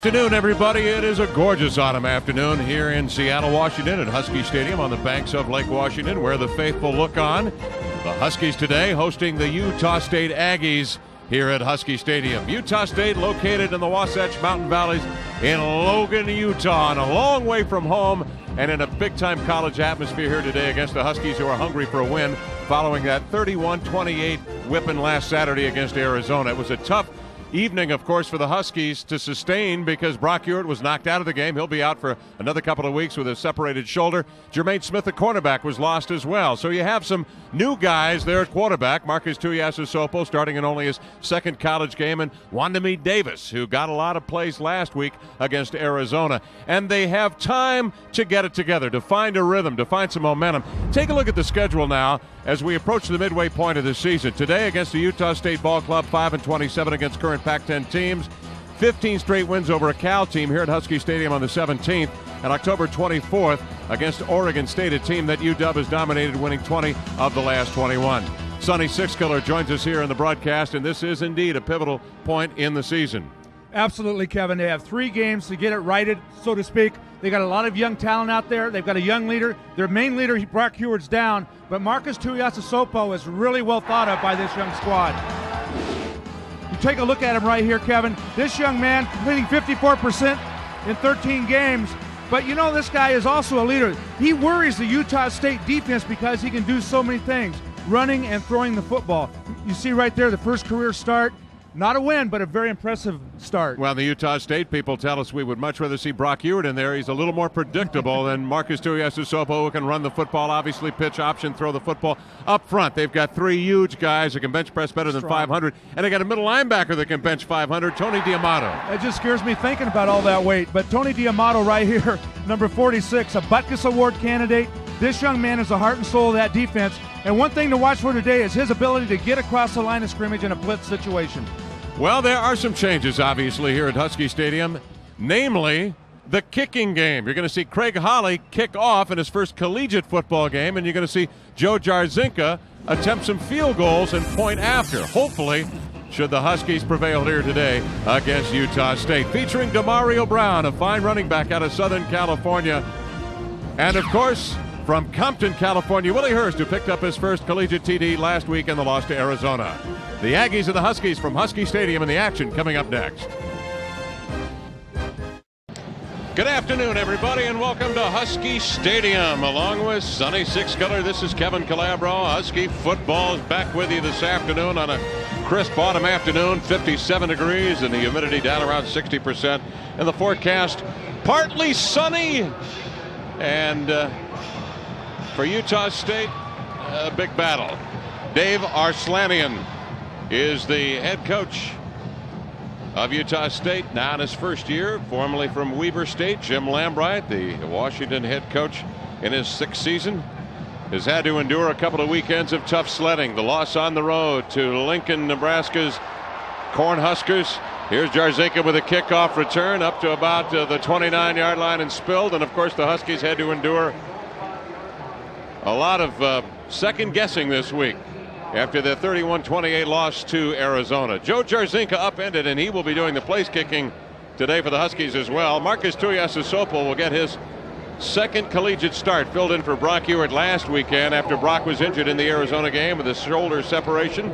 Afternoon, everybody. It is a gorgeous autumn afternoon here in Seattle, Washington, at Husky Stadium on the banks of Lake Washington, where the faithful look on. The Huskies today hosting the Utah State Aggies here at Husky Stadium. Utah State, located in the Wasatch Mountain Valleys in Logan, Utah, and a long way from home, and in a big time college atmosphere here today against the Huskies, who are hungry for a win following that 31 28 whipping last Saturday against Arizona. It was a tough evening, of course, for the Huskies to sustain because Brock Huard was knocked out of the game. He'll be out for another couple of weeks with a separated shoulder. Jermaine Smith, the cornerback, was lost as well. So you have some new guys there at quarterback. Marques Tuiasosopo starting in only his second college game, and Wondame Davis, who got a lot of plays last week against Arizona. And they have time to get it together, to find a rhythm, to find some momentum. Take a look at the schedule now as we approach the midway point of the season. Today against the Utah State Ball Club, 5 and 27 against current Pac 10 teams. 15 straight wins over a Cal team here at Husky Stadium on the 17th, and October 24th against Oregon State, a team that UW has dominated, winning 20 of the last 21. Sonny Sixkiller joins us here in the broadcast, and this is indeed a pivotal point in the season. Absolutely, Kevin. They have three games to get it righted, so to speak. They got a lot of young talent out there. They've got a young leader. Their main leader, Brock Huard's down, but Marques Tuiasosopo is really well thought of by this young squad. Take a look at him right here, Kevin. This young man completing 54% in 13 games. But you know, this guy is also a leader. He worries the Utah State defense because he can do so many things running and throwing the football. You see right there the first career start. Not a win, but a very impressive start. Well, the Utah State people tell us we would much rather see Brock Huard in there. He's a little more predictable than Marques Tuiasosopo, who can run the football, obviously pitch option, throw the football. Up front, they've got three huge guys that can bench press better than Strong. 500, and they got a middle linebacker that can bench 500, Tony Diamato. It just scares me thinking about all that weight. But Tony Diamato right here, number 46, a Butkus Award candidate. This young man is the heart and soul of that defense. And one thing to watch for today is his ability to get across the line of scrimmage in a blitz situation. Well, there are some changes, obviously, here at Husky Stadium, namely the kicking game. You're going to see Craig Holly kick off in his first collegiate football game, and you're going to see Joe Jarzynka attempt some field goals and point after. Hopefully, should the Huskies prevail here today against Utah State. Featuring Demario Brown, a fine running back out of Southern California. And of course, from Compton, California, Willie Hurst, who picked up his first collegiate TD last week in the loss to Arizona. The Aggies and the Huskies from Husky Stadium in the action coming up next. Good afternoon, everybody, and welcome to Husky Stadium. Along with Sonny Six Sixkiller, this is Kevin Calabro. Husky football is back with you this afternoon on a crisp autumn afternoon, 57 degrees, and the humidity down around 60%. And the forecast, partly sunny. And uh, for Utah State, a big battle. Dave Arslanian is the head coach of Utah State, now in his first year, formerly from Weber State. Jim Lambright, the Washington head coach in his sixth season, has had to endure a couple of weekends of tough sledding. The loss on the road to Lincoln, Nebraska's Cornhuskers. Here's Jarzynka with a kickoff return up to about uh, the 29 yard line and spilled. And of course, the Huskies had to endure a lot of uh, second guessing this week after the 31-28 loss to Arizona. Joe Jarzynka upended, and he will be doing the place kicking today for the Huskies as well. Marques Tuiasosopo will get his second collegiate start, filled in for Brock Huard last weekend after Brock was injured in the Arizona game with a shoulder separation.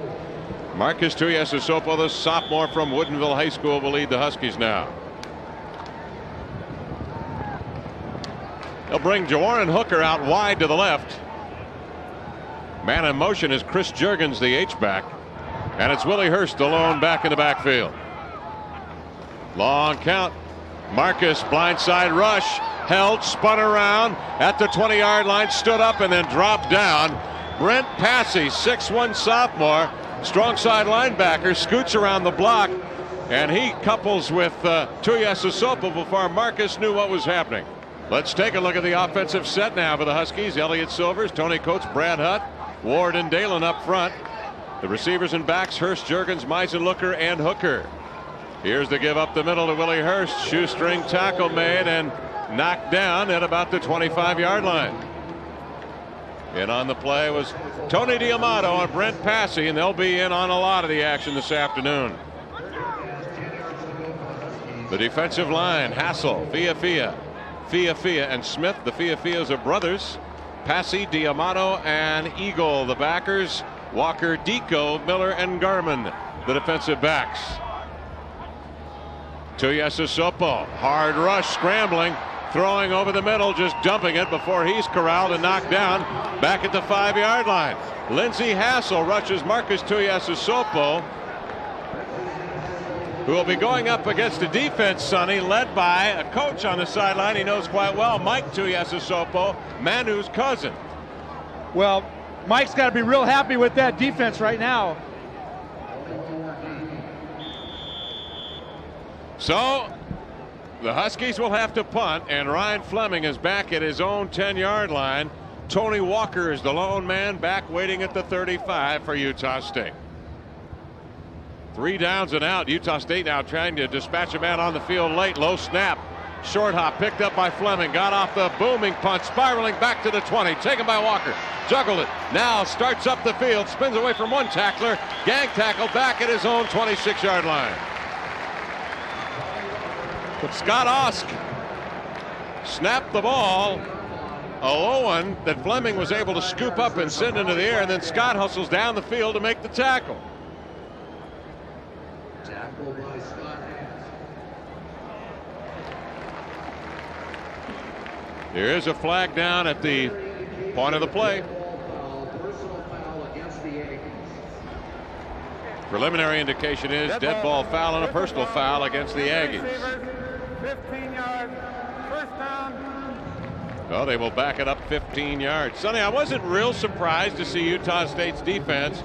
Marques Tuiasosopo, the sophomore from Woodinville High School, will lead the Huskies now. They'll bring Ja'Warren Hooker out wide to the left. Man in motion is Chris Juergens, the H-back. And it's Willie Hurst alone back in the backfield. Long count. Marques blindside rush. Held, spun around at the 20 yard line, stood up and then dropped down. Brent Passy, 6'1 sophomore, strong side linebacker, scoots around the block. And he couples with uh, Tuiasosopo before Marques knew what was happening. Let's take a look at the offensive set now for the Huskies. Elliot Silvers, Tony Coates, Brad Hutt, Ward and Dalen up front. The receivers and backs, Hurst, Juergens, Meisenlooker, and Hooker. Here's the give up the middle to Willie Hurst. Shoestring tackle made and knocked down at about the 25 yard line. In on the play was Tony Diamato and Brent Passy, and they'll be in on a lot of the action this afternoon. The defensive line, Hassel, Fia Fia, Fia Fia, and Smith. The Fia Fias are brothers. Passy, Diamato, and Eagle, the backers. Walker, Deco, Miller, and Garman, the defensive backs. Tuiasosopo, hard rush, scrambling, throwing over the middle, just dumping it before he's corralled and knocked down back at the five yard line. Lindsey Hassel rushes Marques Tuiasosopo who will be going up against a defense, Sonny, led by a coach on the sideline he knows quite well, Mike Tuiasosopo, Manu's cousin. Well, Mike's got to be real happy with that defense right now. So the Huskies will have to punt, and Ryan Fleming is back at his own 10 yard line. Tony Walker is the lone man back waiting at the 35 for Utah State. Three downs and out. Utah State now trying to dispatch a man on the field late. Low snap. Short hop picked up by Fleming. Got off the booming punt. Spiraling back to the 20. Taken by Walker. Juggled it. Now starts up the field. Spins away from one tackler. Gang tackle back at his own 26 yard line. But Scott Osk snapped the ball. A low one that Fleming was able to scoop up and send into the air. And then Scott hustles down the field to make the tackle. There is a flag down at the point of the play. Preliminary indication is dead, dead ball, ball foul and a personal foul against the Aggies. 15 yards, first down. Oh, they will back it up 15 yards. Sonny, I wasn't real surprised to see Utah State's defense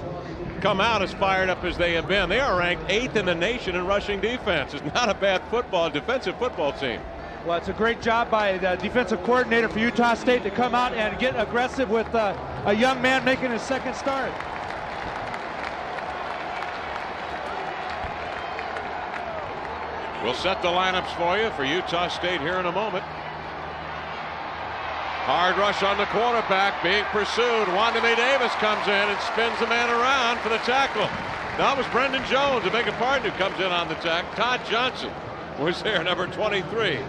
come out as fired up as they have been. They are ranked eighth in the nation in rushing defense. It's not a bad football, defensive football team. Well, it's a great job by the defensive coordinator for Utah State to come out and get aggressive with uh, a young man making his second start. We'll set the lineups for you for Utah State here in a moment. Hard rush on the quarterback being pursued. Wondame Davis comes in and spins the man around for the tackle. That was Brendan Jones, a big partner, who comes in on the tackle. Todd Johnson was there, number 23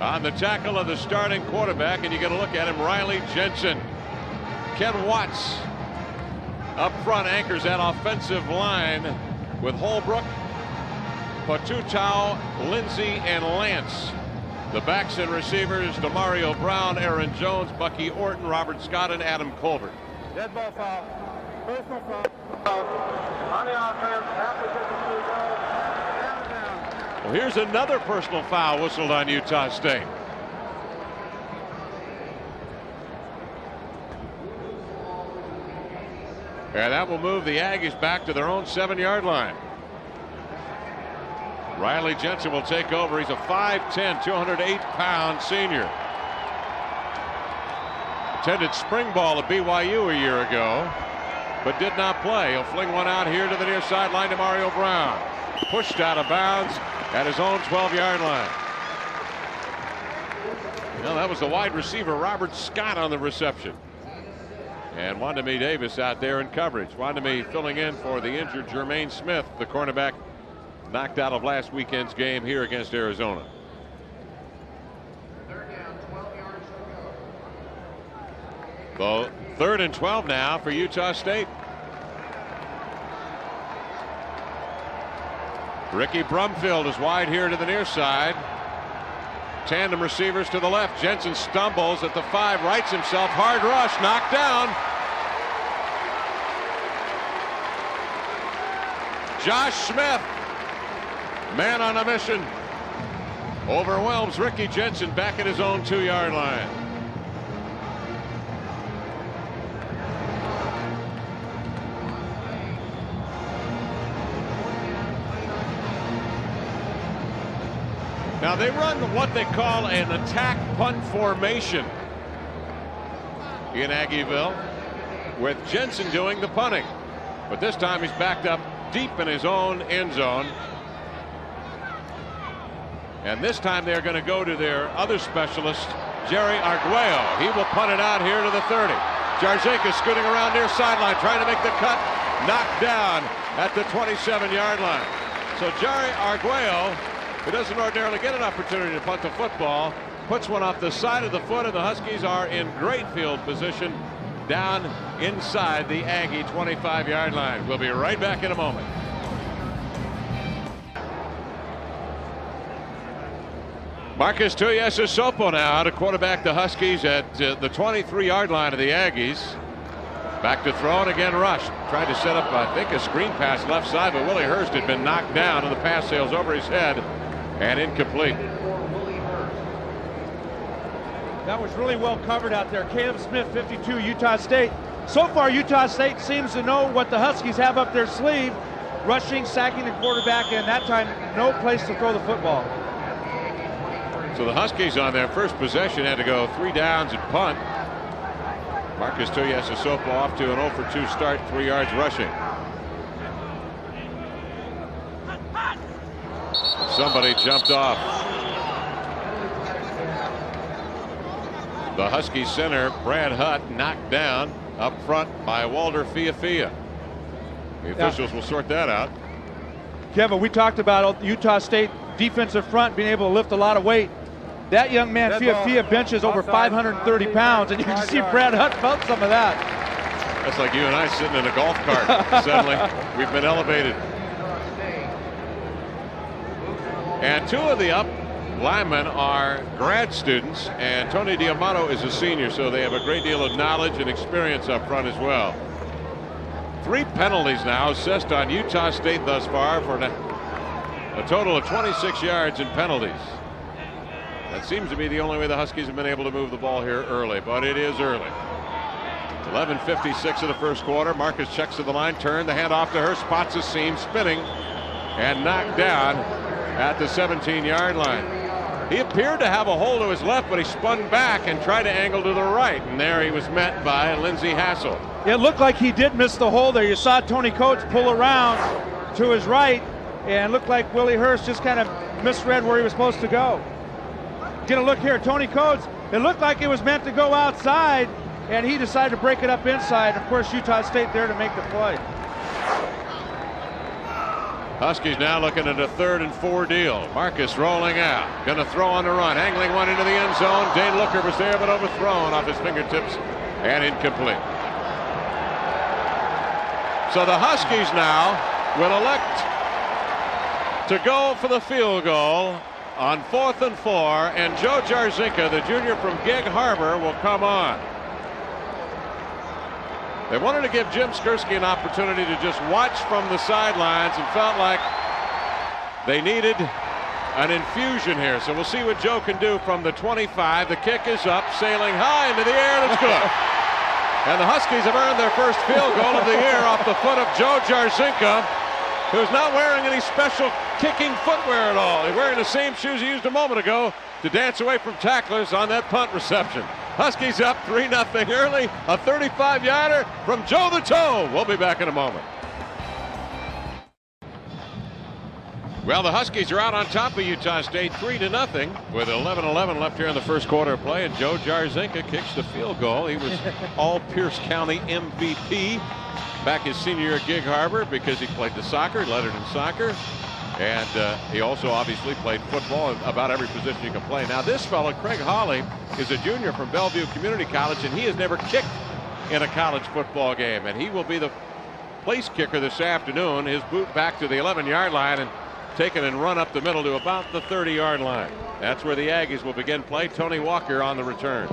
on the tackle of the starting quarterback, and you get a look at him, Riley Jensen. Ken Watts up front anchors that offensive line with Holbrook, Patutau, Lindsey, and Lance. The backs and receivers, Demario Brown, Aaron Jones, Bucky Orton, Robert Scott, and Adam Colbert. Dead ball foul. Personal foul. On the offense, well, here's another personal foul whistled on Utah State. And that will move the Aggies back to their own seven yard line. Riley Jensen will take over. He's a 5'10, 208 pound senior. Attended spring ball at BYU a year ago, but did not play. He'll fling one out here to the near sideline to Mario Brown. Pushed out of bounds at his own 12 yard line. Well, that was the wide receiver Robert Scott on the reception. And Wondame Davis out there in coverage. Wondame filling in for the injured Jermaine Smith, the cornerback knocked out of last weekend's game here against Arizona. So third and 12 now for Utah State. Ricky Brumfield is wide here to the near side. Tandem receivers to the left. Jensen stumbles at the five, rights himself. Hard rush, knocked down. Josh Smith, man on a mission, overwhelms Ricky Jensen back at his own two yard line. Now they run what they call an attack punt formation in Aggieville with Jensen doing the punting. But this time he's backed up deep in his own end zone. And this time they're going to go to their other specialist, Jerry Arguello. He will punt it out here to the 30. Jarzynka scooting around near sideline, trying to make the cut. Knocked down at the 27 yard line. So Jerry Arguello who doesn't ordinarily get an opportunity to punt the football, puts one off the side of the foot, and the Huskies are in great field position down inside the Aggie 25 yard line. We'll be right back in a moment. Marques Tuiasosopo now to quarterback the Huskies at uh, the 23 yard line of the Aggies. Back to throw and again rushed. Tried to set up, I think, a screen pass left side, but Willie Hurst had been knocked down and the pass sails over his head and incomplete. That was really well covered out there. Caleb Smith, 52, Utah State. So far, Utah State seems to know what the Huskies have up their sleeve rushing, sacking the quarterback, and that time, no place to throw the football. So the Huskies on their first possession had to go three downs and punt. Marques Tuiasosopo off to an 0 for 2 start, three yards rushing. Somebody jumped off. The Husky center, Brad Hutt, knocked down up front by Walter Fiafia. The officials yeah. will sort that out. Kevin, we talked about Utah State defensive front being able to lift a lot of weight. That young man, Fiafia, benches over 530 pounds, and you can see Brad Hutt felt some of that. That's like you and I sitting in a golf cart. Suddenly, we've been elevated. And two of the up linemen are grad students, and Tony Diamato is a senior, so they have a great deal of knowledge and experience up front as well. Three penalties now assessed on Utah State thus far for a total of 26 yards in penalties. That seems to be the only way the Huskies have been able to move the ball here early, but it is early. 11.56 of the first quarter. Marques checks to the line, turn the hand off to her, spots a seam, spinning, and knocked down at the 17 yard line. He appeared to have a hole to his left, but he spun back and tried to angle to the right, and there he was met by Lindsey Hassel. It looked like he did miss the hole there. You saw Tony Coates pull around to his right, and looked like Willie Hurst just kind of misread where he was supposed to go. Get a look here. Tony Coates, it looked like it was meant to go outside, and he decided to break it up inside. Of course, Utah State there to make the play. Huskies now looking at a third and four deal. Marques rolling out. Going to throw on the run. Angling one into the end zone. Dane Looker was there, but overthrown off his fingertips and incomplete. So the Huskies now will elect to go for the field goal on fourth and four, and Joe Jarzynka, the junior from Gig Harbor, will come on. They wanted to give Jim Skursky an opportunity to just watch from the sidelines and felt like they needed an infusion here. So we'll see what Joe can do from the 25. The kick is up, sailing high into the air, and it's good. and the Huskies have earned their first field goal of the year off the foot of Joe Jarzynka who's not wearing any special kicking footwear at all. He's wearing the same shoes he used a moment ago to dance away from tacklers on that punt reception. Huskies up 3 0 early, a 35 yarder from Joe the Toe. We'll be back in a moment. Well, the Huskies are out on top of Utah State 3 to nothing with 11-11 left here in the first quarter of play, and Joe Jarzynka kicks the field goal. He was all Pierce County MVP back his senior year at Gig Harbor because he played the soccer, lettered in soccer, and uh, he also obviously played football about every position you can play. Now this fellow, Craig Holly, is a junior from Bellevue Community College, and he has never kicked in a college football game, and he will be the place kicker this afternoon. His boot back to the 11-yard line and taken and run up the middle to about the 30-yard line. That's where the Aggies will begin play. Tony Walker on the return.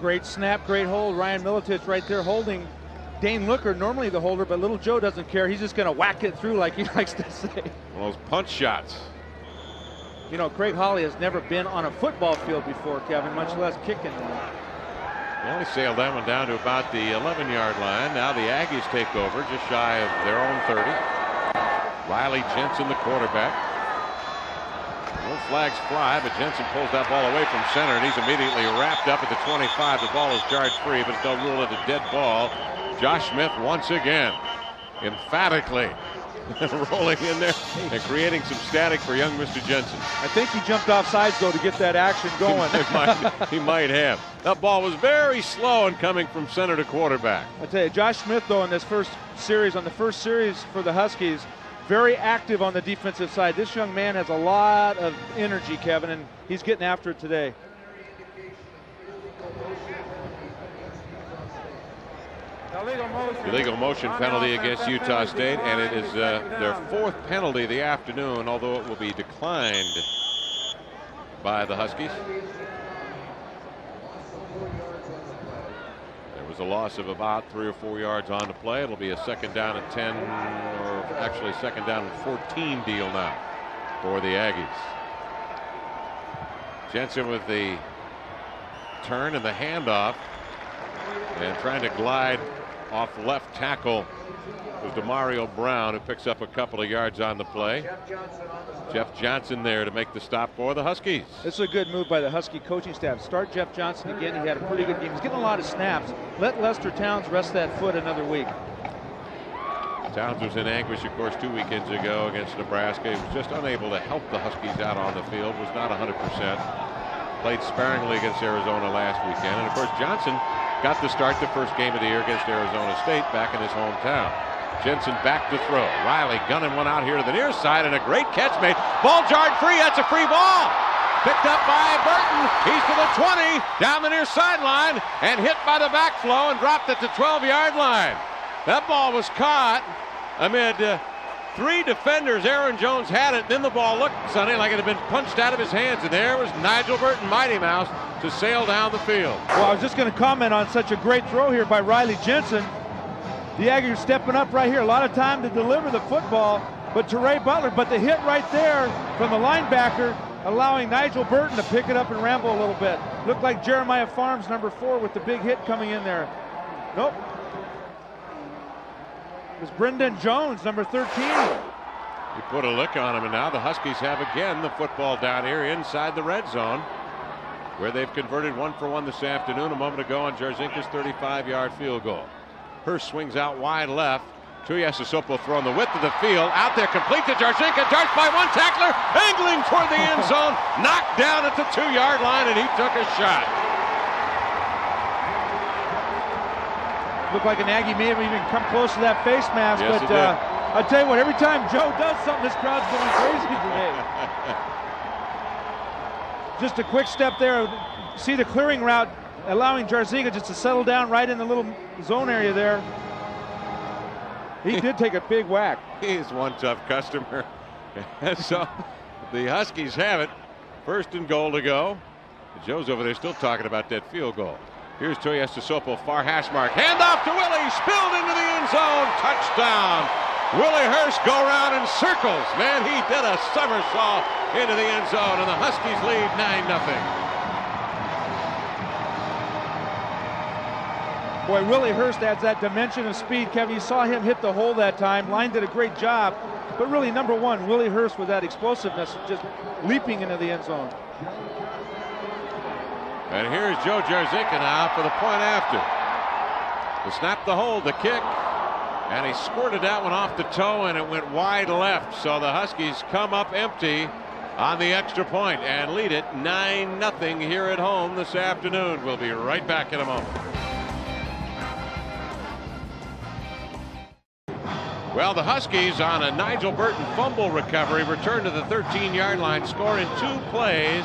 Great snap, great hold. Ryan Militich right there holding Dane Looker, normally the holder, but little Joe doesn't care. He's just going to whack it through like he likes to say. Well, those punch shots. You know, Craig Holly has never been on a football field before, Kevin, much less kicking one. Well, he sailed that one down to about the 11-yard line. Now the Aggies take over just shy of their own 30. Riley Jensen, the quarterback. No flags fly, but Jensen pulls that ball away from center, and he's immediately wrapped up at the 25. The ball is charge free, but they'll rule it a dead ball. Josh Smith once again, emphatically rolling in there and creating some static for young Mr. Jensen. I think he jumped off sides though to get that action going. he, might, he might have. That ball was very slow and coming from center to quarterback. I tell you, Josh Smith though in this first series, on the first series for the Huskies, very active on the defensive side. This young man has a lot of energy, Kevin, and he's getting after it today. Illegal motion. Penalty against Utah State, and it is uh, their fourth penalty of the afternoon, although it will be declined by the Huskies. There was a loss of about three or four yards on the play. It'll be a second down and 10, or actually second down and 14 deal now for the Aggies. Jensen with the turn and the handoff and trying to glide off left tackle was Demario Brown, who picks up a couple of yards on the play. Jeff Johnson there to make the stop for the Huskies. This is a good move by the Husky coaching staff. Start Jeff Johnson again. He had a pretty good game. He's getting a lot of snaps. Let Lester Towns rest that foot another week. Towns was in anguish, of course, two weekends ago against Nebraska. He was just unable to help the Huskies out on the field, was not 100%. Played sparingly against Arizona last weekend. And, of course, Johnson got to start the first game of the year against Arizona State back in his hometown. Jensen back to throw. Riley gunning one out here to the near side and a great catch made. Ball jarred free. That's a free ball. Picked up by Burton. He's to the 20 down the near sideline and hit by the backflow and dropped at the 12 yard line. That ball was caught amid uh, three defenders. Aaron Jones had it. Then the ball looked, Sonny, like it had been punched out of his hands. And there was Nigel Burton, Mighty Mouse, to sail down the field. Well, I was just going to comment on such a great throw here by Riley Jensen. The Aggies stepping up right here. A lot of time to deliver the football, but to Ray Butler. But the hit right there from the linebacker, allowing Nigel Burton to pick it up and ramble a little bit. Looked like Jeremiah Pharms, number four, with the big hit coming in there. Nope. It was Brendan Jones, number 13. He put a lick on him, and now the Huskies have again the football down here inside the red zone, where they've converted one for one this afternoon a moment ago on Jarzynka's 35 yard field goal. Hurst swings out wide left. Tuiasosopo throwing the width of the field. Out there, complete to Jarzynka. Darts by one tackler, angling toward the end zone. Knocked down at the two yard line, and he took a shot. Looked like an Aggie may have even come close to that face mask, Yes, but uh, I tell you what, every time Joe does something, this crowd's going crazy today. just a quick step there. See the clearing route, allowing Jarzynka just to settle down right in the little zone area there. He did take a big whack. He's one tough customer. so the Huskies have it. First and goal to go. Joe's over there still talking about that field goal. Here's Tuiasosopo, far hash mark. Hand off to Willie, spilled into the end zone. Touchdown. Willie Hurst go around in circles. Man, he did a somersault into the end zone, and the Huskies lead 9 0. Boy, Willie Hurst adds that dimension of speed. Kevin, you saw him hit the hole that time. Line did a great job. But really, number one, Willie Hurst with that explosiveness, just leaping into the end zone. And here's Joe Jarzynka now for the point after. The snap, the hold, the kick, and he squirted that one off the toe and it went wide left. So the Huskies come up empty on the extra point and lead it 9 0 here at home this afternoon. We'll be right back in a moment. Well, the Huskies on a Nigel Burton fumble recovery return to the 13 yard line, score in two plays.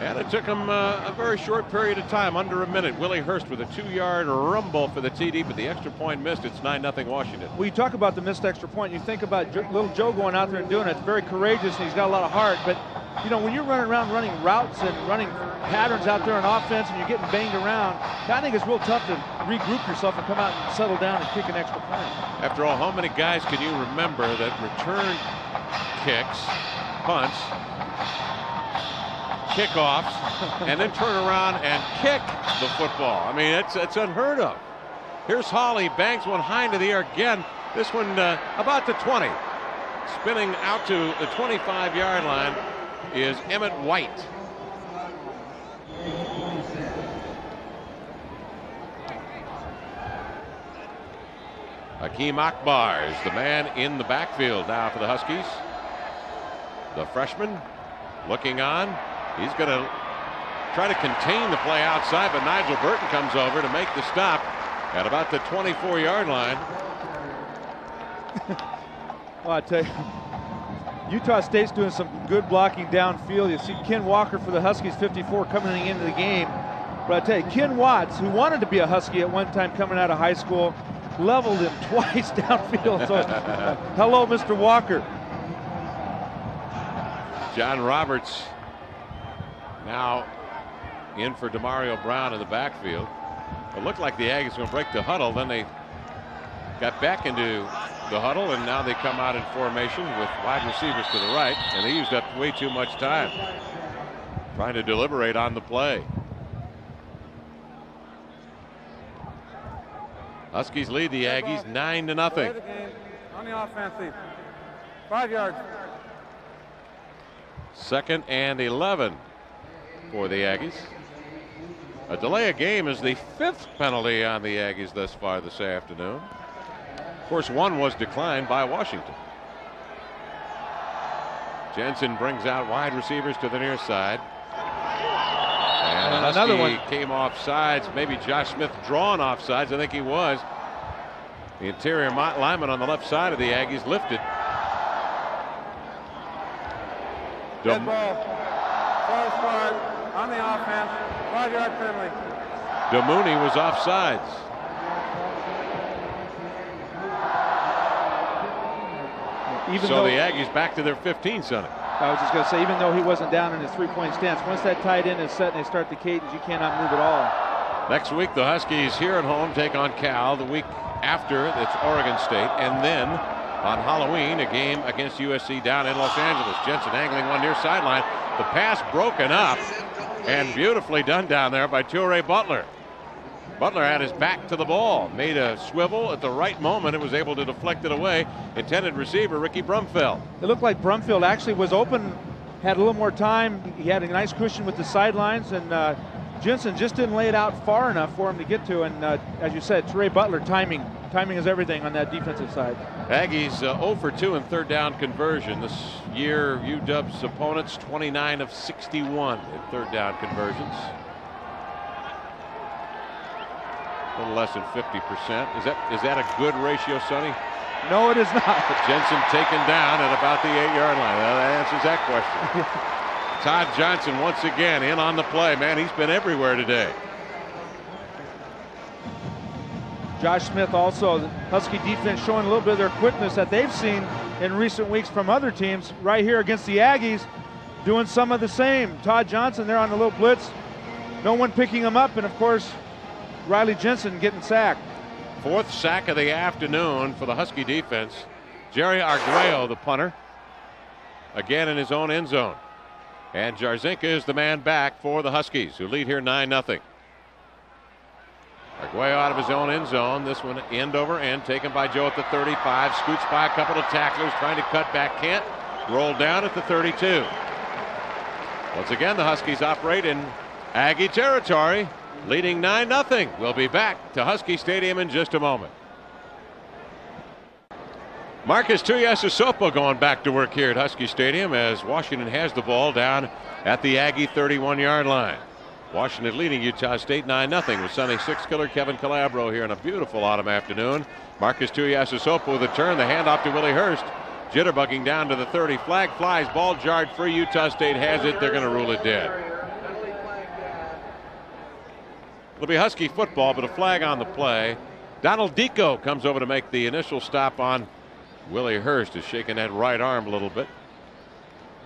And it took them uh, a very short period of time, under a minute. Willie Hurst with a two-yard rumble for the TD, but the extra point missed. It's 9-0 Washington. Well, you talk about the missed extra point. You think about jo- little Joe going out there and doing it. It's very courageous, and he's got a lot of heart. But you know, when you're running around running routes and running patterns out there on offense, and you're getting banged around, I think it's real tough to regroup yourself and come out and settle down and kick an extra point. After all, how many guys can you remember that return kicks, punts, kickoffs, and then turn around and kick the football? I mean, it's it's unheard of. Here's Holly, bangs one high into the air again. This one uh, about the 20. Spinning out to the 25 yard line is Emmett White. Hakim Akbar is the man in the backfield now for the Huskies. The freshman looking on. He's going to try to contain the play outside, but Nigel Burton comes over to make the stop at about the 24 yard line. well, I tell you, Utah State's doing some good blocking downfield. You see Ken Walker for the Huskies, 54, coming into the game. But I tell you, Ken Watts, who wanted to be a Husky at one time coming out of high school, leveled him twice downfield. So, hello, Mr. Walker. John Roberts now in for Demario Brown in the backfield. It looked like the Aggies were going to break the huddle. Then they got back into the huddle, and now they come out in formation with wide receivers to the right, and they used up way too much time trying to deliberate on the play. Huskies lead the Aggies nine to nothing. On the offensive, five yards. Second and 11 for the Aggies. A delay of game is the fifth penalty on the Aggies thus far this afternoon. Of course, one was declined by Washington. Jensen brings out wide receivers to the near side. And, and another one came off sides. Maybe Josh Smith drawn off sides. I think he was. The interior lineman on the left side of the Aggies lifted. Dead ball. False start on the offense. Five yard penalty. DeMooney was off sides. Even so the Aggies back to their 15, Sonny. I was just going to say, even though he wasn't down in his three-point stance, once that tight end is set and they start the cadence, you cannot move at all. Next week, the Huskies here at home take on Cal. The week after, it's Oregon State. And then on Halloween, a game against USC down in Los Angeles. Jensen angling one near sideline. The pass broken up and beautifully done down there by Toure Butler. Butler had his back to the ball, made a swivel at the right moment and was able to deflect it away. Intended receiver Ricky Brumfield. It looked like Brumfield actually was open, had a little more time. He had a nice cushion with the sidelines, and uh, Jensen just didn't lay it out far enough for him to get to. And uh, as you said, Toure Butler timing timing is everything on that defensive side. Aggies uh, 0 for 2 in third down conversion. This year, UW's opponents 29 of 61 in third down conversions. A little less than 50%. Is that is that a good ratio, Sonny? No, it is not. Jensen taken down at about the eight yard line. That answers that question. Todd Johnson once again in on the play. Man, he's been everywhere today. Josh Smith also, Husky defense showing a little bit of their quickness that they've seen in recent weeks from other teams. Right here against the Aggies, doing some of the same. Todd Johnson there on the little blitz. No one picking him up, and of course, Riley Jensen getting sacked. Fourth sack of the afternoon for the Husky defense. Jerry Arguello, the punter, again in his own end zone. And Jarzynka is the man back for the Huskies, who lead here 9 0. Arguello out of his own end zone. This one end over end, taken by Joe at the 35. Scoots by a couple of tacklers, trying to cut back. Can't. Rolled down at the 32. Once again, the Huskies operate in Aggie territory leading 9 0. We'll be back to Husky Stadium in just a moment. Marques Tuiasosopo going back to work here at Husky Stadium as Washington has the ball down at the Aggie 31 yard line. Washington leading Utah State 9 0 with Sonny Sixkiller Kevin Calabro here on a beautiful autumn afternoon. Marques Tuiasosopo with a turn, the handoff to Willie Hurst. Jitterbugging down to the 30. Flag flies, ball jarred free. Utah State has it. They're going to rule it dead. It'll be Husky football, but a flag on the play. Donald Deco comes over to make the initial stop on Willie Hurst, is shaking that right arm a little bit.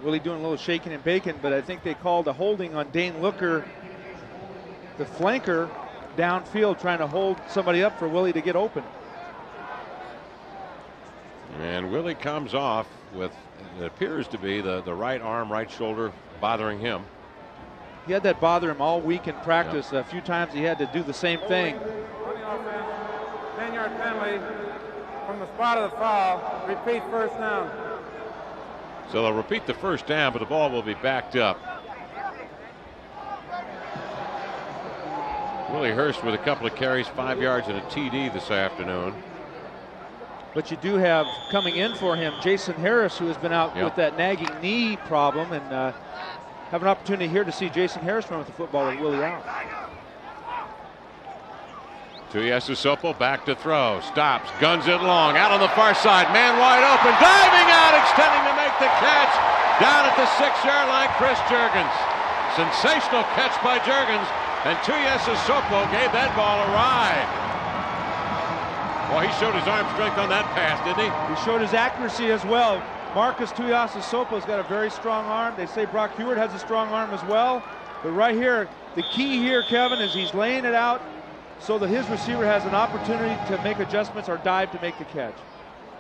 Willie doing a little shaking and baking, but I think they called a holding on Dane Looker, the flanker, downfield, trying to hold somebody up for Willie to get open. And Willie comes off with it appears to be the, the right arm, right shoulder bothering him. He had that bother him all week in practice. Yep. A few times he had to do the same thing. 10 yard penalty from the spot of the foul. Repeat first down. So they'll repeat the first down, but the ball will be backed up. Willie Hurst with a couple of carries, five yards and a TD this afternoon. But you do have coming in for him Jason Harris, who has been out Yep. with that nagging knee problem, and uh, have an opportunity here to see Jason Harris run with the football with Willie Allen. Tuiasosopo back to throw. Stops. Guns it long. Out on the far side. Man wide open. Diving out. Extending to make the catch. Down at the six yard line. Chris Juergens. Sensational catch by Juergens. And Tuiasosopo gave that ball a ride. Well, he showed his arm strength on that pass, didn't he? He showed his accuracy as well. Marques Tuiasosopo's got a very strong arm. They say Brock Huard has a strong arm as well. But right here, the key here, Kevin, is he's laying it out so that his receiver has an opportunity to make adjustments or dive to make the catch.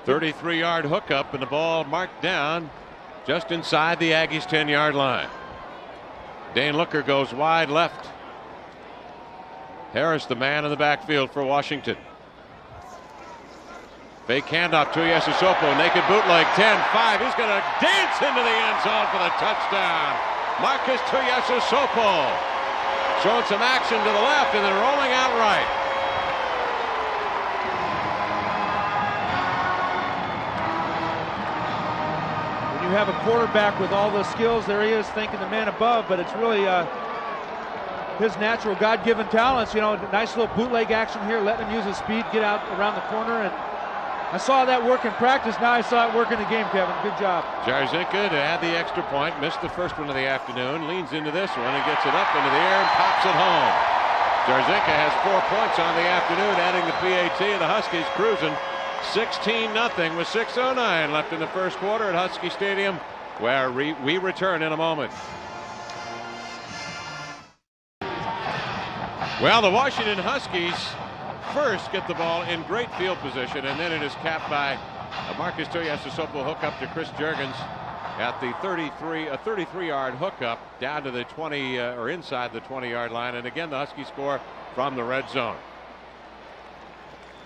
33 yard hookup, and the ball marked down just inside the Aggies' 10 yard line. Dane Looker goes wide left. Harris, the man in the backfield for Washington. Fake handoff to Tuiasosopo. Naked bootleg 10 5. He's going to dance into the end zone for the touchdown. Marques Tuiasosopo showing some action to the left and then rolling out right. When you have a quarterback with all the skills, there he is thinking the man above, but it's really uh, his natural God-given talents. You know, nice little bootleg action here, letting him use his speed, get out around the corner, and I saw that work in practice. Now I saw it work in the game, Kevin. Good job. Jarzynka to add the extra point. Missed the first one of the afternoon. Leans into this one and gets it up into the air and pops it home. Jarzynka has four points on the afternoon, adding the PAT, and the Huskies cruising 16 0 with 6.09 left in the first quarter at Husky Stadium, where we return in a moment. Well, the Washington Huskies first get the ball in great field position, and then it is capped by Marques Tuiasosopo hook up to Chris Juergens at the 33, a 33-yard hookup down to the 20 uh, or inside the 20-yard line, and again the Huskies score from the red zone.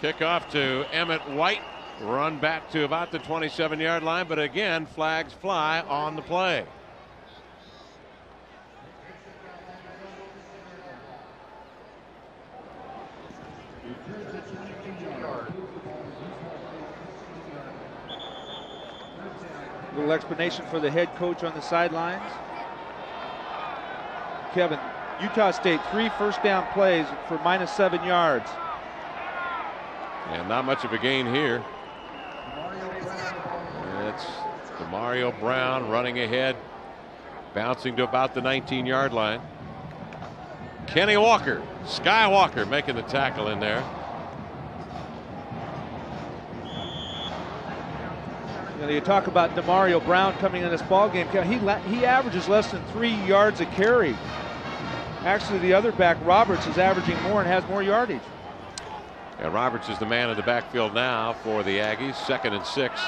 Kickoff to Emmett White, run back to about the 27-yard line, but again flags fly on the play. Little explanation for the head coach on the sidelines. Kevin, Utah State, three first down plays for minus seven yards. And not much of a gain here. It's Demario Brown running ahead, bouncing to about the 19 yard line. Kenny Walker, Skywalker making the tackle in there. You know, you talk about Demario Brown coming in this ball game. He he averages less than three yards a carry. Actually, the other back, Roberts, is averaging more and has more yardage. Yeah, Roberts is the man in the backfield now for the Aggies, second and six.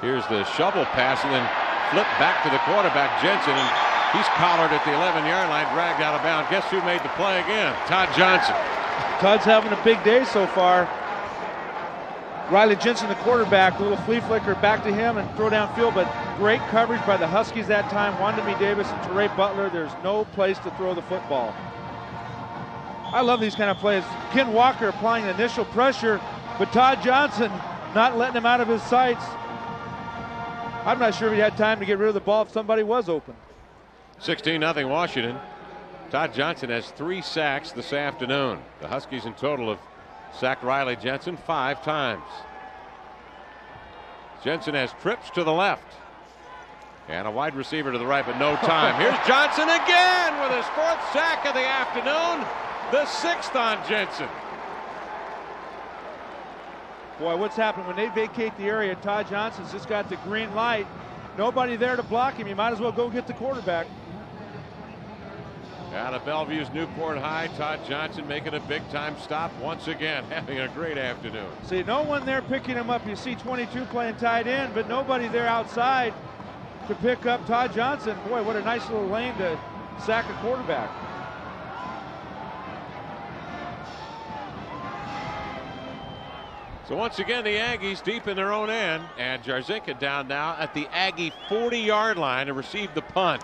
Here's the shovel pass and then flip back to the quarterback, Jensen, and he's collared at the 11 yard line, dragged out of bounds. Guess who made the play again? Todd Johnson. Todd's having a big day so far. Riley Jensen, the quarterback, a little flea flicker back to him and throw downfield, but great coverage by the Huskies that time. Wondame Davis and Toure Butler. There's no place to throw the football. I love these kind of plays. Ken Walker applying initial pressure, but Todd Johnson not letting him out of his sights. I'm not sure if he had time to get rid of the ball if somebody was open. 16 0 Washington. Todd Johnson has three sacks this afternoon. The Huskies in total have sacked Riley Jensen five times. Jensen has trips to the left and a wide receiver to the right, but no time. Here's Johnson again with his fourth sack of the afternoon, the sixth on Jensen. Boy, what's happened when they vacate the area? Todd Johnson's just got the green light. Nobody there to block him. You might as well go get the quarterback. Out of Bellevue's Newport High, Todd Johnson making a big time stop once again, having a great afternoon. See, no one there picking him up. You see 22 playing tight end, but nobody there outside to pick up Todd Johnson. Boy, what a nice little lane to sack a quarterback. So once again, the Aggies deep in their own end, and Jarzynka down now at the Aggie 40-yard line to receive the punt.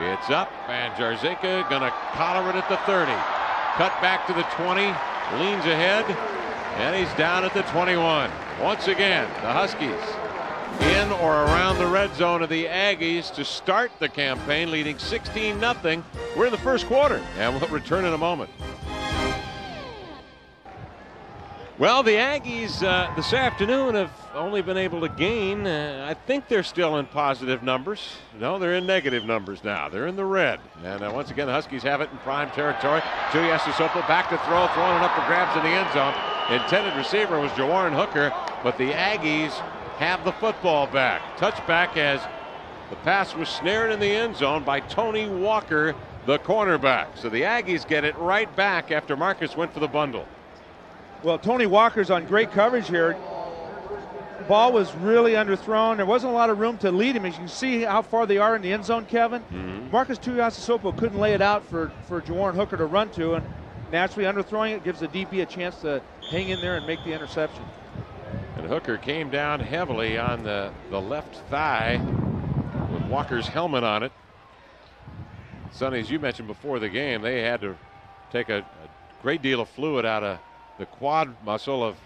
It's up, and Jarzynka gonna collar it at the 30. Cut back to the 20, leans ahead, And he's down at the 21. Once again, the Huskies in or around the red zone of the Aggies to start the campaign, leading 16 0. We're in the first quarter, and we'll return in a moment. Well, the Aggies uh, this afternoon have only been able to gain. Uh, I think they're still in positive numbers. No, they're in negative numbers now. They're in the red. And uh, once again, the Huskies have it in prime territory. Tuiasosopo back to throw, throwing it up for grabs in the end zone. Intended receiver was Ja'Warren Hooker, but the Aggies have the football back. Touchback as the pass was snared in the end zone by Tony Walker, the cornerback. So the Aggies get it right back after Marcus went for the bundle. Well, Tony Walker's on great coverage here. Ball was really underthrown. There wasn't a lot of room to lead him. As you can see how far they are in the end zone, Kevin. Mm-hmm. Marques Tuiasosopo couldn't lay it out for, for Ja'Warren Hooker to run to, and naturally underthrowing it gives the DB a chance to hang in there and make the interception. And Hooker came down heavily on the, the left thigh with Walker's helmet on it. Sonny, as you mentioned before the game, they had to take a, a great deal of fluid out of the quad muscle of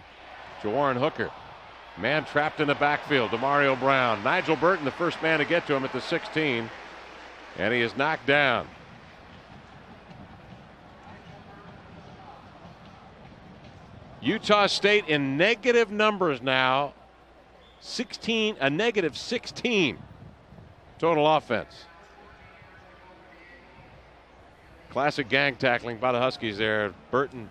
Ja'Warren Hooker. Man trapped in the backfield, Demario Brown. Nigel Burton, the first man to get to him at the 16, and he is knocked down. Utah State in negative numbers now. 16, a negative 16 total offense. Classic gang tackling by the Huskies there. Burton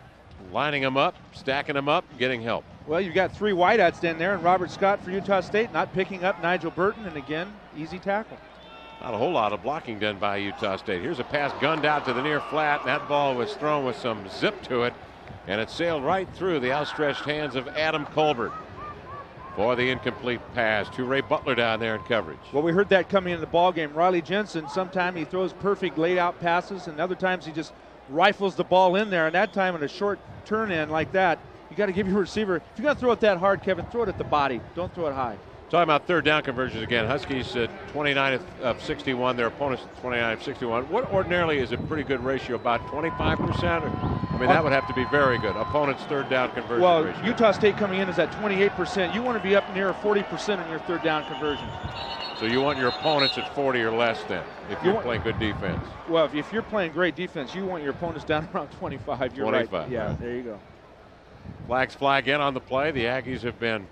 lining them up, stacking them up, getting help. Well, you've got three wideouts in there, and Robert Scott for Utah State not picking up Nigel Burton, and again, easy tackle. Not a whole lot of blocking done by Utah State. Here's a pass gunned out to the near flat, and that ball was thrown with some zip to it, and it sailed right through the outstretched hands of Adam Colbert for the incomplete pass to Ray Butler down there in coverage. Well, we heard that coming in the ball game. Riley Jensen, sometimes he throws perfect laid out passes, and other times he just rifles the ball in there. And that time, in a short turn in like that, you got to give your receiver. If you're going to throw it that hard, Kevin, throw it at the body. Don't throw it high. Talking about third down conversions again. Huskies at 29 of 61. Their opponents 29 of 61. What ordinarily is a pretty good ratio? About 25 percent. I mean, that would have to be very good. Opponents' third down conversion well, ratio. Utah State coming in is at 28 percent. You want to be up near 40 percent in your third down conversion. So you want your opponents at 40 or less then, if you're you want, playing good defense. Well, if, if, you're playing great defense, you want your opponents down around 25. You're 25. Right. Yeah, there you go. Flags fly again on the play. The Aggies have been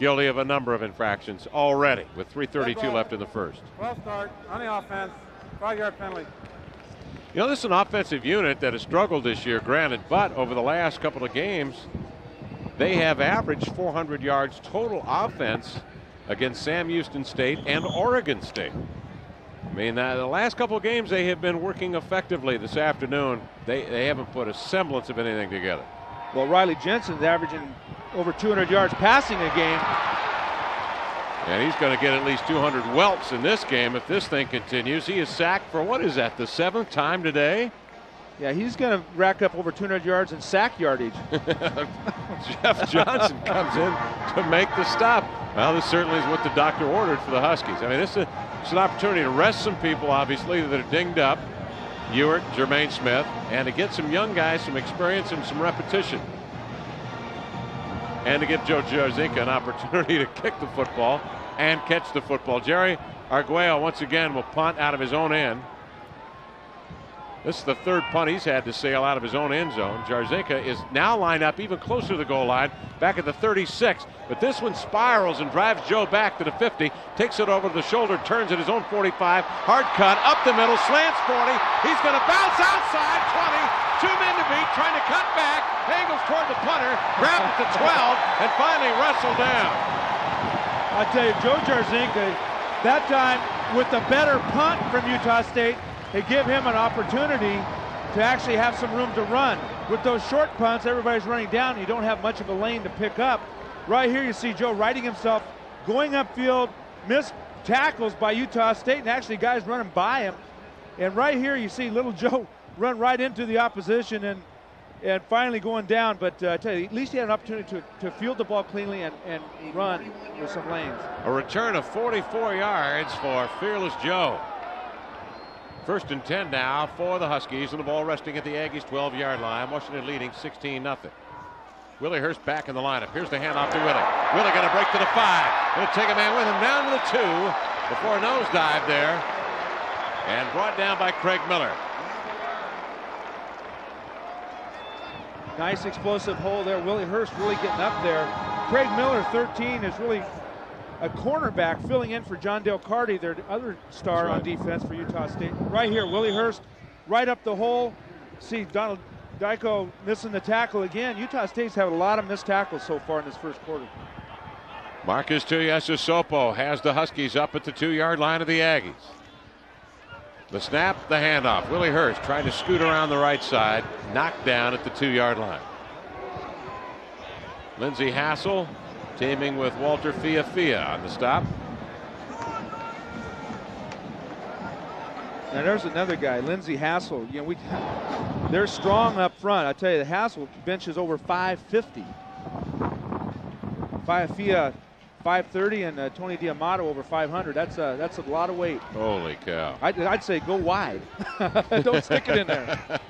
guilty of a number of infractions already with 3.32 left in the first. Well start on the offense. Five yard penalty. You know, this is an offensive unit that has struggled this year, granted, but over the last couple of games, they have averaged 400 yards total offense against Sam Houston State and Oregon State. I mean, uh, the last couple of games they have been working effectively. This afternoon, they, they haven't put a semblance of anything together. Well, Riley Jensen's averaging over 200 yards passing a game. And he's going to get at least 200 welts in this game if this thing continues. He is sacked for what is that, the seventh time today? Yeah, he's going to rack up over 200 yards in sack yardage. Jeff Johnson comes in to make the stop. Well, this certainly is what the doctor ordered for the Huskies. I mean, this is it's an opportunity to rest some people, obviously, that are dinged up. Huard, Jermaine Smith, and to get some young guys some experience and some repetition. And to give Joe Jarzynka an opportunity to kick the football and catch the football. Jerry Arguello once again will punt out of his own end. This is the third punt he's had to sail out of his own end zone. Jarzynka is now lined up even closer to the goal line, back at the 36. But this one spirals and drives Joe back to the 50, takes it over to the shoulder, turns at his own 45, hard cut, up the middle, slants 40. He's going to bounce outside 20. Two men to beat, trying to cut back, angles toward the punter, grabs it to 12, and finally wrestled down. I tell you, Joe Jarzynka, that time with the better punt from Utah State, they give him an opportunity to actually have some room to run. With those short punts, everybody's running down. You don't have much of a lane to pick up. Right here, you see Joe righting himself, going upfield, missed tackles by Utah State, and actually guys running by him. And right here, you see little Joe run right into the opposition and and finally going down. But uh, I tell you, at least he had an opportunity to, to field the ball cleanly and, and run with some lanes. A return of 44 yards for Fearless Joe. First and 10 now for the Huskies, and the ball resting at the Aggies' 12 yard line. Washington leading 16 0. Willie Hurst back in the lineup. Here's the handoff to Willie. Willie going to break to the five. Going to take a man with him down to the two before a nosedive there. And brought down by Craig Miller. Nice explosive hole there. Willie Hurst really getting up there. Craig Miller, 13, is really a cornerback filling in for John Dale Carty, their other star right. on defense for Utah State. Right here, Willie Hurst, right up the hole. See Donald Dyko missing the tackle again. Utah State's had a lot of missed tackles so far in this first quarter. Marques Tuiasosopo has the Huskies up at the two-yard line of the Aggies. The snap, the handoff. Willie Hurst trying to scoot around the right side, knocked down at the two-yard line. Lindsey Hassel teaming with Walter Fiafia on the stop. Now there's another guy, Lindsey Hassel. You know, we they're strong up front. I tell you, the Hassel bench is over 550. Fiafia 530 and uh, Tony D'Amato over 500. That's a, that's a lot of weight. Holy cow. I'd, I'd say go wide. Don't stick it in there.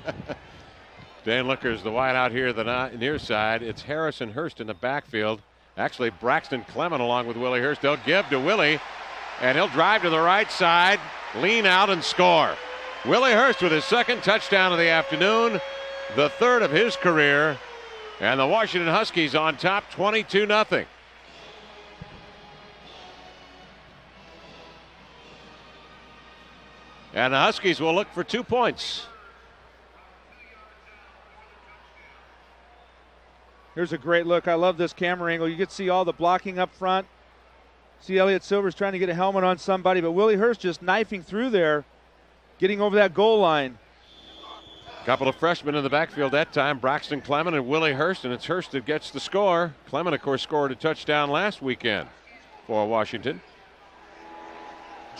Dane Looker's the wide out here, the near side. It's Harrison Hurst in the backfield. Actually, Braxton Cleman along with Willie Hurst. They'll give to Willie, and he'll drive to the right side, lean out, and score. Willie Hurst with his second touchdown of the afternoon, the third of his career, and the Washington Huskies on top 22 0. And the Huskies will look for two points. Here's a great look. I love this camera angle. You can see all the blocking up front. See Elliot Silver's trying to get a helmet on somebody, but Willie Hurst just knifing through there, getting over that goal line. Couple of freshmen in the backfield that time, Braxton Cleman and Willie Hurst, and it's Hurst that gets the score. Cleman, of course, scored a touchdown last weekend for Washington.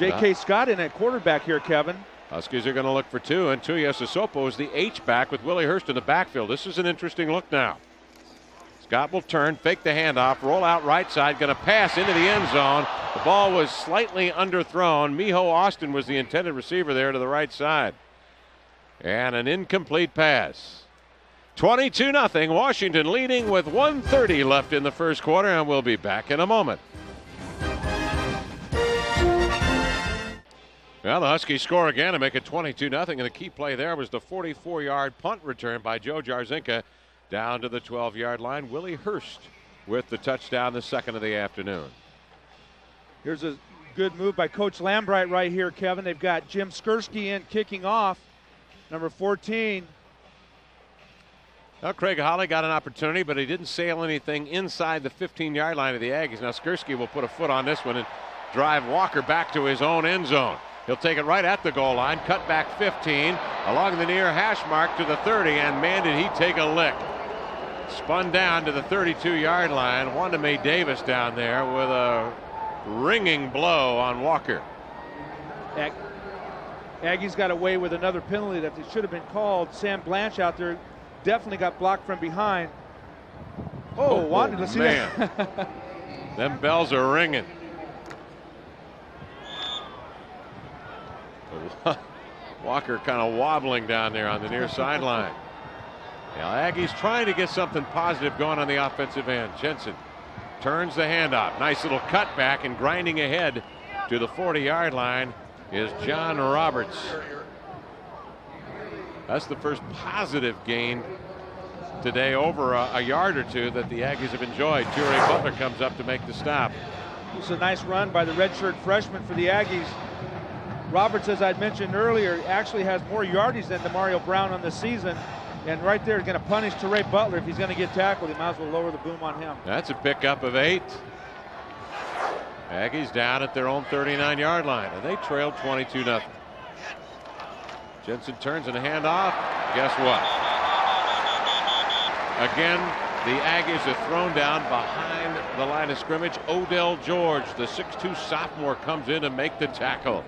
J.K. Scott in at quarterback here, Kevin. Huskies are going to look for two, and Tuiasosopo is the H back with Willie Hurst in the backfield. This is an interesting look now. Scott will turn, fake the handoff, roll out right side, going to pass into the end zone. The ball was slightly underthrown. Miho Austin was the intended receiver there to the right side. And an incomplete pass. 22 0. Washington leading with 130 left in the first quarter, and we'll be back in a moment. Well, the Huskies score again and make it 22 0. And the key play there was the 44 yard punt return by Joe Jarzynka down to the 12 yard line. Willie Hurst with the touchdown, the second of the afternoon. Here's a good move by Coach Lambright right here, Kevin. They've got Jim Skursky in kicking off, number 14. Now, Craig Holly got an opportunity, but he didn't sail anything inside the 15 yard line of the Aggies. Now, Skursky will put a foot on this one and drive Walker back to his own end zone. He'll take it right at the goal line, cut back 15, along the near hash mark to the 30, and man, did he take a lick. Spun down to the 32 yard line. Wondame Davis down there with a ringing blow on Walker. Ag- Aggies got away with another penalty that should have been called. Sam Blanche out there definitely got blocked from behind. Oh, oh Wanda, let's man. see that. Them bells are ringing. Walker kind of wobbling down there on the near sideline. Now Aggies trying to get something positive going on the offensive end. Jensen turns the handoff. Nice little cutback and grinding ahead to the 40 yard line is John Roberts. That's the first positive gain today over a, a yard or two that the Aggies have enjoyed. Toure Butler comes up to make the stop. It's a nice run by the redshirt freshman for the Aggies. Roberts, as I'd mentioned earlier, actually has more yardage than Demario Brown on the season. And right there, going to punish Toure Butler. If he's going to get tackled, he might as well lower the boom on him. That's a pickup of eight. Aggies down at their own 39 yard line, and they trailed 22 0. Jensen turns and a handoff. Guess what? Again, the Aggies are thrown down behind the line of scrimmage. Odell George, the 6'2 sophomore, comes in to make the tackle.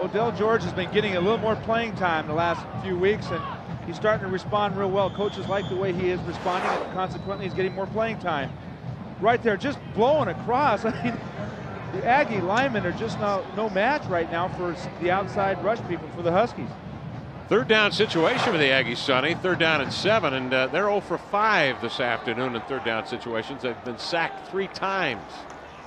Odell George has been getting a little more playing time the last few weeks, and he's starting to respond real well. Coaches like the way he is responding, and consequently, he's getting more playing time. Right there, just blowing across. I mean, the Aggie linemen are just no, no match right now for the outside rush people for the Huskies. Third down situation for the Aggies, Sonny. Third down and seven, and uh, they're 0 for 5 this afternoon in third down situations. They've been sacked three times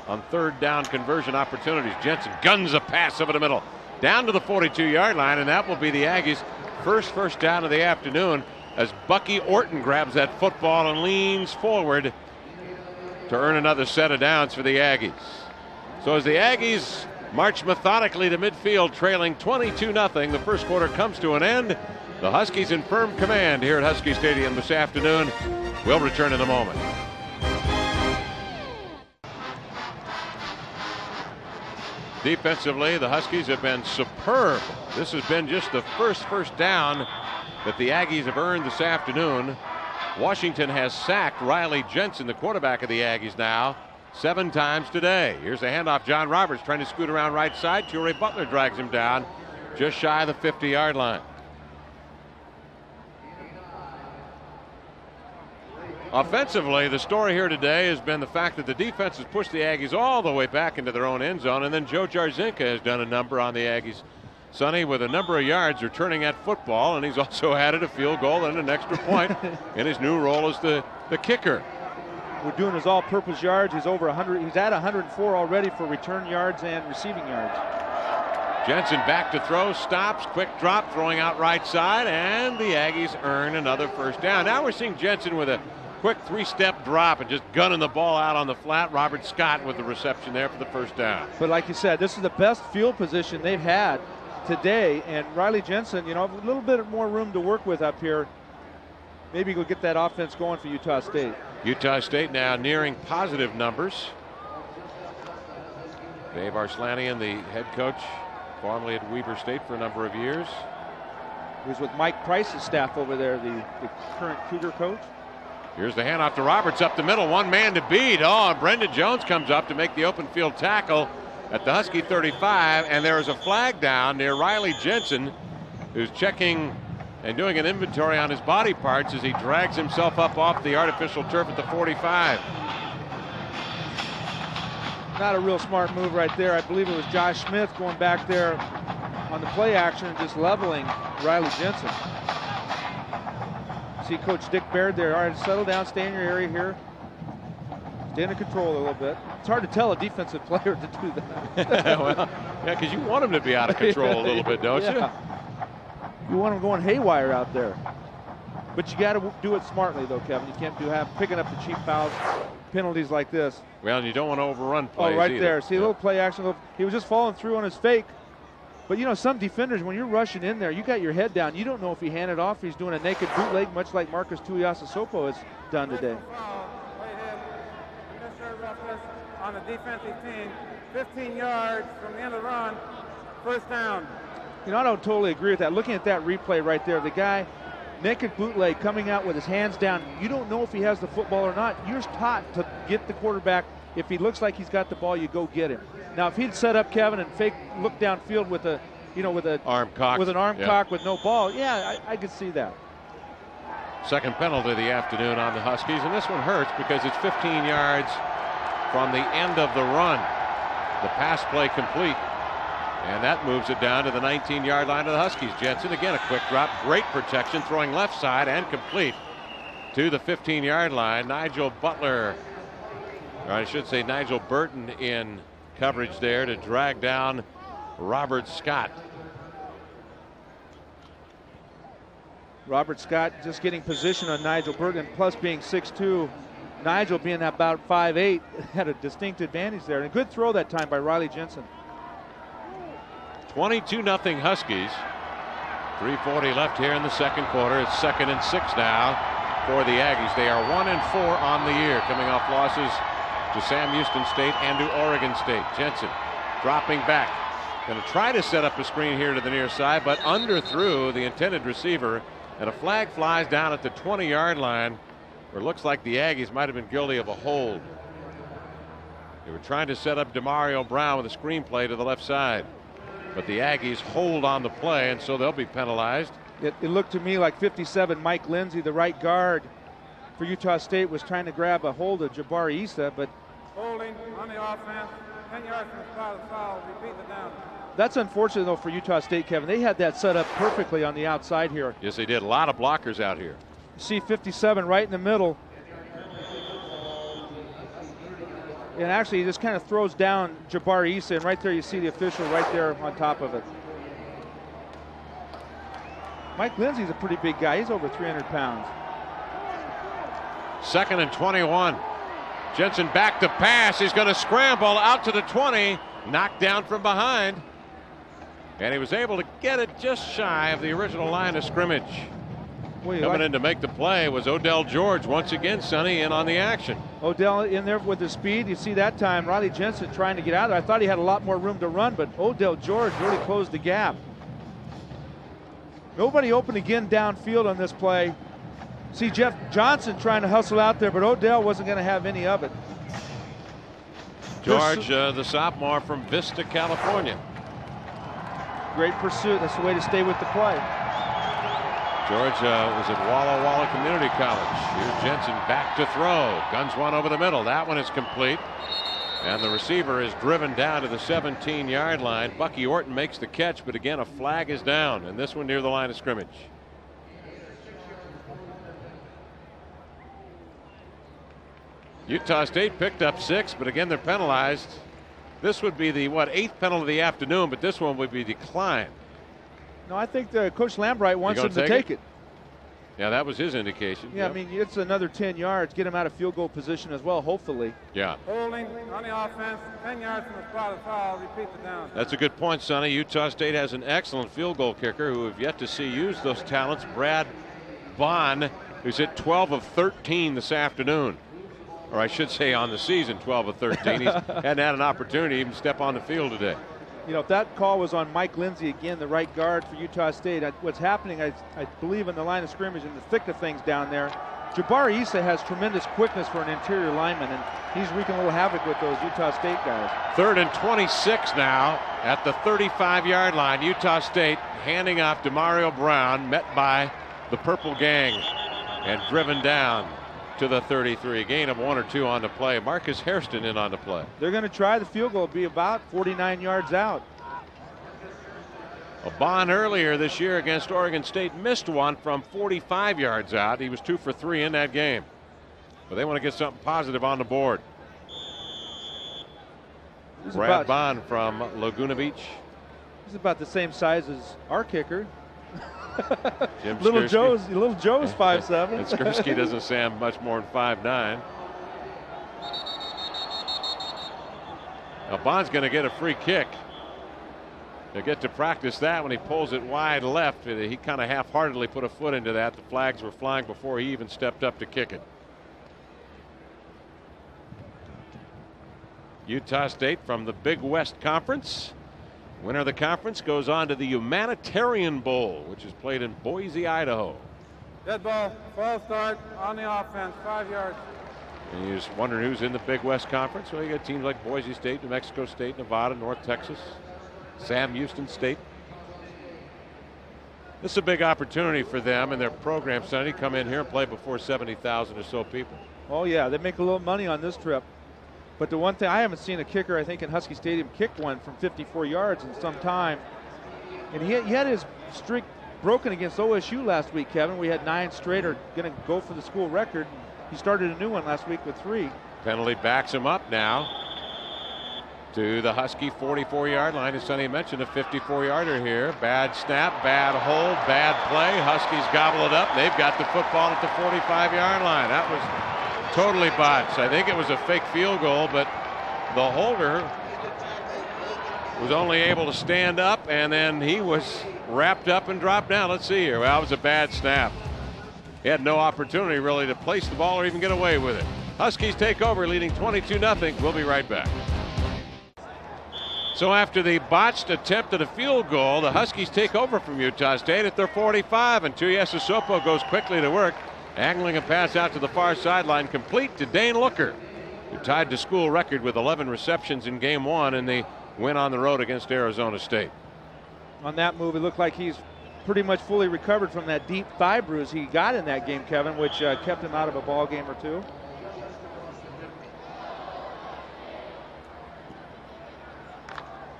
on third down conversion opportunities. Jensen guns a pass over the middle, down to the 42 yard line, and that will be the Aggies' first first down of the afternoon as Bucky Orton grabs that football and leans forward to earn another set of downs for the Aggies. So as the Aggies march methodically to midfield, trailing 22 0. The first quarter comes to an end. The Huskies in firm command here at Husky Stadium this afternoon. We'll return in a moment. Defensively, the Huskies have been superb. This has been just the first first down that the Aggies have earned this afternoon. Washington has sacked Riley Jensen, the quarterback of the Aggies now seven times today. Here's a handoff. John Roberts trying to scoot around right side. Toure Butler drags him down just shy of the 50 yard line. Offensively, the story here today has been the fact that the defense has pushed the Aggies all the way back into their own end zone, and then Joe Jarzynka has done a number on the Aggies. Sonny with a number of yards returning at football, and he's also added a field goal and an extra point in his new role as the, the kicker we're doing his all-purpose yards. He's over 100. He's at 104 already for return yards and receiving yards. Jensen back to throw, stops, quick drop, throwing out right side, and the Aggies earn another first down. Now we're seeing Jensen with a quick three-step drop and just gunning the ball out on the flat. Robert Scott with the reception there for the first down. But like you said, this is the best field position they've had today, and Riley Jensen, you know, a little bit more room to work with up here. Maybe go get that offense going for Utah State. Utah State now nearing positive numbers. Dave Arslanian, the head coach, formerly at Weber State for a number of years. He was with Mike Price's staff over there, the, the current Cougar coach. Here's the handoff to Roberts up the middle, one man to beat. Oh, Brendan Jones comes up to make the open field tackle at the Husky 35, and there is a flag down near Riley Jensen, who's checking and doing an inventory on his body parts as he drags himself up off the artificial turf at the 45. Not a real smart move right there. I believe it was Josh Smith going back there on the play action and just leveling Riley Jensen. See Coach Dick Baird there. All right, settle down, stay in your area here. Stay in control a little bit. It's hard to tell a defensive player to do that. well, yeah, because you want him to be out of control a little bit, don't yeah. you? You want them going haywire out there. But you got to do it smartly, though, Kevin. You can't do have picking up the cheap fouls, penalties like this. Well, and you don't want to overrun oh, plays. Oh, right either. there. See a little play action. He was just falling through on his fake. But you know, some defenders, when you're rushing in there, you got your head down. You don't know if he handed off. He's doing a naked bootleg, much like Marques Tuiasosopo has done today. On the defensive team, 15 yards from the end of the run, first down. You know, I don't totally agree with that. Looking at that replay right there, the guy, naked bootleg, coming out with his hands down. You don't know if he has the football or not. You're taught to get the quarterback. If he looks like he's got the ball, you go get him. Now, if he'd set up Kevin and fake look downfield with a, you know, with a arm cock, with an arm yeah. cock with no ball, yeah, I, I could see that. Second penalty of the afternoon on the Huskies, and this one hurts because it's 15 yards from the end of the run. The pass play complete and that moves it down to the 19 yard line of the Huskies. Jensen again a quick drop, great protection, throwing left side and complete to the 15 yard line. Nigel Butler, or I should say Nigel Burton in coverage there to drag down Robert Scott. Robert Scott just getting position on Nigel Burton, plus being 6'2. Nigel being about 5'8 had a distinct advantage there. And a good throw that time by Riley Jensen. 22 0 Huskies. 340 left here in the second quarter. It's second and six now for the Aggies. They are one and four on the year, coming off losses to Sam Houston State and to Oregon State. Jensen dropping back. Going to try to set up a screen here to the near side, but underthrew the intended receiver, and a flag flies down at the 20 yard line, where it looks like the Aggies might have been guilty of a hold. They were trying to set up Demario Brown with a screenplay to the left side. But the Aggies hold on the play, and so they'll be penalized. It, it, looked to me like 57 Mike Lindsay, the right guard for Utah State, was trying to grab a hold of Jabari Issa, but holding on the offense, 10 yards from the spot of foul, repeat the down. That's unfortunate, though, for Utah State, Kevin. They had that set up perfectly on the outside here. Yes, they did. A lot of blockers out here. See 57 right in the middle. And actually, he just kind of throws down Jabari Issa, and right there you see the official right there on top of it. Mike Lindsey's a pretty big guy. He's over 300 pounds. Second and 21. Jensen back to pass. He's going to scramble out to the 20. Knocked down from behind. And he was able to get it just shy of the original line of scrimmage. Coming like in to make the play was Odell George once again, Sonny, in on the action. Odell in there with the speed. You see that time, Riley Jensen trying to get out there. I thought he had a lot more room to run, but Odell George really closed the gap. Nobody open again downfield on this play. See Jeff Johnson trying to hustle out there, but Odell wasn't going to have any of it. George, uh, the sophomore from Vista, California. Great pursuit. That's the way to stay with the play. George uh, was at Walla Walla Community College. Here's Jensen back to throw. Guns one over the middle. That one is complete. And the receiver is driven down to the 17 yard line. Bucky Orton makes the catch, but again, a flag is down, and this one near the line of scrimmage. Utah State picked up six, but again, they're penalized. This would be the, what, eighth penalty of the afternoon, but this one would be declined. No, I think the Coach Lambright wants him to take, take it? it? Yeah, that was his indication. Yeah, yep. I mean, it's another 10 yards. Get him out of field goal position as well, hopefully. Yeah. Holding on the offense, 10 yards from the spot of foul. Repeat the down. That's a good point, Sonny. Utah State has an excellent field goal kicker who we've yet to see use those talents. Brad Bond, who's at 12 of 13 this afternoon. Or I should say on the season, 12 or 13. He hadn't had an opportunity to even step on the field today you know, if that call was on Mike Lindsey again, the right guard for Utah State, I, what's happening, I, I, believe, in the line of scrimmage, in the thick of things down there, Jabari Issa has tremendous quickness for an interior lineman, and he's wreaking a little havoc with those Utah State guys. Third and 26 now at the 35 yard line. Utah State handing off Demario Brown, met by the Purple Gang, and driven down to the 33. Gain of one or two on the play. Marcus Hairston in on the play. They're going to try the field goal, be about 49 yards out. A Bond earlier this year against Oregon State missed one from 45 yards out. He was two for three in that game. But they want to get something positive on the board. Brad Bond from Laguna Beach. He's about the same size as our kicker. Jim little Skursky. Joe's little Joe's five seven. and Skursky doesn't sound much more than five nine. Now Bond's going to get a free kick. He'll get to practice that when he pulls it wide left. He kind of half-heartedly put a foot into that. The flags were flying before he even stepped up to kick it. Utah State from the Big West Conference Winner of the conference goes on to the Humanitarian Bowl, which is played in Boise, Idaho. Dead ball, false start on the offense, five yards. And you're just wondering who's in the Big West Conference. Well, you got teams like Boise State, New Mexico State, Nevada, North Texas, Sam Houston State. This is a big opportunity for them and their program, Sonny, come in here and play before 70,000 or so people. Oh, yeah, they make a little money on this trip. But the one thing I haven't seen a kicker, I think, in Husky Stadium kick one from 54 yards in some time. And he had, he had his streak broken against OSU last week, Kevin. We had nine straight are going to go for the school record. He started a new one last week with three. Penalty backs him up now to the Husky 44 yard line. As Sonny mentioned, a 54 yarder here. Bad snap, bad hold, bad play. Huskies gobble it up. They've got the football at the 45 yard line. That was totally botched. I think it was a fake field goal, but the holder was only able to stand up, and then he was wrapped up and dropped down. Let's see here. Well, that was a bad snap. He had no opportunity really to place the ball or even get away with it. Huskies take over, leading 22 0. We'll be right back. So after the botched attempt at a field goal, the Huskies take over from Utah State at their 45, and Tuiasosopo goes quickly to work Angling a pass out to the far sideline, complete to Dane Looker, who tied the school record with 11 receptions in game one in the win on the road against Arizona State. On that move, it looked like he's pretty much fully recovered from that deep thigh bruise he got in that game, Kevin, which uh, kept him out of a ball game or two.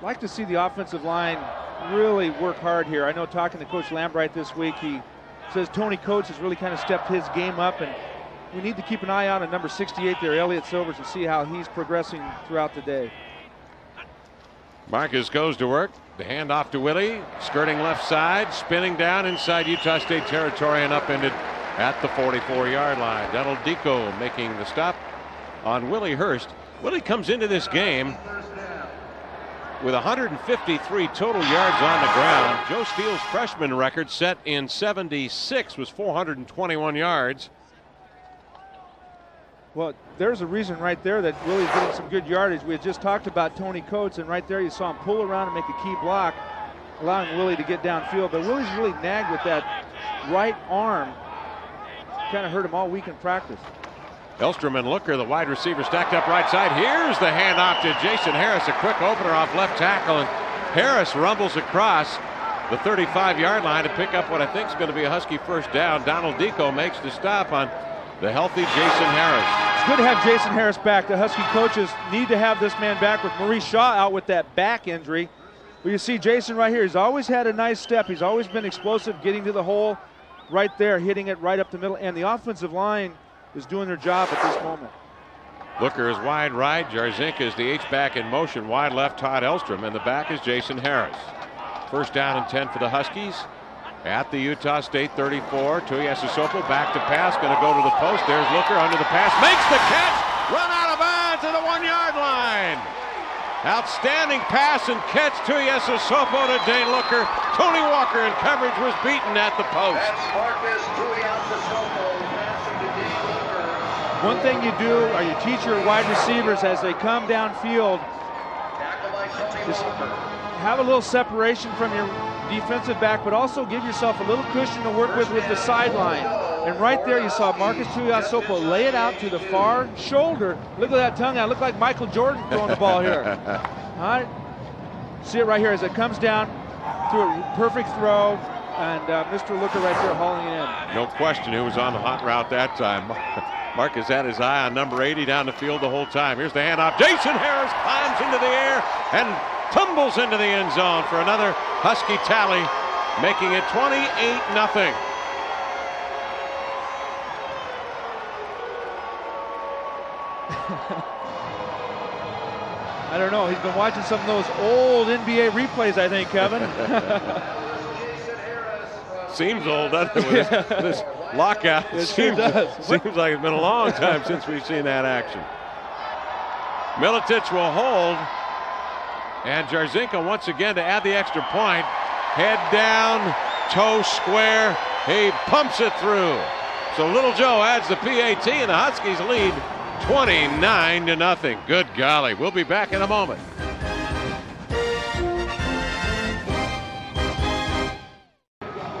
like to see the offensive line really work hard here. I know talking to Coach Lambright this week, he says Tony Coates has really kind of stepped his game up, and we need to keep an eye on at number 68 there, Elliot Silvers, to see how he's progressing throughout the day. Marques goes to work. The handoff to Willie, skirting left side, spinning down inside Utah State territory and upended at the 44 yard line. Donald Deco making the stop on Willie Hurst. Willie comes into this game with 153 total yards on the ground. Joe Steele's freshman record set in 76 was 421 yards. Well, there's a reason right there that Willie's getting some good yardage. We had just talked about Tony Coates, and right there you saw him pull around and make a key block, allowing Willie to get downfield. But Willie's really nagged with that right arm. Kind of hurt him all week in practice. Elstrom and Looker, the wide receiver, stacked up right side. Here's the handoff to Jason Harris, a quick opener off left tackle, and Harris rumbles across the 35-yard line to pick up what I think is going to be a Husky first down. Donald Deco makes the stop on the healthy Jason Harris. It's good to have Jason Harris back. The Husky coaches need to have this man back with Maurice Shaw out with that back injury. Well, you see Jason right here. He's always had a nice step. He's always been explosive, getting to the hole right there, hitting it right up the middle. And the offensive line is doing their job at this moment. Looker is wide right. Jarzynka is the H-back in motion. Wide left, Todd Elstrom. And the back is Jason Harris. First down and 10 for the Huskies at the Utah State 34. Tuiasosopo back to pass, going to go to the post. There's Looker under the pass, makes the catch, run out of bounds to the one yard line. Outstanding pass and catch Tuiasosopo to Dane Looker. Tony Walker in coverage was beaten at the post. That's Marques Tuiasosopo One thing you do, or you teach your wide receivers as they come downfield, Just- have a little separation from your defensive back, but also give yourself a little cushion to work with with the sideline. And right there, you saw Marques Tuiasosopo lay it out to the far shoulder. Look at that tongue out. Looked like Michael Jordan throwing the ball here. All right. See it right here as it comes down through a perfect throw. And uh, Mr. Looker right there hauling it in. No question who was on the hot route that time. Marques had his eye on number 80 down the field the whole time. Here's the handoff. Jason Harris climbs into the air and tumbles into the end zone for another Husky tally, making it 28 0. I don't know. He's been watching some of those old NBA replays, I think, Kevin. Jason Harris from Seems old, doesn't it? This, this lockout. It sure seems, does. seems like it's been a long time since we've seen that action. Milicic will hold. And Jarzynka once again to add the extra point. Head down, toe square. He pumps it through. So Little Joe adds the PAT and the Huskies lead 29 to nothing. Good golly. We'll be back in a moment.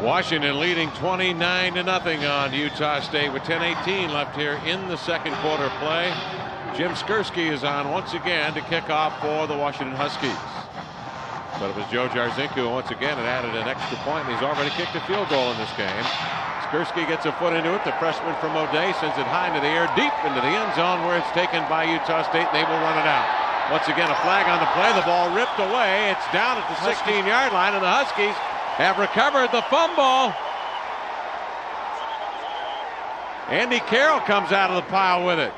Washington leading 29 to nothing on Utah State with 10-18 left here in the second quarter play. Jim Skursky is on once again to kick off for the Washington Huskies. But it was Joe Jarzynka who once again and added an extra point, he's already kicked a field goal in this game. Skursky gets a foot into it. The freshman from O'Dea sends it high into the air, deep into the end zone, where it's taken by Utah State, and they will run it out. Once again, a flag on the play. The ball ripped away. It's down at the 16-yard line, and the Huskies have recovered the fumble. Andy Carroll comes out of the pile with it.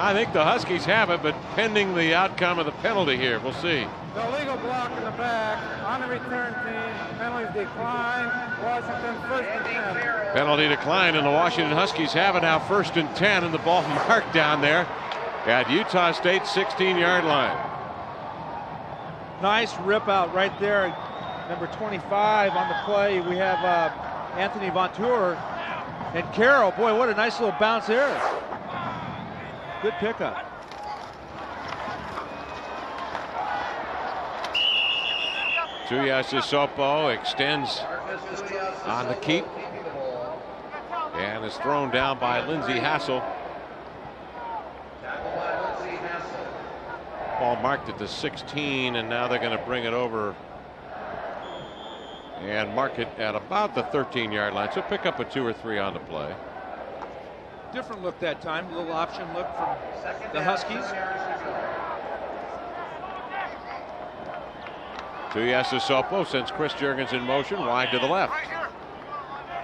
I think the Huskies have it, but pending the outcome of the penalty here, we'll see. The legal block in the back on the return team. Penalties decline. Washington first and 10. Penalty decline, and the Washington Huskies have it now first and 10, and the ball marked down there at Utah State's 16-yard line. Nice rip out right there. Number 25 on the play. We have uh, Anthony Vontoure and Carroll. Boy, what a nice little bounce there. Good pickup. Tuiasosopo extends on the keep keeping the ball. and is thrown down by Lindsey Hassel. Tackled by Lindsey Hassel. Ball marked at the 16, and now they're going to bring it over and mark it at about the 13 yard line. So pick up a two or three on the play. different look that time, a little option look from the Huskies. Tuiasosopo sends Chris Juergens in motion wide to the left.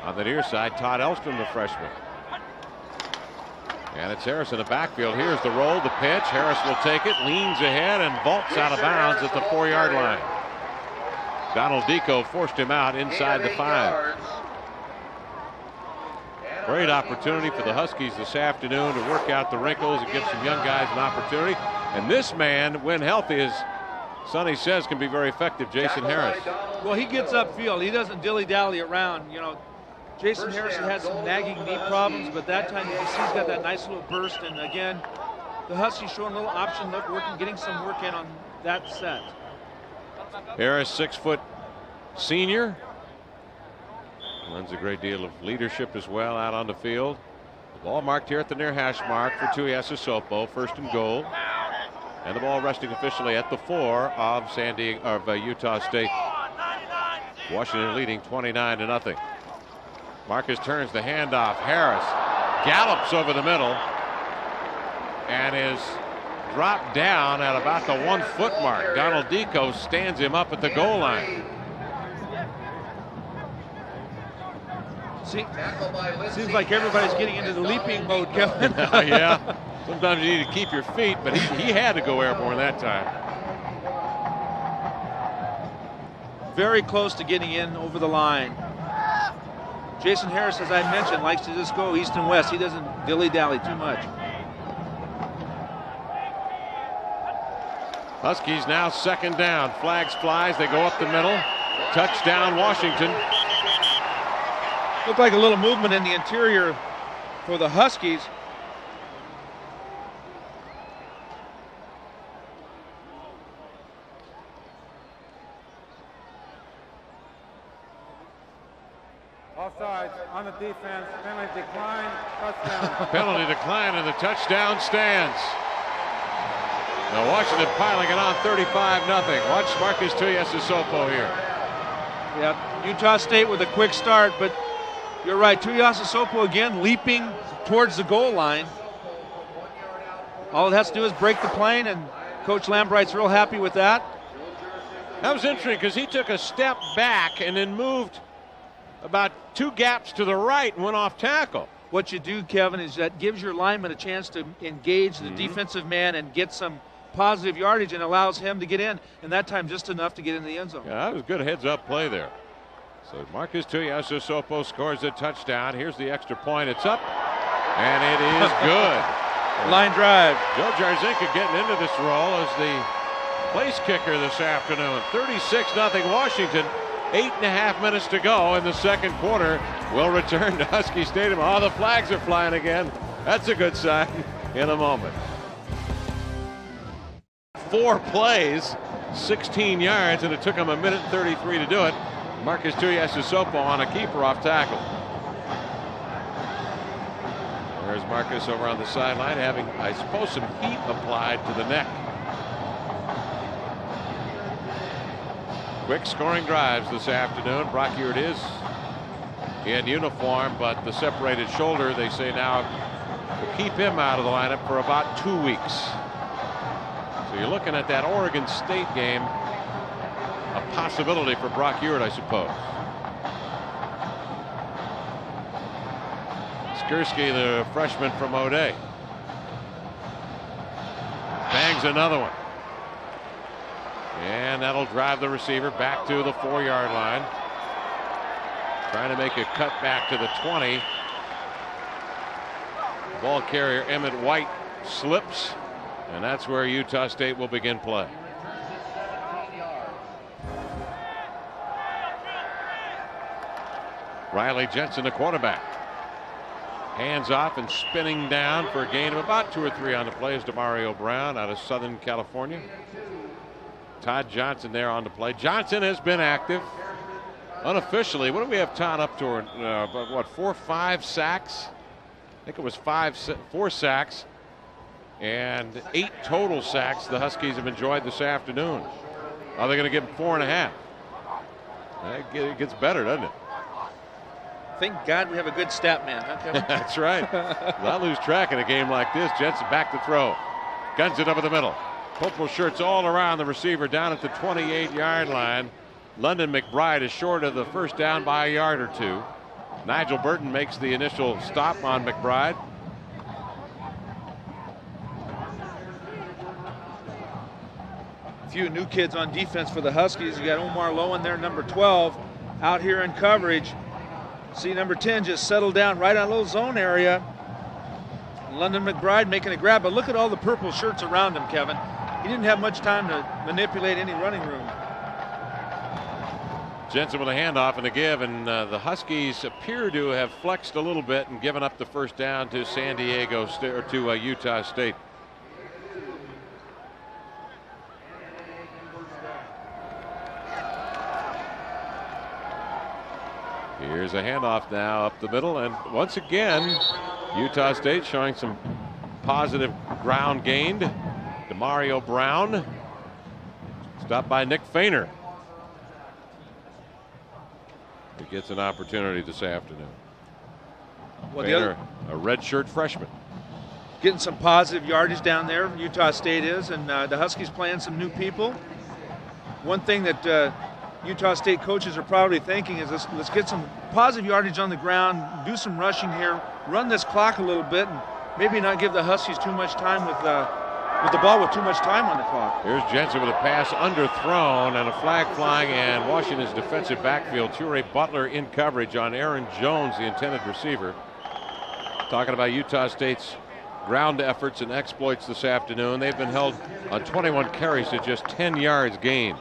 On the near side, Todd Elstrom, the freshman. And it's Harris in the backfield. Here's the roll, the pitch. Harris will take it, leans ahead, and vaults out of bounds at the four yard line. Donald Deco forced him out inside the five. Great opportunity for the Huskies this afternoon to work out the wrinkles and give some young guys an opportunity. And this man, when healthy, as Sonny says, can be very effective. Jason Harris. Well, he gets upfield. He doesn't dilly dally around. You know, Jason Harris has had some nagging knee problems, but that time you can see he's got that nice little burst. And again, the Huskies showing a little option look, working, getting some work in on that set. Harris, six foot senior. Lends a great deal of leadership as well out on the field. The ball marked here at the near hash mark for Tuiasosopo, first and goal. And the ball resting officially at the four of San Diego, of uh, Utah State. Washington leading 29 to nothing. Marques turns the handoff. Harris gallops over the middle and is dropped down at about the one foot mark. Donald Deco stands him up at the goal line. See, seems like everybody's getting into the leaping mode, Kevin. yeah. Sometimes you need to keep your feet, but he, he had to go airborne that time. Very close to getting in over the line. Jason Harris, as I mentioned, likes to just go east and west. He doesn't dilly-dally too much. Huskies now second down. Flags flies. They go up the middle. Touchdown, Washington. Looked like a little movement in the interior for the Huskies. Offside on the defense. Penalty decline. Touchdown. Penalty decline and the touchdown stands. Now Washington piling it on 35 nothing. Watch Marques Tuiasosopo here. Yeah, Utah State with a quick start, but you're right. Tuiasosopo again leaping towards the goal line. All it has to do is break the plane, and Coach Lambright's real happy with that. That was interesting because he took a step back and then moved about two gaps to the right and went off tackle. What you do, Kevin, is that gives your lineman a chance to engage the Mhm. defensive man and get some positive yardage and allows him to get in, and that time just enough to get in the end zone. Yeah, that was a good heads up play there. So Marques Tuiasosopo scores a touchdown. Here's the extra point. It's up, and it is good. Line drive. Joe Jarzynka getting into this role as the place kicker this afternoon. 36 0 Washington. Eight and a half minutes to go in the second quarter. We'll return to Husky Stadium. Oh, the flags are flying again. That's a good sign in a moment. Four plays, 16 yards, and it took him a minute and 33 to do it. Marques Tuiasosopo on a keeper off tackle. There's Marques over on the sideline having, I suppose, some heat applied to the neck. Quick scoring drives this afternoon. Brock Huard is in uniform, but the separated shoulder, they say now, will keep him out of the lineup for about two weeks. So you're looking at that Oregon State game, a possibility for Brock Huard, I suppose. Skursky, the freshman from O'Dea. Bangs another one. And that'll drive the receiver back to the four yard line. Trying to make a cut back to the 20. Ball carrier Emmett White slips, and that's where Utah State will begin play. Riley Jensen, the quarterback. Hands off and spinning down for a gain of about two or three on the play is Demario Brown out of Southern California. Todd Johnson there on the play. Johnson has been active unofficially. What do we have Todd up to? Uh, what four, five sacks? I think it was five, four sacks, and eight total sacks the Huskies have enjoyed this afternoon. Are they going to give him four and a half? It gets better, doesn't it? Thank God we have a good stat man, huh? That's right. Not lose track in a game like this. Jensen back to throw. Guns it over the middle. Purple shirts all around the receiver down at the 28 yard line. London McBride is short of the first down by a yard or two. Nigel Burton makes the initial stop on McBride. A few new kids on defense for the Huskies. You got Omar Lowe in there, number 12, out here in coverage. See number 10 just settled down right on a little zone area. London McBride making a grab, but look at all the purple shirts around him, Kevin. He didn't have much time to manipulate any running room. Jensen with a handoff and a give, and uh, the Huskies appear to have flexed a little bit and given up the first down to San Diego or to uh, Utah State. Here's a handoff now up the middle, and once again, Utah State showing some positive ground gained. Demario Brown, stopped by Nick Feiner. He gets an opportunity this afternoon. Well, the Feiner, other, a redshirt freshman. getting some positive yardage down there, Utah State is, and uh, the Huskies playing some new people. One thing that uh, Utah State coaches are probably thinking is let's, let's get some positive yardage on the ground, do some rushing here, run this clock a little bit, and maybe not give the Huskies too much time with uh, with the ball with too much time on the clock. Here's Jensen with a pass underthrown and a flag flying, and Washington's defensive backfield. Toure Butler in coverage on Aaron Jones, the intended receiver. Talking about Utah State's ground efforts and exploits this afternoon. They've been held on 21 carries to just 10 yards gained.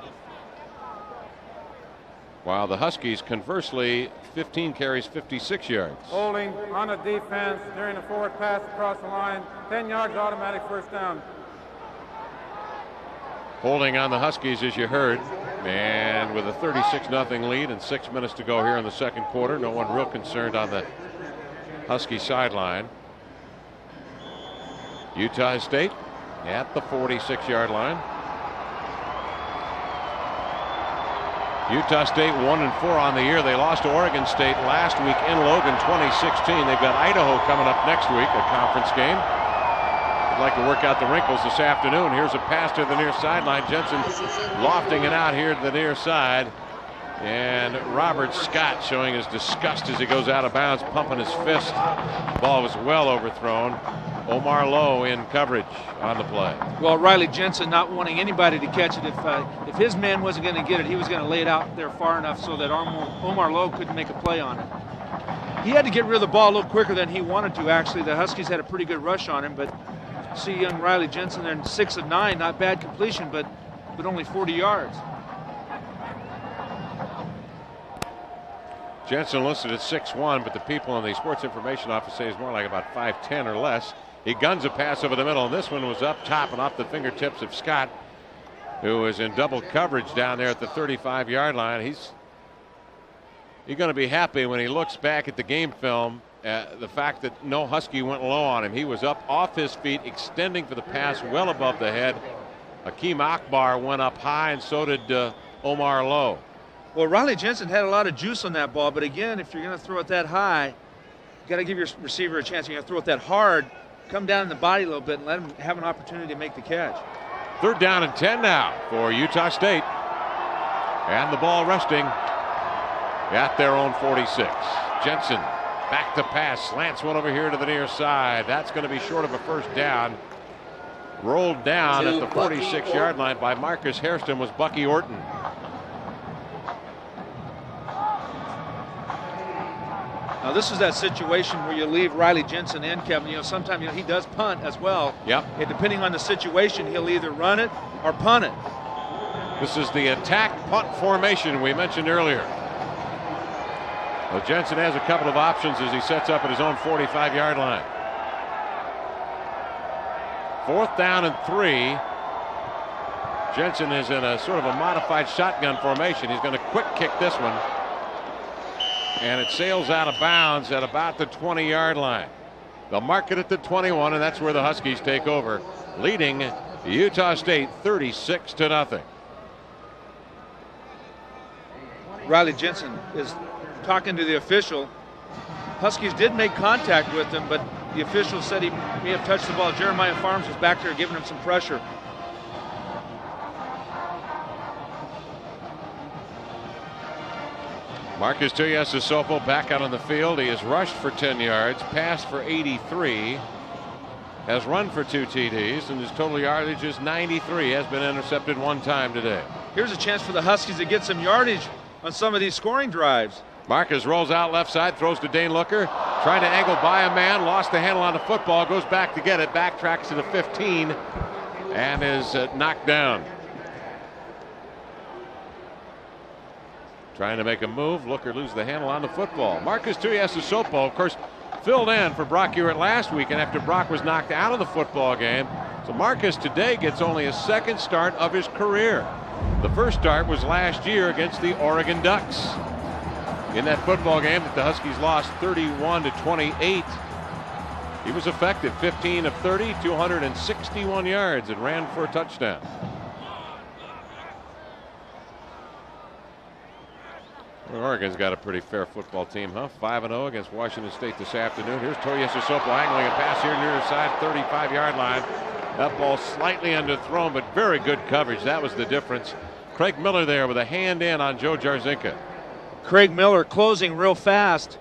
While the Huskies, conversely, 15 carries, 56 yards. Holding on the defense during a forward pass across the line. 10 yards automatic first down. Holding on the Huskies, as you heard. And with a 36 0 lead and six minutes to go here in the second quarter, no one real concerned on the Husky sideline. Utah State at the 46 yard line. Utah State one and four on the year. They lost to Oregon State last week in Logan 2016. They've got Idaho coming up next week, a conference game. I'd like to work out the wrinkles this afternoon. Here's a pass to the near sideline. Jensen lofting it out here to the near side. And Robert Scott showing his disgust as he goes out of bounds, pumping his fist. Ball was well overthrown. Omar Lowe in coverage on the play. Well, Riley Jensen not wanting anybody to catch it. If uh, if his man wasn't going to get it, he was going to lay it out there far enough so that Omar, Omar Lowe couldn't make a play on it. He had to get rid of the ball a little quicker than he wanted to. Actually, the Huskies had a pretty good rush on him, but see young Riley Jensen there in six of nine, not bad completion, but but only 40 yards. Jensen listed at six one, but the people in the sports information office say he's more like about 5'10 or less. He guns a pass over the middle, and this one was up top and off the fingertips of Scott, who is in double coverage down there at the 35 yard line. He's he's going to be happy when he looks back at the game film. Uh, the fact that no Husky went low on him. He was up off his feet, extending for the pass well above the head. Hakim Akbar went up high, and so did uh, Omar Lowe. Well, Riley Jensen had a lot of juice on that ball, but again, if you're going to throw it that high, you got to give your receiver a chance. You're going to throw it that hard, come down in the body a little bit, and let him have an opportunity to make the catch. Third down and 10 now for Utah State. And the ball resting at their own 46. Jensen back to pass, slants one over here to the near side. That's going to be short of a first down. Rolled down at the 46 yard line by Marcus Hairston was Bucky Orton. Now, this is that situation where you leave Riley Jensen in, Kevin. You know, sometimes you know, he does punt as well. Yep. And depending on the situation, he'll either run it or punt it. This is the attack punt formation we mentioned earlier. Well, Jensen has a couple of options as he sets up at his own 45 yard line. Fourth down and three. Jensen is in a sort of a modified shotgun formation. He's going to quick kick this one. And it sails out of bounds at about the 20 yard line. They'll mark it at the 21, and that's where the Huskies take over, leading Utah State 36 to nothing. Riley Jensen is talking to the official, Huskies did make contact with him, but the official said he may have touched the ball. Jeremiah Pharms was back there giving him some pressure. Marques Tuiasosopo back out on the field. He has rushed for 10 yards, passed for 83, has run for two TDs, and his total yardage is 93. Has been intercepted one time today. Here's a chance for the Huskies to get some yardage on some of these scoring drives. Marques rolls out left side, throws to Dane Looker, trying to angle by a man, lost the handle on the football, goes back to get it, backtracks to the 15, and is uh, knocked down. Trying to make a move, Looker loses the handle on the football. Marques Tuiasosopo, of course, filled in for Brock Huard last week, and after Brock was knocked out of the football game. So Marques today gets only a second start of his career. The first start was last year against the Oregon Ducks. In that football game that the Huskies lost 31 to 28, he was effective 15 of 30, 261 yards, and ran for a touchdown. Oregon's got a pretty fair football team, huh? 5 0 against Washington State this afternoon. Here's Tuiasosopo angling a pass here near the side, 35 yard line. That ball slightly underthrown, but very good coverage. That was the difference. Craig Miller there with a hand in on Joe Jarzynka. Craig Miller closing real fast.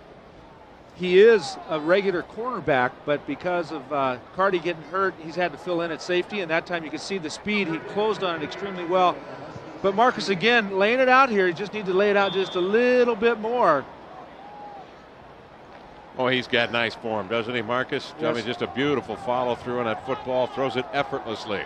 He is a regular cornerback, but because of uh, Carty getting hurt, he's had to fill in at safety, and that time you can see the speed. He closed on it extremely well. But Marques again laying it out here. He just need to lay it out just a little bit more. Oh, he's got nice form, doesn't he, Marques? Yes. I mean, just a beautiful follow through on that football. Throws it effortlessly.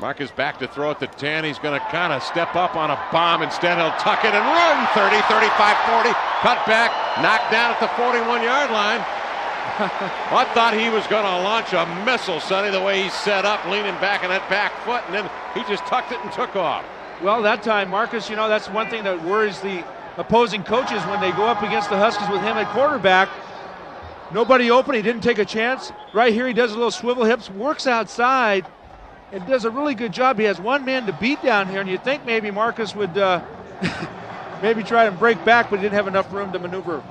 Marques back to throw at the 10. He's going to kind of step up on a bomb. Instead, he'll tuck it and run 30, 35, 40. Cut back, knocked down at the 41 yard line. I thought he was going to launch a missile, Sonny, the way he's set up, leaning back on that back foot, and then he just tucked it and took off. Well, that time, Marques, you know, that's one thing that worries the opposing coaches when they go up against the Huskies with him at quarterback. Nobody open. He didn't take a chance. Right here, he does a little swivel hips, works outside, and does a really good job. He has one man to beat down here, and you'd think maybe Marques would uh, maybe try to break back, but he didn't have enough room to maneuver.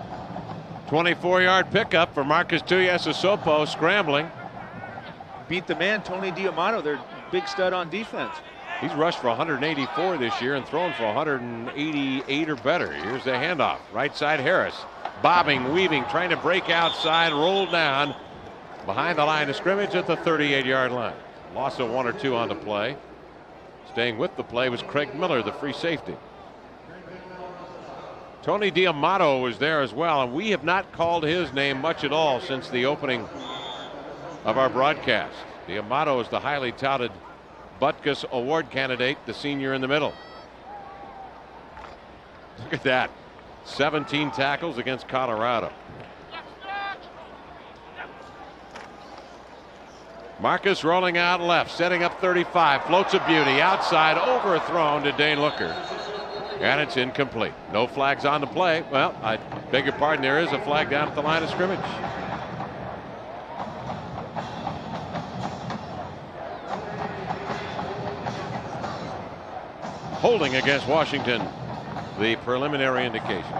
24 yard pickup for Marques Tuiasosopo, scrambling. Beat the man, Tony Diamato, their big stud on defense. He's rushed for 184 this year and thrown for 188 or better. Here's the handoff. Right side Harris. Bobbing, weaving, trying to break outside, roll down behind the line of scrimmage at the 38 yard line. Loss of one or two on the play. Staying with the play was Craig Miller, the free safety. Tony Diamato was there as well, and we have not called his name much at all since the opening of our broadcast. Diamato is the highly touted Butkus Award candidate, the senior in the middle. Look at that. 17 tackles against Colorado. Marques rolling out left, setting up 35, floats a beauty, outside, overthrown to Dane Looker. And it's incomplete. No flags on the play. Well, I beg your pardon, there is a flag down at the line of scrimmage. Holding against Washington, the preliminary indication.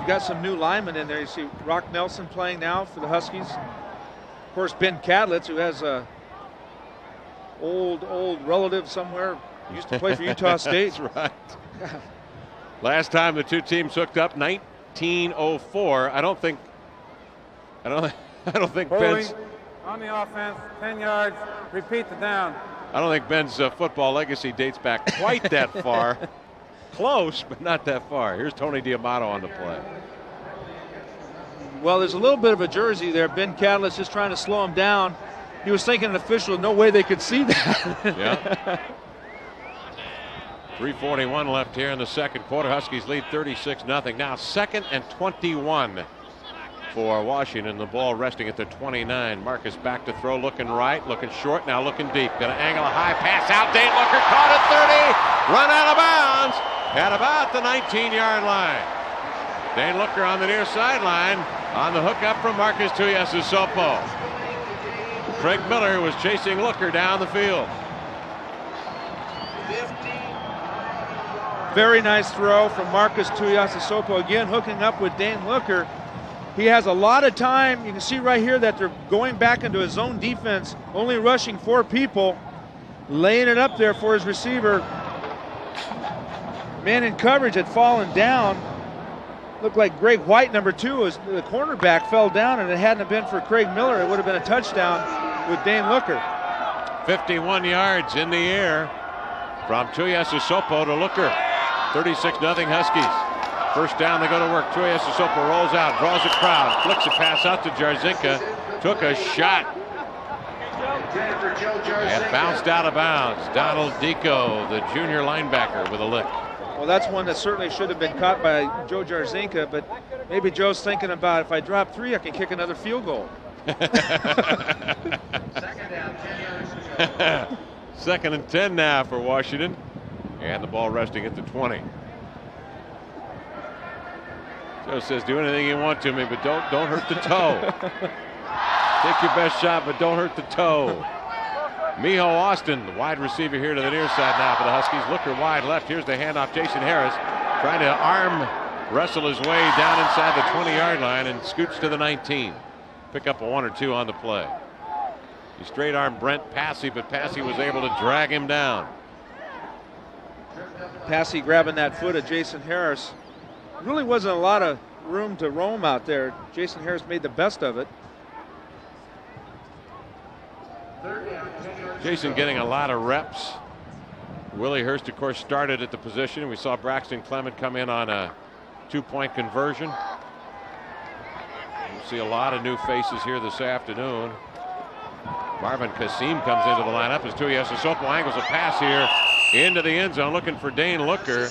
You got some new linemen in there. You see Rock Nelson playing now for the Huskies. Of course, Ben Cadlitz, who has a old, old relative somewhere, used to play for Utah State. That's right. Last time the two teams hooked up, 1904. I don't think. I don't. I don't think Holding Ben's. on the offense, 10 yards. Repeat the down. I don't think Ben's uh, football legacy dates back quite that far. Close, but not that far. Here's Tony Diamato on the play. Well, there's a little bit of a jersey there. Ben Cadlitz just trying to slow him down. He was thinking an official, no way they could see that. Yeah. 341 left here in the second quarter. Huskies lead 36 0 Now second and 21 for Washington. The ball resting at the 29. Marques back to throw, looking right, looking short, now looking deep. Gonna angle a high pass out. Dane Looker caught at 30, run out of bounds at about the 19 yard line. Dane Looker on the near sideline on the hookup from Marques Tuiasosopo. Craig Miller was chasing Looker down the field. Very nice throw from Marques Tuiasosopo. Again, hooking up with Dane Looker. He has a lot of time. You can see right here that they're going back into his zone defense, only rushing four people, laying it up there for his receiver. Man in coverage had fallen down. Looked like Greg White, number two, was the cornerback, fell down, and it hadn't been for Craig Miller, it would have been a touchdown with Dane Looker. 51 yards in the air from Tuiasosopo to Looker. 36 0 Huskies. First down, they go to work. Tuiasosopo rolls out, draws a crowd, flicks a pass out to Jarzynka, took a shot, and bounced out of bounds. Donald Deco, the junior linebacker, with a lick. Well, that's one that certainly should have been caught by Joe Jarzynka, but maybe Joe's thinking about if I drop three, I can kick another field goal. Second and 10 now for Washington. And the ball resting at the 20. Joe says, do anything you want to me, but don't don't hurt the toe. Take your best shot, but don't hurt the toe. Miho Austin, the wide receiver here to the near side now for the Huskies. Looker wide left. Here's the handoff. Jason Harris trying to arm wrestle his way down inside the 20 yard line and scoots to the 19. Pick up a one or two on the play. He straight armed Brent Passy, but Passy was able to drag him down. Passy grabbing that foot of Jason Harris. Really wasn't a lot of room to roam out there. Jason Harris made the best of it. Jason getting a lot of reps. Willie Hurst, of course, started at the position. We saw Braxton Cleman come in on a two point conversion. We'll see a lot of new faces here this afternoon. Marvin Kasim comes into the lineup as Tuiasosopo angles a pass here into the end zone looking for Dane Looker.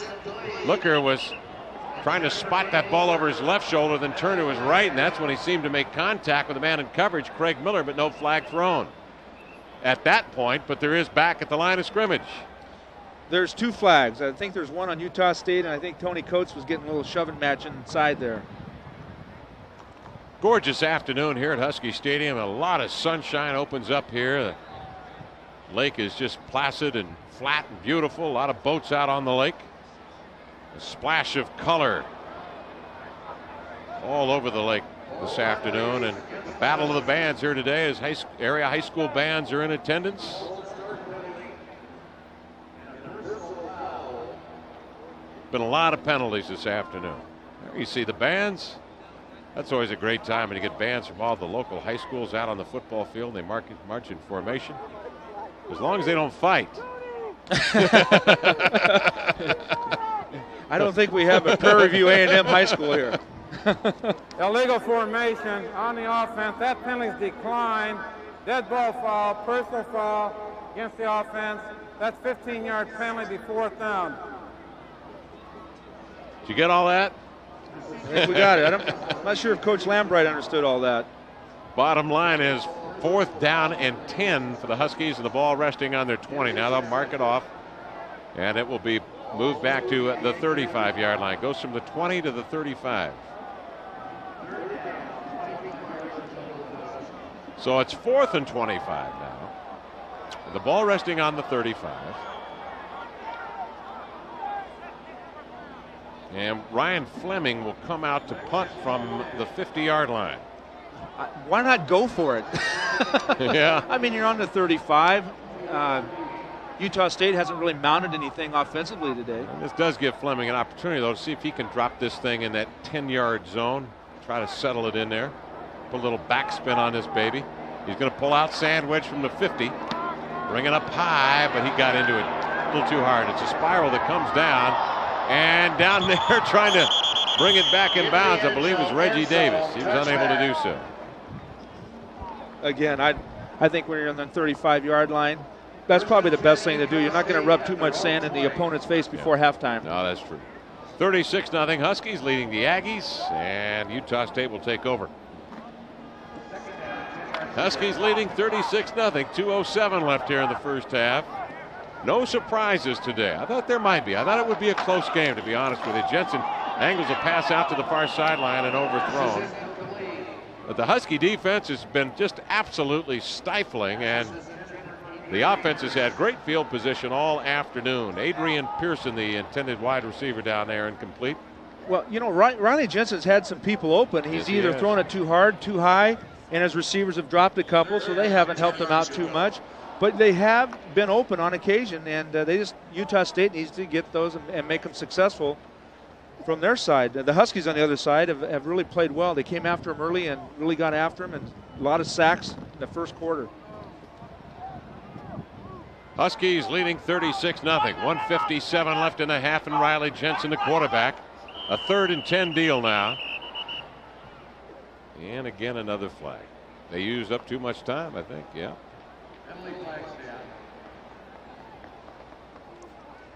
Looker was trying to spot that ball over his left shoulder, then turn to his right, and that's when he seemed to make contact with the man in coverage, Craig Miller, but no flag thrown at that point, but there is back at the line of scrimmage. There's two flags. I think there's one on Utah State, and I think Tony Coates was getting a little shoving match inside there. Gorgeous afternoon here at Husky Stadium. A lot of sunshine opens up here. The lake is just placid and flat and beautiful. A lot of boats out on the lake. A splash of color all over the lake this afternoon. And Battle of the Bands here today as high, area high school bands are in attendance. Been a lot of penalties this afternoon. There you see the bands. That's always a great time when you get bands from all the local high schools out on the football field. They march, march in formation. As long as they don't fight. I don't think we have a Prairie View A&M high school here. Illegal formation on the offense. That penalty's declined. Dead ball foul, personal foul against the offense. That's 15 yard penalty, fourth down. Did you get all that? I think we got it. I'm not sure if Coach Lambright understood all that. Bottom line is fourth down and 10 for the Huskies, and the ball resting on their 20. Now they'll mark it off, and it will be moved back to the 35 yard line. Goes from the 20 to the 35. So it's fourth and 25 now. The ball resting on the 35. And Ryan Fleming will come out to punt from the 50 yard line. Why not go for it? yeah. I mean, you're on the 35. Uh, Utah State hasn't really mounted anything offensively today. And this does give Fleming an opportunity, though, to see if he can drop this thing in that 10 yard zone, try to settle it in there, put a little backspin on this baby. He's going to pull out Sandwich from the 50, bring it up high, but he got into it a little too hard. It's a spiral that comes down, and down there trying to bring it back in bounds, I believe, was Reggie Davis. He was unable to do so. Again, I, I think when you're on the 35 yard line, that's probably the best thing to do. You're not going to rub too much sand in the opponent's face before yeah. halftime. No, that's true. 36 0 Huskies leading the Aggies, and Utah State will take over. Huskies leading 36 0. 207 left here in the first half. No surprises today. I thought there might be. I thought it would be a close game, to be honest with you. Jensen angles a pass out to the far sideline and overthrown. But the Husky defense has been just absolutely stifling, and The offense has had great field position all afternoon. Adrian Pearson, the intended wide receiver down there, incomplete. Well, you know, Ronnie Jensen's had some people open. He's Yes, either thrown it too hard, too high, and his receivers have dropped a couple, so they haven't helped him out too much. But they have been open on occasion, and uh, they just Utah State needs to get those and, and make them successful from their side. The Huskies on the other side have, have really played well. They came after him early and really got after him, and a lot of sacks in the first quarter. Huskies leading 36 0 157 left in the half, and Riley Jensen, the quarterback. A third and 10 deal now. And again, another flag. They used up too much time, I think. Yeah.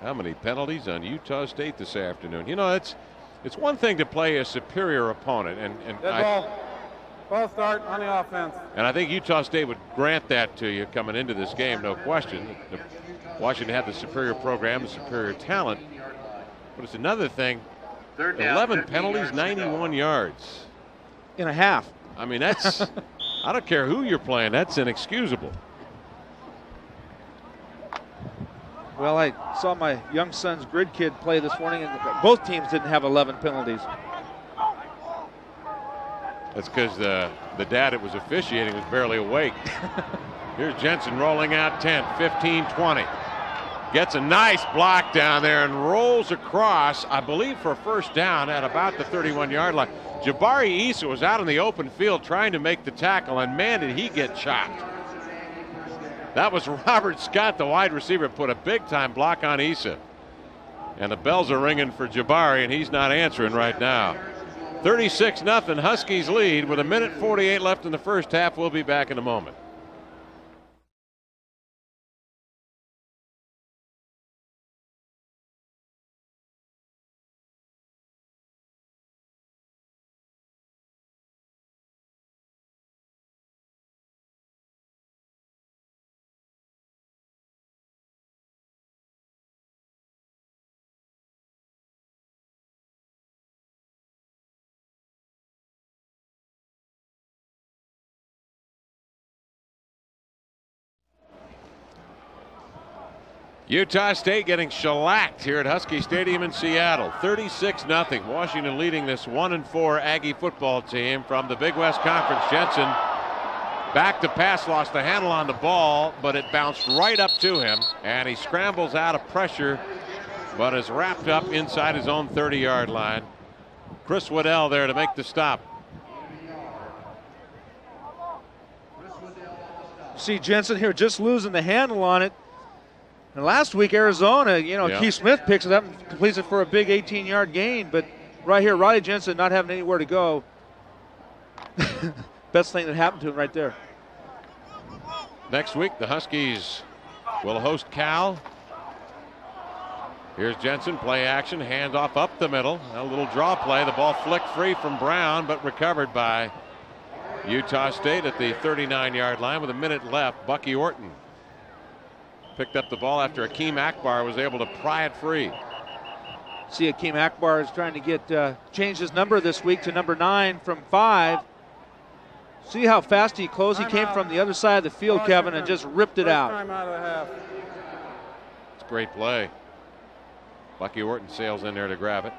How many penalties on Utah State this afternoon? You know, it's it's one thing to play a superior opponent, and and Dead I, ball. Ball start on the offense. and I think Utah State would grant that to you coming into this game, no question. The- Washington had the superior program, the superior talent. But it's another thing. 11 15 penalties, yards 91 yards. In a half. I mean, that's, I don't care who you're playing, that's inexcusable. Well, I saw my young son's grid kid play this morning, and both teams didn't have 11 penalties. That's because the, the dad that was officiating was barely awake. Here's Jensen rolling out 10, 15, 20. Gets a nice block down there and rolls across, I believe, for a first down at about the 31 yard line. Jabari Issa was out in the open field trying to make the tackle, and man, did he get chopped. That was Robert Scott, the wide receiver, put a big time block on Issa. And the bells are ringing for Jabari, and he's not answering right now. 36 0 Huskies lead with a minute 48 left in the first half. We'll be back in a moment. Utah State getting shellacked here at Husky Stadium in Seattle. 36 0. Washington leading this 1 and 4 Aggie football team from the Big West Conference. Jensen back to pass, lost the handle on the ball, but it bounced right up to him, and he scrambles out of pressure, but is wrapped up inside his own 30 yard line. Chris Waddell there to make the stop. See Jensen here just losing the handle on it. And last week, Arizona, you know, Yeah. Keith Smith picks it up and completes it for a big 18 yard gain. But right here, Riley Jensen not having anywhere to go. Best thing that happened to him right there. Next week, the Huskies will host Cal. Here's Jensen, play action, hand off up the middle. A little draw play. The ball flicked free from Brown, but recovered by Utah State at the 39 yard line with a minute left. Bucky Orton picked up the ball after Hakim Akbar was able to pry it free. See, Hakim Akbar is trying to get uh, change his number this week to number nine from five. See how fast he closed? He came from the other side of the field, Kevin, and just ripped it out. Time out of the half. It's a great play. Bucky Orton sails in there to grab it.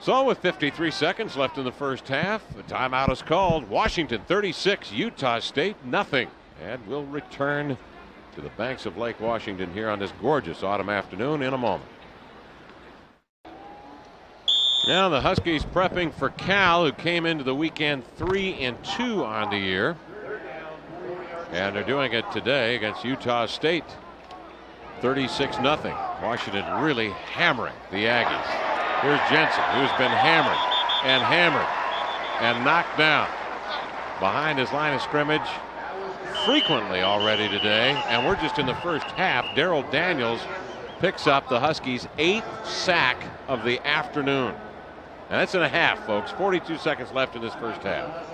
So, with 53 seconds left in the first half, the timeout is called. Washington 36, Utah State nothing. And we'll return to the banks of Lake Washington here on this gorgeous autumn afternoon in a moment. Now the Huskies prepping for Cal, who came into the weekend three and two on the year, and they're doing it today against Utah State. 36 0. Washington really hammering the Aggies. Here's Jensen, who's been hammered and hammered and knocked down behind his line of scrimmage frequently already today. And we're just in the first half. Daryl Daniels picks up the Huskies' eighth sack of the afternoon. And that's in a half, folks. 42 seconds left in this first half.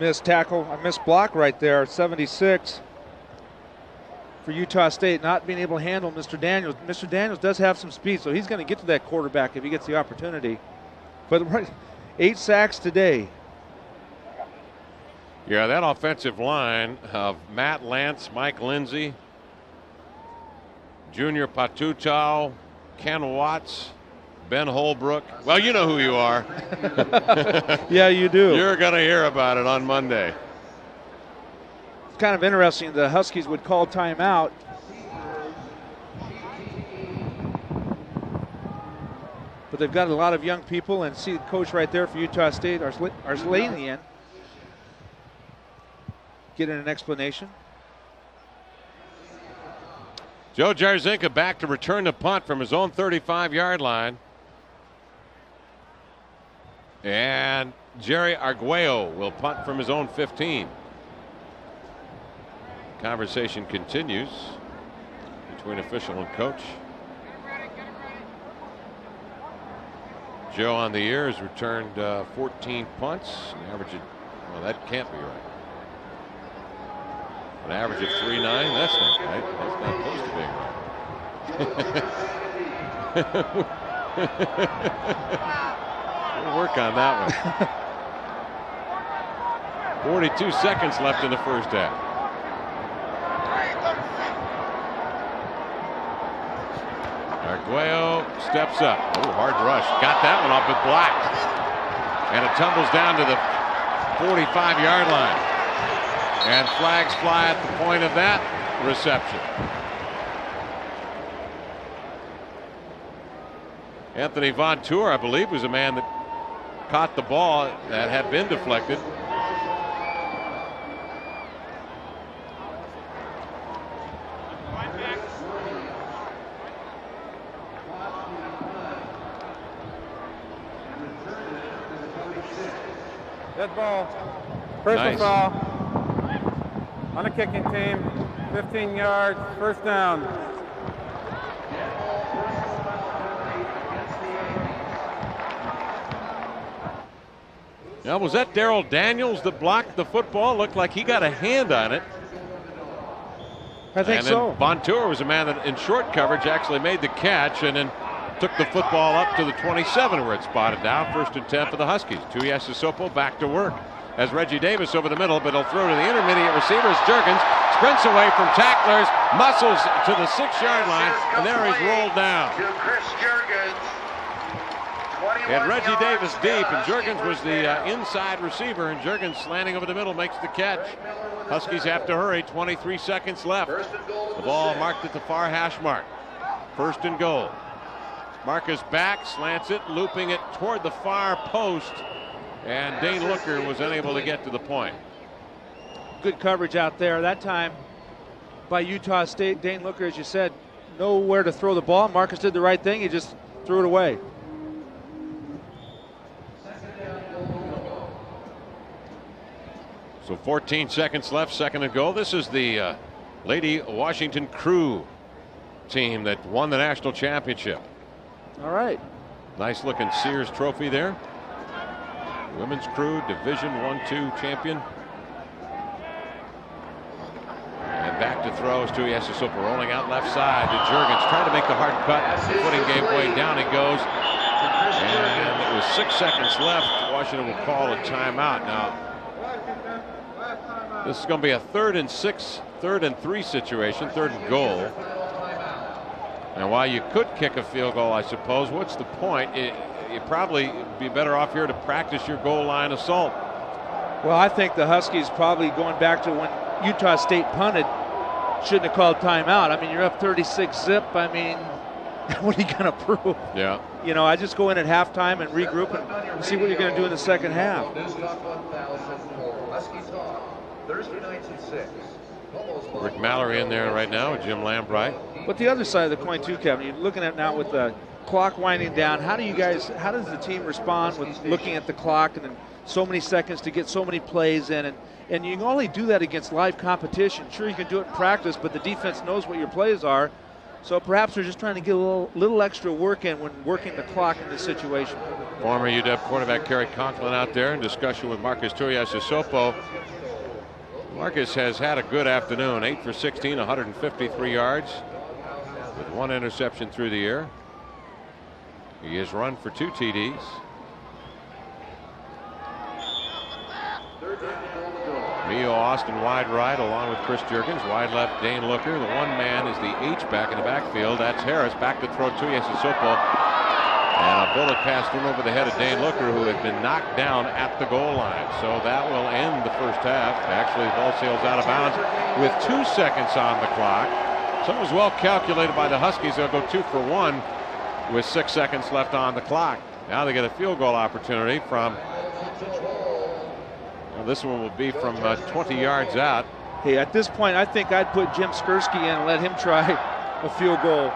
Missed tackle, a missed block right there, 76 for Utah State, not being able to handle Mr. Daniels. Mr. Daniels does have some speed, so he's going to get to that quarterback if he gets the opportunity. But eight sacks today. Yeah, that offensive line of Matt Lance, Mike Lindsay, Junior Patutau, Ken Watts, Ben Holbrook. Well, you know who you are. Yeah, you do. You're going to hear about it on Monday. It's kind of interesting. The Huskies would call timeout. But they've got a lot of young people, and see the coach right there for Utah State, Arsla- Arslanian, getting an explanation. Joe Jarzynka back to return the punt from his own 35 yard line. And Jerry Arguello will punt from his own 15. Conversation continues between official and coach. Joe on the year has returned uh, 14 punts, an average well, that can't be right. An average of 3 9, that's not right. That's not close to being right. we'll work on that one. 42 seconds left in the first half. Arguello steps up. Oh, hard rush. Got that one off, with Black. And it tumbles down to the 45 yard line. And flags fly at the point of that reception. Anthony Vontoure, I believe, was a man that caught the ball that had been deflected. Dead ball. Personal Nice. foul. On the kicking team. 15 yards. First down. Now, was that Daryl Daniels that blocked the football? Looked like he got a hand on it. I think and then so. Vontoure was a man that in short coverage actually made the catch and then took the football up to the 27 where it spotted down. First and 10 for the Huskies. Tuiasosopo back to work. As Reggie Davis over the middle, but he'll throw to the intermediate receivers. Juergens sprints away from tacklers, muscles to the six yard line, and there he's rolled down. To Chris had 21 Reggie Davis deep, and Juergens was the uh, inside receiver, and Juergens slanting over the middle makes the catch. Huskies have to hurry. 23 seconds left. And the ball marked at the far hash mark. First and goal. Marques back, slants it, looping it toward the far post, and Dane Looker was unable to get to the point. Good coverage out there. That time by Utah State. Dane Looker, as you said, nowhere to throw the ball. Marques did the right thing. He just threw it away. So 14 seconds left, second and goal. This is the uh, Lady Washington Crew team that won the national championship. All right. Nice looking Sears trophy there. Women's Crew Division 1 2 champion. And back to throws to Tuiasosopo rolling out left side to Juergens trying to make the hard cut. Footing game way down he goes. And it was six seconds left. Washington will call a timeout. Now, this is going to be a third and six, third and three situation, third and goal. And while you could kick a field goal, I suppose, what's the point? It, you probably be better off here to practice your goal line assault. Well, I think the Huskies probably going back to when Utah State punted shouldn't have called timeout. I mean, you're up 36 zip. I mean, what are you going to prove? Yeah. You know, I just go in at halftime and regroup and see what you're going to do in the second half. News Talk 1000 for Husky Talk. Thursday nights at 6. Rick Mallory in there right now with Jim Lambright. But the other side of the coin too, Kevin, you're looking at now with the clock winding down. How do you guys? How does the team respond with looking at the clock and then so many seconds to get so many plays in? And and you can only do that against live competition. Sure, you can do it in practice, but the defense knows what your plays are. So perhaps they're just trying to get a little, little extra work in when working the clock in this situation. Former UW quarterback Kerry Conklin out there in discussion with Marques Tuiasosopo. Marques has had a good afternoon, 8 for 16, 153 yards, with one interception through the air. He has run for two TDs. Mio Austin wide right along with Chris Juergens. Wide left Dane Looker. The one man is the H-back in the backfield. That's Harris. Back to throw to Sopo. And a bullet passed in over the head of Dane Looker, who had been knocked down at the goal line. So that will end the first half. Actually, the ball sails out of bounds with two seconds on the clock. So it was well calculated by the Huskies. They'll go two for one with six seconds left on the clock. Now they get a field goal opportunity from. Well, this one will be from uh, 20 yards out. Hey, at this point, I think I'd put Jim Skursky in and let him try a field goal.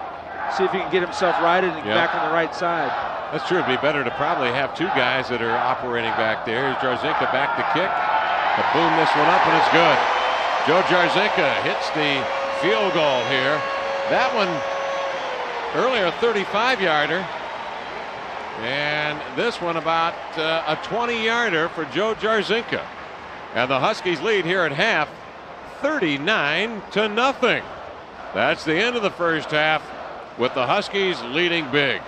See if he can get himself righted and yep. back on the right side. That's true. It'd be better to probably have two guys that are operating back there. Here's Jarzynka back to kick. To boom this one up, and it's good. Joe Jarzynka hits the field goal here. That one earlier, 35 yarder. And this one about uh, a 20 yarder for Joe Jarzynka. And the Huskies lead here at half 39 to nothing. That's the end of the first half with the Huskies leading big.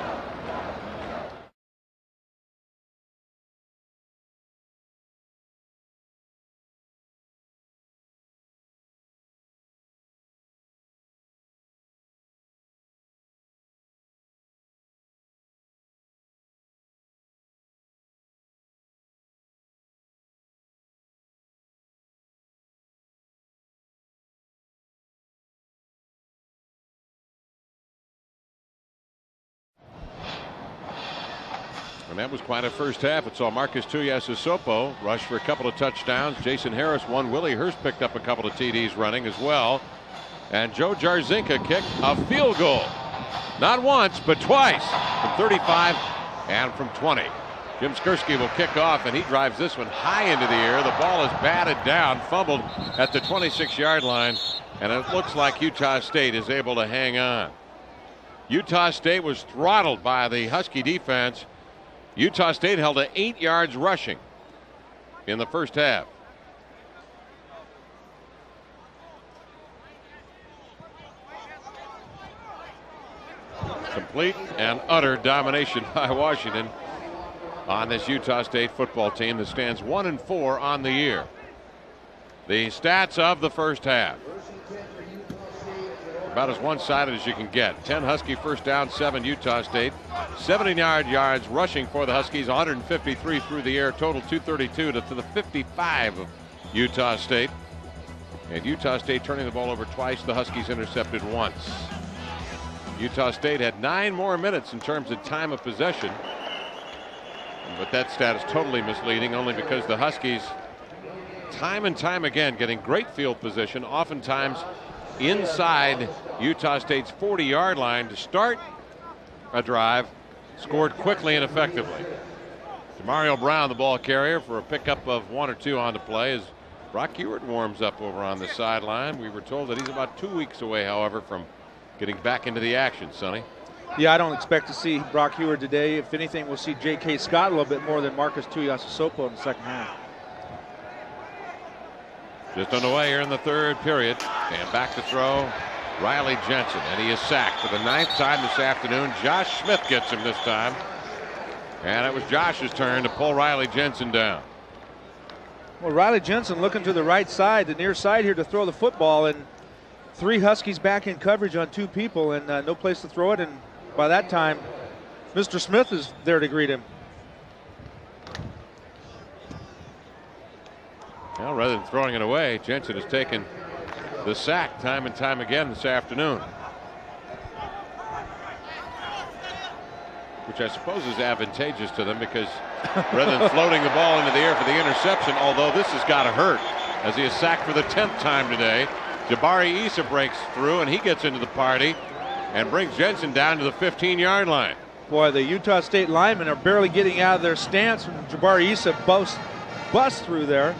And that was quite a first half. It saw Marques Tuiasosopo rush for a couple of touchdowns. Jason Harris won. Willie Hurst picked up a couple of TDs running as well. And Joe Jarzynka kicked a field goal. Not once, but twice from 35 and from 20. Jim Skursky will kick off, and he drives this one high into the air. The ball is batted down, fumbled at the 26 yard line, and it looks like Utah State is able to hang on. Utah State was throttled by the Husky defense Utah State held to eight yards rushing in the first half. Complete and utter domination by Washington on this Utah State football team that stands one and four on the year. The stats of the first half about as one-sided as you can get. 10 Husky first down, 7 Utah State. 79 yards rushing for the Huskies, 153 through the air, total 232 to, to the 55 of Utah State. And Utah State turning the ball over twice, the Huskies intercepted once. Utah State had nine more minutes in terms of time of possession. But that stat is totally misleading only because the Huskies, time and time again, getting great field position, oftentimes inside Utah State's 40 yard line to start a drive, scored quickly and effectively. Mario Brown, the ball carrier, for a pickup of one or two on the play as Brock Huard warms up over on the sideline. We were told that he's about two weeks away, however, from getting back into the action, Sonny. Yeah, I don't expect to see Brock Huard today. If anything, we'll see J.K. Scott a little bit more than Marques Tuiasosopo in the second half. Just underway here in the third period. And back to throw. Riley Jensen. And he is sacked for the ninth time this afternoon. Josh Smith gets him this time. And it was Josh's turn to pull Riley Jensen down. Well, Riley Jensen looking to the right side, the near side here to throw the football. And three Huskies back in coverage on two people and uh, no place to throw it. And by that time, Mr. Smith is there to greet him. Well, rather than throwing it away, Jensen has taken the sack time and time again this afternoon. Which I suppose is advantageous to them because rather than floating the ball into the air for the interception, although this has got to hurt as he is sacked for the 10th time today, Jabari Issa breaks through and he gets into the party and brings Jensen down to the 15 yard line. Boy, the Utah State linemen are barely getting out of their stance when Jabari Issa busts, busts through there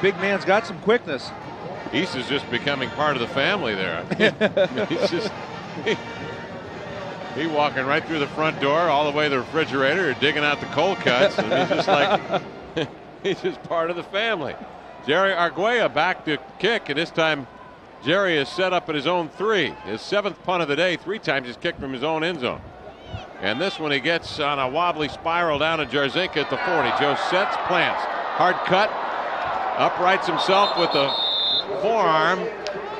big man's got some quickness. East is just becoming part of the family there. he's just he, he, walking right through the front door, all the way to the refrigerator, digging out the cold cuts, and he's just like he's just part of the family. Jerry Arguella back to kick, and this time Jerry is set up at his own three. His seventh punt of the day, three times he's kicked from his own end zone. And this one he gets on a wobbly spiral down to Jarzynka at the 40. Joe sets, plants, hard cut, uprights himself with the forearm,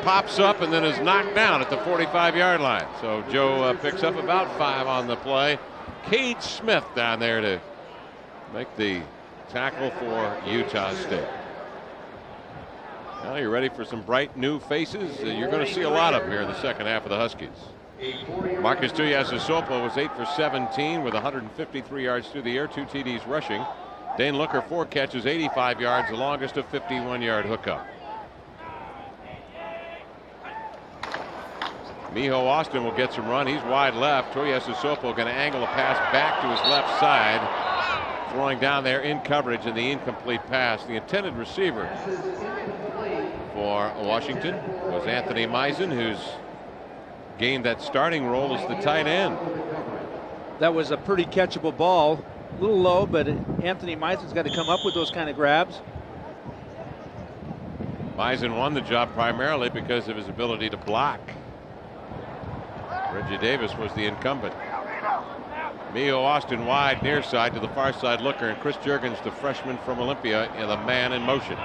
pops up, and then is knocked down at the 45 yard line. So Joe uh, picks up about five on the play. Cade Smith down there to make the tackle for Utah State. Now you're ready for some bright new faces. Uh, you're going to see a lot of them here in the second half of the Huskies. Marques Tuiasosopo was 8 for 17 with 153 yards through the air, two TDs rushing. Dane Looker, four catches, 85 yards, the longest of 51 yard hookup. Miho Austin will get some run. He's wide left. Tuiasosopo going to angle a pass back to his left side. Throwing down there in coverage in the incomplete pass. The intended receiver for Washington was Anthony Meisen, who's gained that starting role as the tight end. That was a pretty catchable ball. Little low, but Anthony Meisen's got to come up with those kind of grabs. Meisen won the job primarily because of his ability to block. Reggie Davis was the incumbent. Miho Austin wide near side to the far side looker and Chris Juergens the freshman from Olympia the man in motion.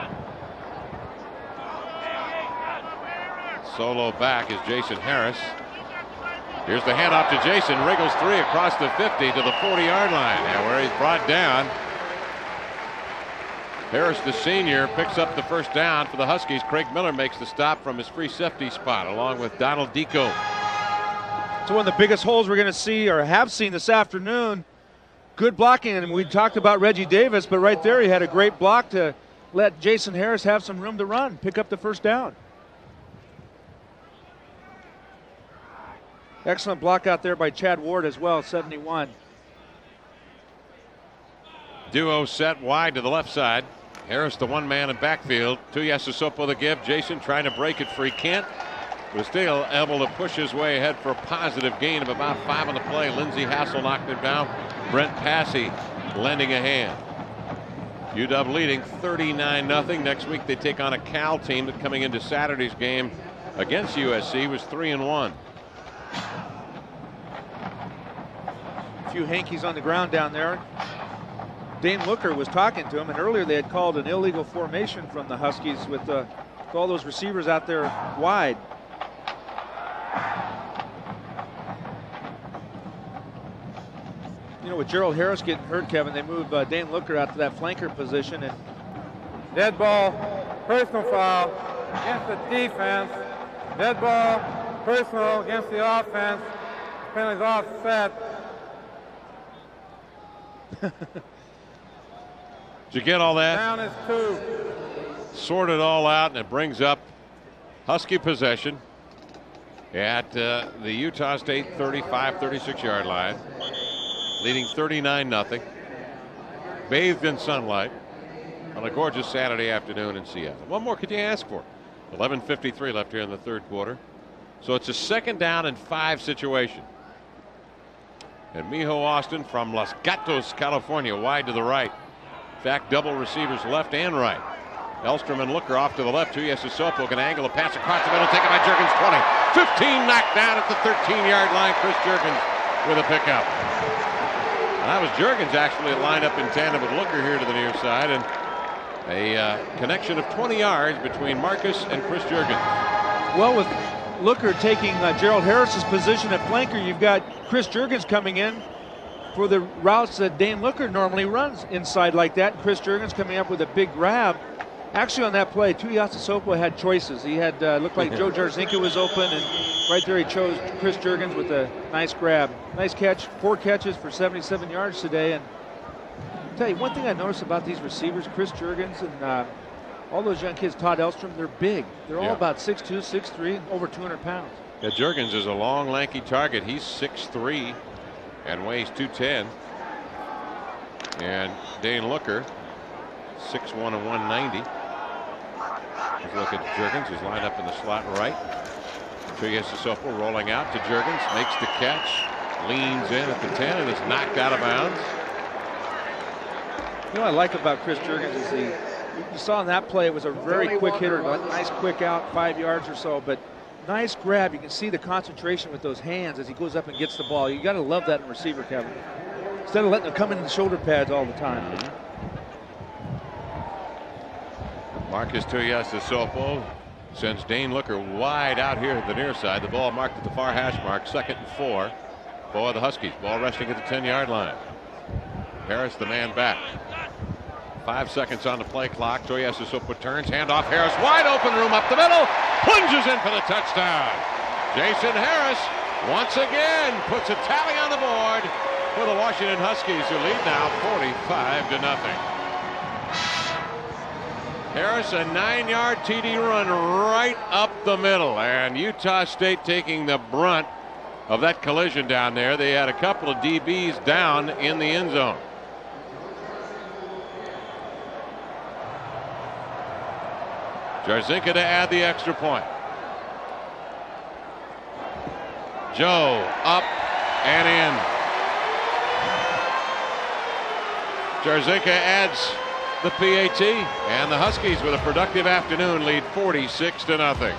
Solo back is Jason Harris. Here's the handoff to Jason. Wriggles three across the 50 to the 40 yard line. And where he's brought down. Harris, the senior, picks up the first down for the Huskies. Craig Miller makes the stop from his free safety spot along with Donald Deco. It's one of the biggest holes we're going to see or have seen this afternoon. Good blocking, and we talked about Reggie Davis, but right there he had a great block to let Jason Harris have some room to run, pick up the first down. Excellent block out there by Chad Ward as well, 71. Duo set wide to the left side. Harris the one man in backfield. Two Tuiasosopo the give. Jason trying to break it free. Can't. Was still able to push his way ahead for a positive gain of about five on the play. Lindsey Hassel knocked him down. Brent Passy lending a hand. UW leading 39 0. Next week they take on a Cal team that coming into Saturday's game against USC was 3 and 1. A few hankies on the ground down there. Dane Looker was talking to him, and earlier they had called an illegal formation from the Huskies with, uh, with all those receivers out there wide. You know, with Gerald Harris getting hurt, Kevin, they move uh, Dane Looker out to that flanker position, and Dead ball, personal foul against the defense. Dead ball, personal against the offense. Penalties offset. Did you get all that? Down is two. Sort it all out, and it brings up Husky possession at uh, the Utah State 35 36 yard line, leading 39 0. Bathed in sunlight on a gorgeous Saturday afternoon in Seattle. What more could you ask for? 11.53 left here in the third quarter. So it's a second down and five situation. And Miho Austin from Los Gatos, California, wide to the right. In fact, double receivers left and right. Elstrom and Looker off to the left. Tuiasosopo can angle a pass across the middle, taken by Juergens 20. 15 knocked down at the 13 yard line. Chris Juergens with a pickup. And that was Juergens actually lined up in tandem with Looker here to the near side. And a uh, connection of 20 yards between Marques and Chris Juergens. Well, with Looker taking uh, Gerald Harris's position at flanker, you've got Chris Juergens coming in for the routes that Dane Looker normally runs inside like that. Chris Juergens coming up with a big grab. Actually, on that play, Tuiasosopo had choices. He had uh, looked like Joe Jarzynka was open, and right there he chose Chris Juergens with a nice grab, nice catch, four catches for 77 yards today. And I'll tell you one thing I noticed about these receivers, Chris Juergens and uh, all those young kids, Todd Elstrom, they're big. They're all Yeah. about 6'2", 6'3", over 200 pounds. Yeah, Juergens is a long, lanky target. He's 6'3 and weighs 210. And Dane Looker, 6'1 and 190. Let's look at Juergens, who's lined up in the slot right. Tuiasosopo rolling out to Juergens, makes the catch, leans in at the 10, and is knocked out of bounds. You know what I like about Chris Juergens is he, you saw in that play, it was a very quick hitter, a nice quick out, five yards or so, but nice grab. You can see the concentration with those hands as he goes up and gets the ball. You got to love that in receiver, Kevin. Instead of letting them come in the shoulder pads all the time. Uh-huh. Marques Tuiasosopo sends Dane Looker wide out here at the near side. The ball marked at the far hash mark, second and four for the Huskies. Ball resting at the 10 yard line. Harris, the man back. Five seconds on the play clock. Tuiasosopo turns, handoff. Harris, wide open room up the middle, plunges in for the touchdown. Jason Harris once again puts a tally on the board for the Washington Huskies, who lead now 45 to nothing. Harris, a nine yard TD run right up the middle, and Utah State taking the brunt of that collision down there. They had a couple of DBs down in the end zone. Jarzynka to add the extra point. Joe up and in. Jarzynka adds the PAT, and the Huskies with a productive afternoon lead 46 to nothing.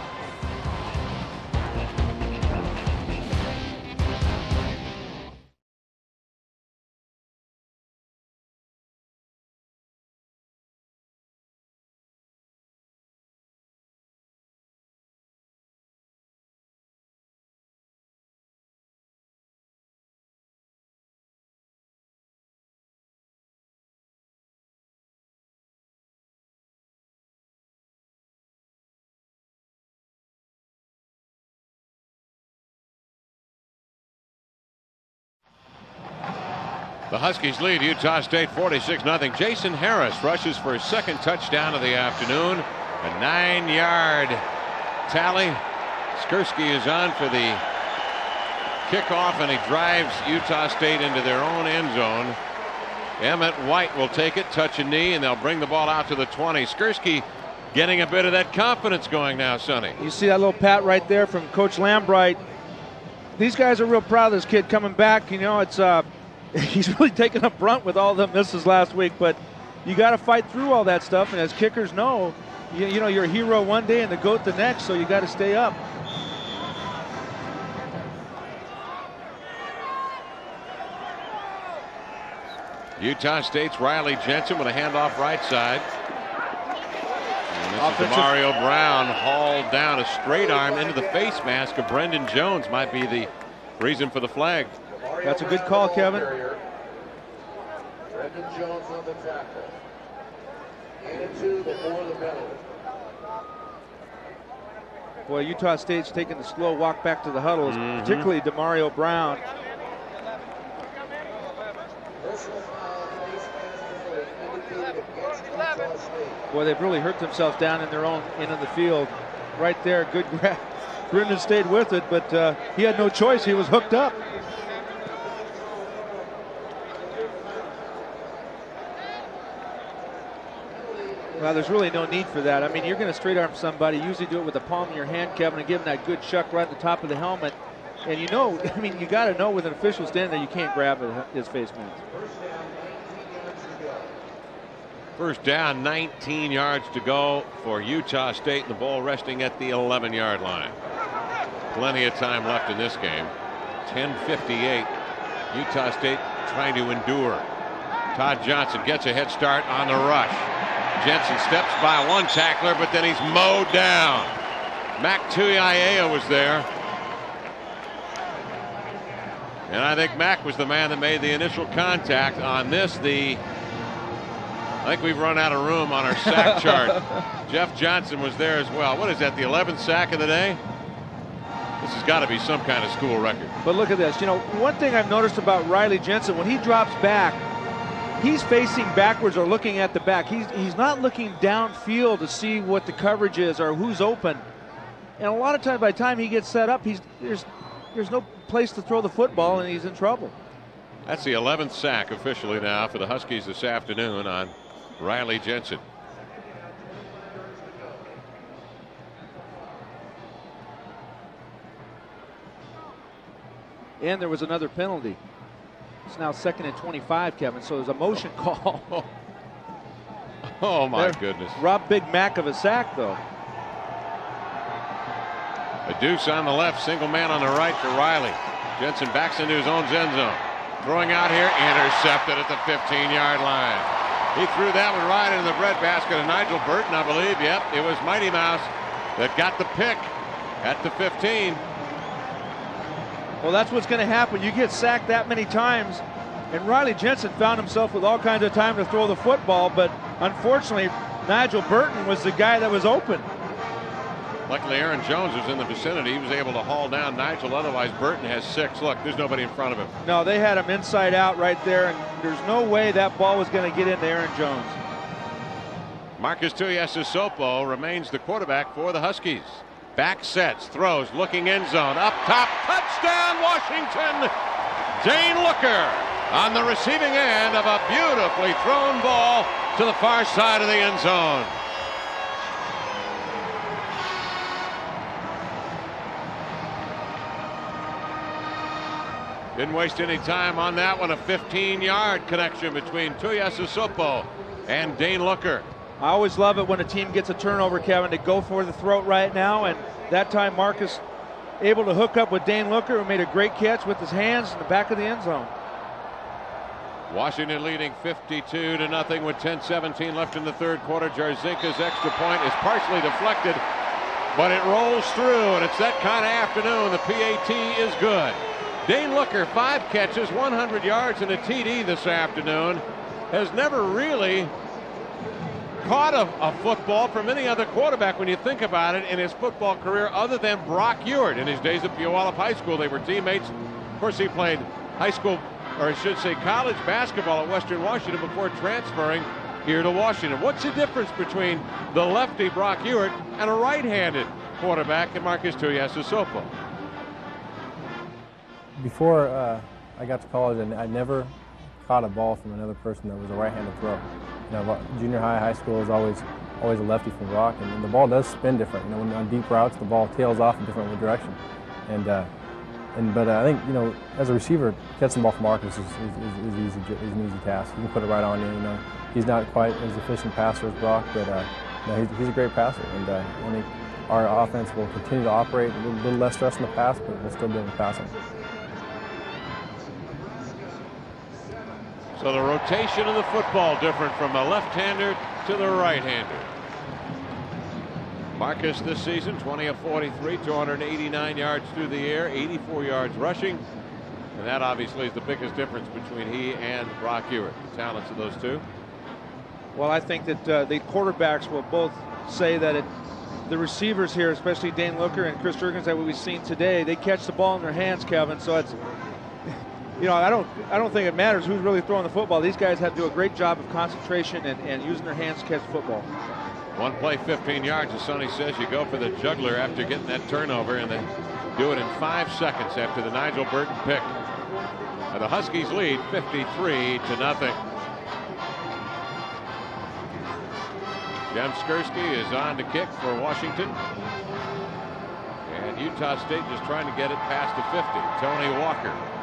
The Huskies lead Utah State 46 0. Jason Harris rushes for his second touchdown of the afternoon. A nine yard tally. Skursky is on for the kickoff and he drives Utah State into their own end zone. Emmett White will take it, touch a knee, and they'll bring the ball out to the 20. Skursky getting a bit of that confidence going now, Sonny. You see that little pat right there from Coach Lambright. These guys are real proud of this kid coming back. You know, it's uh, he's really taken a brunt with all the misses last week, but you got to fight through all that stuff. And as kickers know, you, you know, you're a hero one day and the goat the next, so you got to stay up. Utah State's Riley Jensen with a handoff right side. This is Mario Brown hauled down a straight arm into the face mask of Brendan Jones might be the reason for the flag. That's a good call, Kevin. Brendan Jones on the tackle. In and two before the middle. Boy, Utah State's taking the slow walk back to the huddles, Mhm. particularly Demario Brown. Personal foul, face mask indicated against Utah State. Boy, they've really hurt themselves down in their own end of the field. Right there, good grab. Brendan stayed with it, but uh, he had no choice. He was hooked up. Well, there's really no need for that. I mean, you're going to straight arm somebody. Usually do it with the palm of your hand, Kevin, and give them that good chuck right at the top of the helmet. And you know, I mean, you got to know with an official standing there, you can't grab uh, his face mask. First down, 19 yards to go for Utah State, the ball resting at the 11 yard line. Plenty of time left in this game. 10:58. Utah State trying to endure. Todd Johnson gets a head start on the rush. Jensen steps by one tackler, but then he's mowed down. Mac Tuiaea was there. And I think Mac was the man that made the initial contact on this. The I think we've run out of room on our sack chart. Jeff Johnson was there as well. What is that, the 11th sack of the day? This has got to be some kind of school record. But look at this. You know, one thing I've noticed about Riley Jensen, when he drops back, he's facing backwards or looking at the back. He's, he's not looking downfield to see what the coverage is or who's open. And a lot of times, by the time he gets set up, he's there's there's no place to throw the football, and he's in trouble. That's the 11th sack officially now for the Huskies this afternoon on Riley Jensen. And there was another penalty. It's now second and 25, Kevin. So there's a motion call. Oh my There. goodness. Rob Big Mac of a sack, though. A deuce on the left, single man on the right for Riley. Jensen backs into his own end zone. Throwing out here, intercepted at the 15 yard line. He threw that one right into the breadbasket of Nigel Burton, I believe. Yep, it was Mighty Mouse that got the pick at the 15. Well, that's what's going to happen. You get sacked that many times, and Riley Jensen found himself with all kinds of time to throw the football, but unfortunately, Nigel Burton was the guy that was open. Luckily, Aaron Jones was in the vicinity. He was able to haul down Nigel. Otherwise, Burton has six. Look, there's nobody in front of him. No, they had him inside out right there, and there's no way that ball was going to get into Aaron Jones. Marques Tuiasosopo remains the quarterback for the Huskies. Back sets, throws, looking end zone, up top, touchdown, Washington. Dane Looker on the receiving end of a beautifully thrown ball to the far side of the end zone. Didn't waste any time on that one. A 15-yard connection between Tuiasosopo and Dane Looker. I always love it when a team gets a turnover, Kevin, to go for the throat right now. And that time, Marques able to hook up with Dane Looker, who made a great catch with his hands in the back of the end zone. Washington leading 52 to nothing with 10-17 left in the third quarter. Jarzynka's extra point is partially deflected, but it rolls through, and it's that kind of afternoon. The PAT is good. Dane Looker, five catches, 100 yards, and a TD this afternoon, has never really caught a, a, football from any other quarterback when you think about it in his football career other than Brock Huard. In his days at Puyallup High School, they were teammates. Of course, he played high school, or I should say college basketball at Western Washington before transferring here to Washington. What's the difference between the lefty Brock Huard and a right-handed quarterback in Marques Tuiasosopo? before uh, I got to college, I, I never caught a ball from another person that was a right-handed throw. You know, junior high, high school is always always a lefty from rock, and, and the ball does spin different. You know, when on deep routes, the ball tails off in different direction. And uh, and but uh, I think you know, as a receiver, catching the ball from Marques is, is, is, is, easy, is an easy task. You can put it right on you. You know, he's not quite as efficient passer as Brock, but uh, he's, he's a great passer, and uh, I think our offense will continue to operate a little, little less stress in the pass, but we'll still be able to pass him. So the rotation of the football different from the left-hander to the right-hander. Marques this season 20 of 43, 289 yards through the air, 84 yards rushing. And that obviously is the biggest difference between he and Brock Huard, the talents of those two. Well, I think that uh, the quarterbacks will both say that it, the receivers here, especially Dane Looker and Chris Juergens, that we've seen today, they catch the ball in their hands, Kevin. So it's you know, I don't, I don't think it matters who's really throwing the football. These guys have to do a great job of concentration and, and using their hands to catch football. One play, 15 yards, as Sonny says, you go for the juggler after getting that turnover, and then do it in five seconds after the Nigel Burton pick. And the Huskies lead 53 to nothing. Jem Skurski is on to kick for Washington. And Utah State just trying to get it past the 50. Tony Walker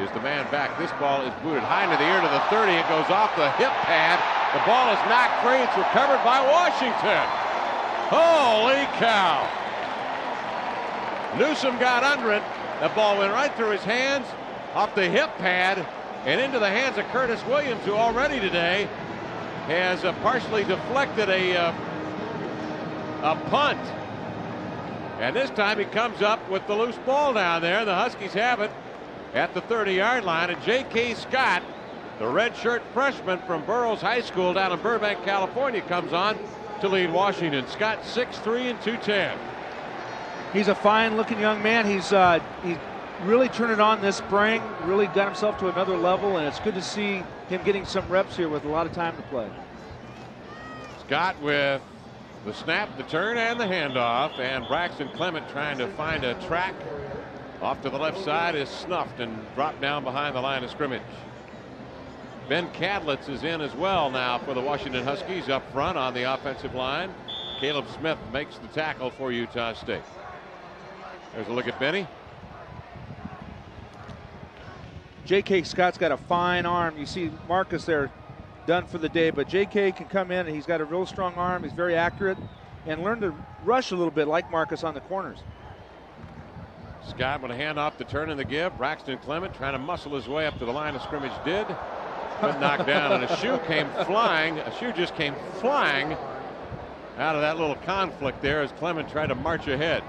is the man back. This ball is booted high into the air to the 30. It goes off the hip pad. The ball is knocked free. It's recovered by Washington. Holy cow. Newsome got under it. That ball went right through his hands, off the hip pad, and into the hands of Curtis Williams, who already today has uh, partially deflected a, uh, a punt. And this time he comes up with the loose ball down there. The Huskies have it at the 30 yard line. And J.K. Scott, the redshirt freshman from Burroughs High School down in Burbank, California, comes on to lead Washington. Scott 6'3 and 210. He's a fine looking young man. He's uh, he really turned it on this spring, really got himself to another level, and it's good to see him getting some reps here with a lot of time to play. Scott with the snap, the turn, and the handoff, and Braxton Cleman trying to find a track off to the left side is snuffed and dropped down behind the line of scrimmage. Ben Kadlitz is in as well now for the Washington Huskies up front on the offensive line. Caleb Smith makes the tackle for Utah State. There's a look at Benny. J.K. Scott's got a fine arm. You see Marques there done for the day, but J.K. can come in and he's got a real strong arm. He's very accurate and learn to rush a little bit like Marques on the corners. Scott with a hand off the turn and the give. Braxton Cleman trying to muscle his way up to the line of scrimmage did. Got knocked down, and a shoe came flying. A shoe just came flying out of that little conflict there as Cleman tried to march ahead.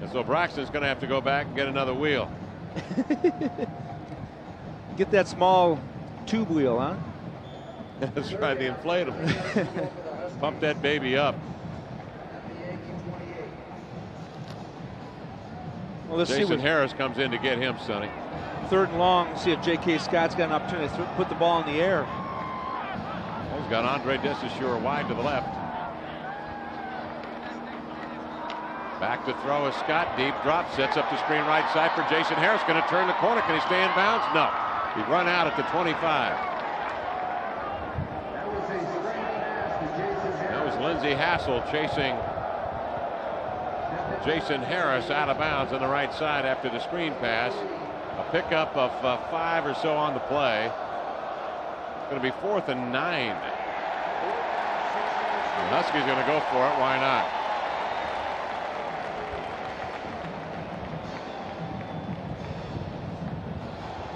And so Braxton's going to have to go back and get another wheel. Get that small tube wheel, huh? That's right, the inflatable. Pump that baby up. Well, let's see Jason what Harris comes in to get him, Sonny. third and long. See if J.K. Scott's got an opportunity to put the ball in the air. Oh, he's got Andre Desaussure wide to the left. Back to throw is Scott. Deep drop. Sets up the screen right side for Jason Harris. Going to turn the corner. Can he stay in bounds? No. He run out at the 25. That was Lindsey Hassel chasing Jason Harris out of bounds on the right side after the screen pass. A pickup of uh, five or so on the play. Going to be fourth and nine. The Huskies going to go for it. Why not?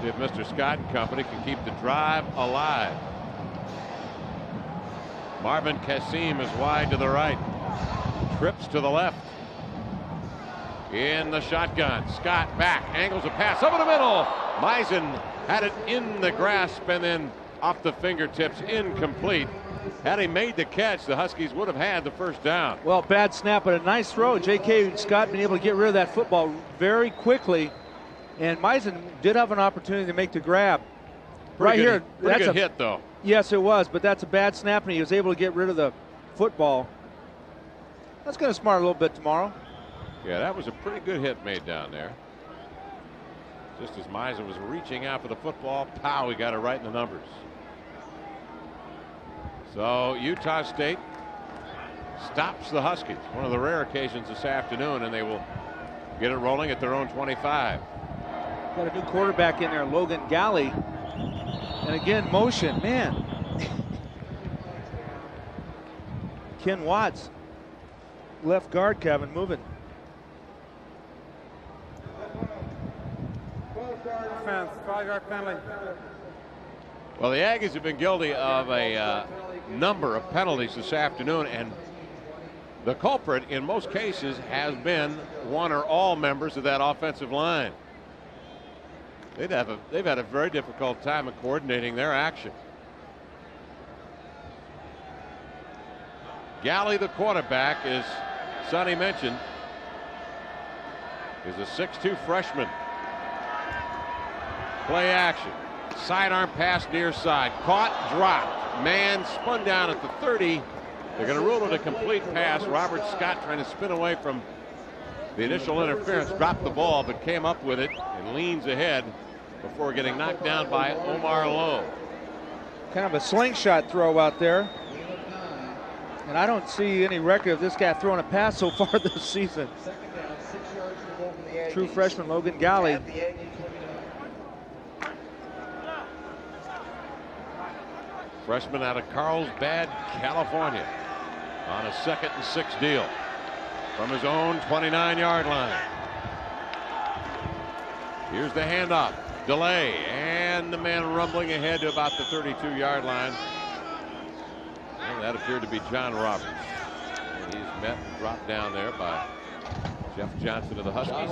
See if Mr. Scott and company can keep the drive alive. Marvin Kasim is wide to the right. Trips to the left. In the shotgun. Scott back. Angles a pass over the middle. Meisen had it in the grasp and then off the fingertips. Incomplete. Had he made the catch, the Huskies would have had the first down. Well, bad snap, but a nice throw. J.K. Scott been able to get rid of that football very quickly, and Meisen did have an opportunity to make the grab. right good- here, Pretty that's good a hit, though. yes, it was, but that's a bad snap, and he was able to get rid of the football. That's going to smart a little bit tomorrow. Yeah, that was a pretty good hit made down there. Just as Meisen was reaching out for the football, pow, he got it right in the numbers. So Utah State stops the Huskies. One of the rare occasions this afternoon, and they will get it rolling at their own 25. Got a new quarterback in there, Logan Galley. And again, motion, man. Ken Watts, left guard, Kevin, moving. Five-yard penalty. Well, the Aggies have been guilty of a uh, number of penalties this afternoon, and the culprit in most cases has been one or all members of that offensive line. They'd have a, they've had a very difficult time of coordinating their action. Galley, the quarterback, is Sonny mentioned, is a 6'2 freshman. Play action. Sidearm pass near side. Caught, dropped. Man spun down at the 30. They're going to rule it a complete pass. Robert Scott trying to spin away from the initial interference. Dropped the ball, but came up with it and leans ahead before getting knocked down by Omar Lowe. Kind of a slingshot throw out there. And I don't see any record of this guy throwing a pass so far this season. True freshman Logan Galley. Freshman out of Carlsbad, California, on a second and six deal from his own 29 yard line. Here's the handoff. Delay. And the man rumbling ahead to about the 32 yard line. And that appeared to be John Roberts. And he's met and dropped down there by Jeff Johnson of the Huskies.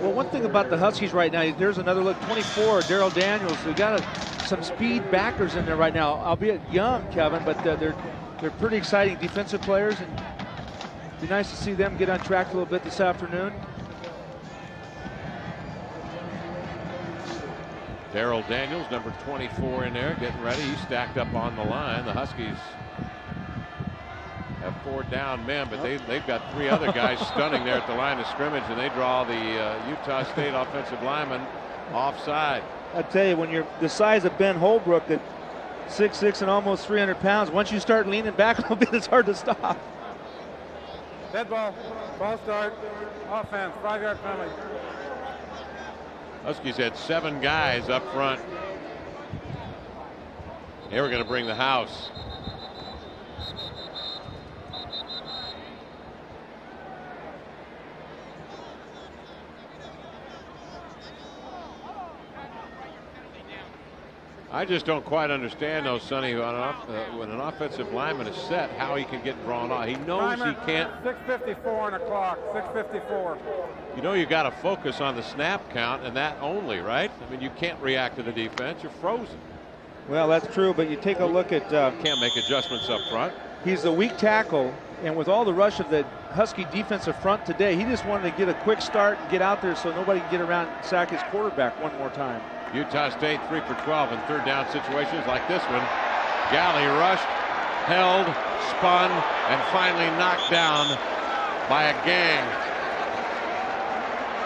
Well, one thing about the Huskies right now, there's another look. 24, Daryl Daniels. We got a, some speed backers in there right now, albeit young, Kevin, but uh, they're they're pretty exciting defensive players, and it'd be nice to see them get on track a little bit this afternoon. Daryl Daniels, number 24 in there, getting ready. He's stacked up on the line. The Huskies have four down men, but they, they've got three other guys stunning there at the line of scrimmage, and they draw the uh, Utah State offensive lineman offside. I tell you, when you're the size of Ben Holbrook at 6'6 and almost 300 pounds, once you start leaning back a little bit, it's hard to stop. Dead ball. Ball start. Offense, five-yard penalty. Huskies had seven guys up front. They were going to bring the house. I just don't quite understand, though, Sonny, when an, off, uh, when an offensive lineman is set, how he can get drawn off. He knows he can't. 6:54 on the clock. 6:54. You know you got to focus on the snap count and that only, right? I mean, you can't react to the defense. You're frozen. Well, that's true, but you take a look at. Uh, can't make adjustments up front. He's the weak tackle, and with all the rush of the Husky defensive front today, he just wanted to get a quick start and get out there so nobody can get around and sack his quarterback one more time. Utah State 3 for 12 in third down situations like this one. Galley rushed, held, spun, and finally knocked down by a gang.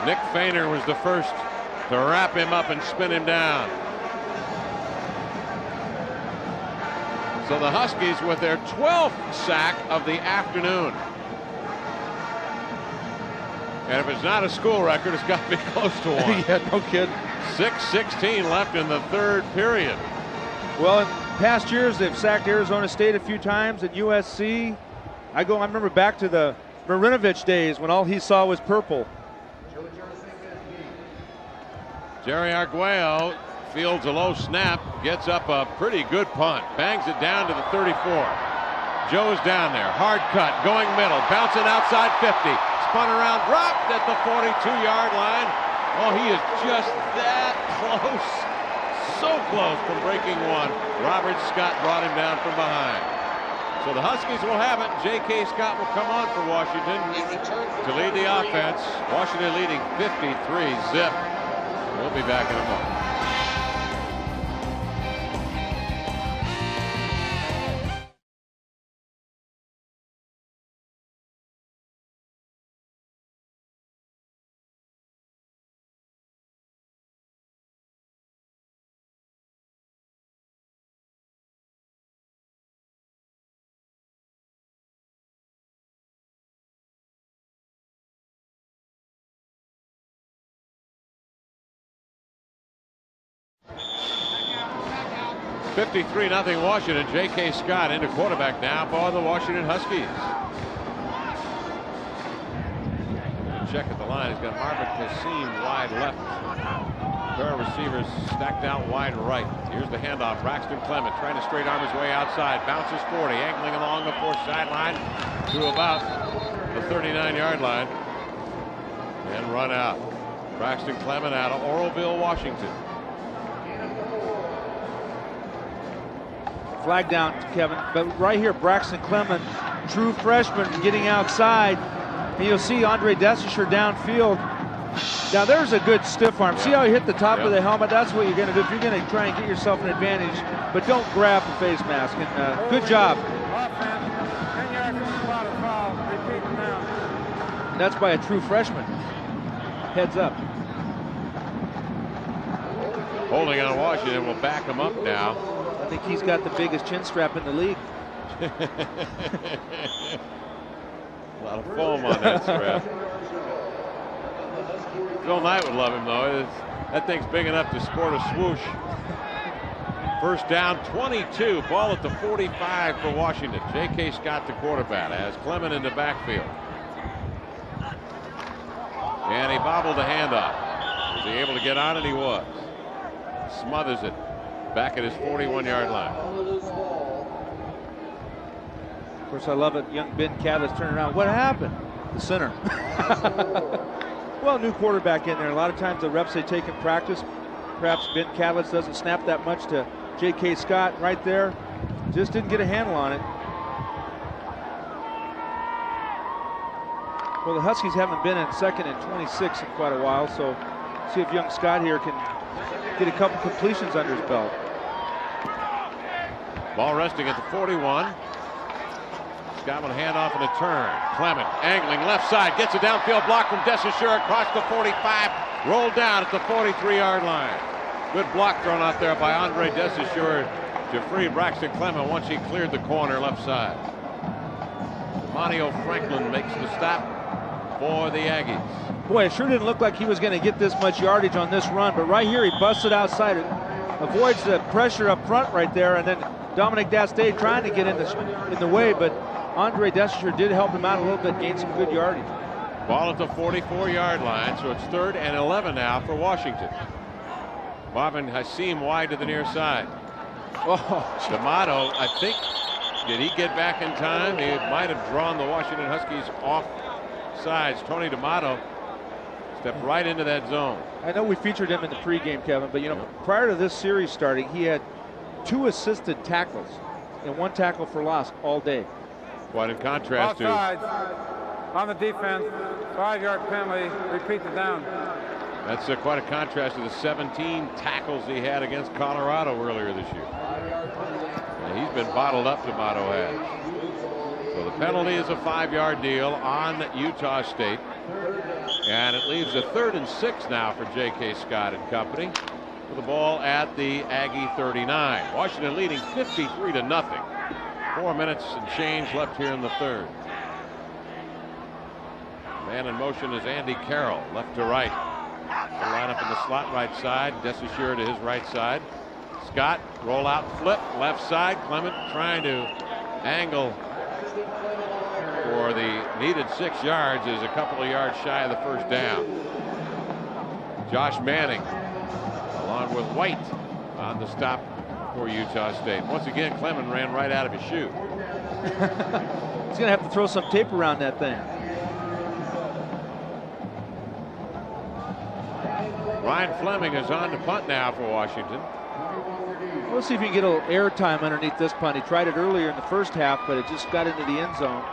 Nick Fainer was the first to wrap him up and spin him down. So the Huskies with their 12th sack of the afternoon. And if it's not a school record, it's got to be close to one. yeah, no kidding. 6.16 left in the third period. Well, in past years, they've sacked Arizona State a few times at USC. I go, I remember back to the Marinovich days when all he saw was purple. Jerry Arguello fields a low snap, gets up a pretty good punt, bangs it down to the 34. Joe's down there, hard cut, going middle, bouncing outside 50, spun around, dropped at the 42-yard line. Oh, he is just that close, so close from breaking one. Robert Scott brought him down from behind. So the Huskies will have it. J.K. Scott will come on for Washington to lead the offense. Washington leading 53 zip. We'll be back in a moment. Fifty-three nothing Washington. J.K. Scott into quarterback now for the Washington Huskies. Check at the line. He's got Marvin Kassim wide left. Pair of receivers stacked out wide right. Here's the handoff. Braxton Cleman trying to straight arm his way outside. Bounces 40, angling along the fourth sideline to about the 39-yard line. And run out. Braxton Cleman out of Oroville, Washington. Flag down, Kevin. But right here, Braxton Cleman, true freshman, getting outside. And you'll see Andre Desaussure downfield. Now there's a good stiff arm. See how he hit the top of the helmet? That's what you're going to do if you're going to try and get yourself an advantage. But don't grab the face mask. And uh, good job. That's by a true freshman. Heads up. Holding on Washington will back him up now. I think he's got the biggest chin strap in the league. a lot of foam on that strap. Phil Knight would love him though. It's, that thing's big enough to sport a swoosh. First down, 22. Ball at the 45 for Washington. J.K. Scott, the quarterback, has Cleman in the backfield. And he bobbled the handoff. Was he able to get on it? He was. Smothers it back at his 41-yard line. Of course, I love it. Young Ben Cadlis turning around. What happened? The center. well, new quarterback in there. A lot of times the reps they take in practice, perhaps Ben Cadlis doesn't snap that much to J.K. Scott right there. Just didn't get a handle on it. Well, the Huskies haven't been in second and 26 in quite a while, so see if young Scott here can get a couple completions under his belt. Ball resting at the 41. Scott will hand off in a turn. Cleman angling left side, gets a downfield block from Desaussure across the 45, rolled down at the 43-yard line. Good block thrown out there by Andre Desaussure to free Braxton Cleman once he cleared the corner left side. Monio Franklin makes the stop for the Aggies. Boy, it sure didn't look like he was going to get this much yardage on this run, but right here he busted outside avoids the pressure up front right there, and then Dominic Dastay trying to get in the, in the way, but Andre Desaussure did help him out a little bit, gained some good yardage. Ball at the 44-yard line, so it's third and 11 now for Washington. Marvin Hassim wide to the near side. Oh, D'Amato, I think, did he get back in time? He might have drawn the Washington Huskies off sides. Tony D'Amato stepped right into that zone. I know we featured him in the pregame, Kevin, but you know, prior to this series starting, he had two assisted tackles and one tackle for loss all day. Quite in contrast to on the defense, five-yard penalty, repeat the down. that's uh, quite a contrast to the 17 tackles he had against Colorado earlier this year. And he's been bottled up. D'Amato has. So the penalty is a five-yard deal on Utah State, and it leaves a third and six now for J.K. Scott and company. With the ball at the Aggie 39. Washington leading 53 to nothing. Four minutes and change left here in the third. Man in motion is Andy Carroll, left to right. The lineup in the slot right side. Desaussure to his right side. Scott, roll out flip, left side. Cleman trying to angle for the needed six yards is a couple of yards shy of the first down. Josh Manning along with White on the stop for Utah State. Once again, Cleman ran right out of his shoe. He's going to have to throw some tape around that thing. Ryan Fleming is on to punt now for Washington. We'll see if he can get a little air time underneath this punt. He tried it earlier in the first half, but it just got into the end zone.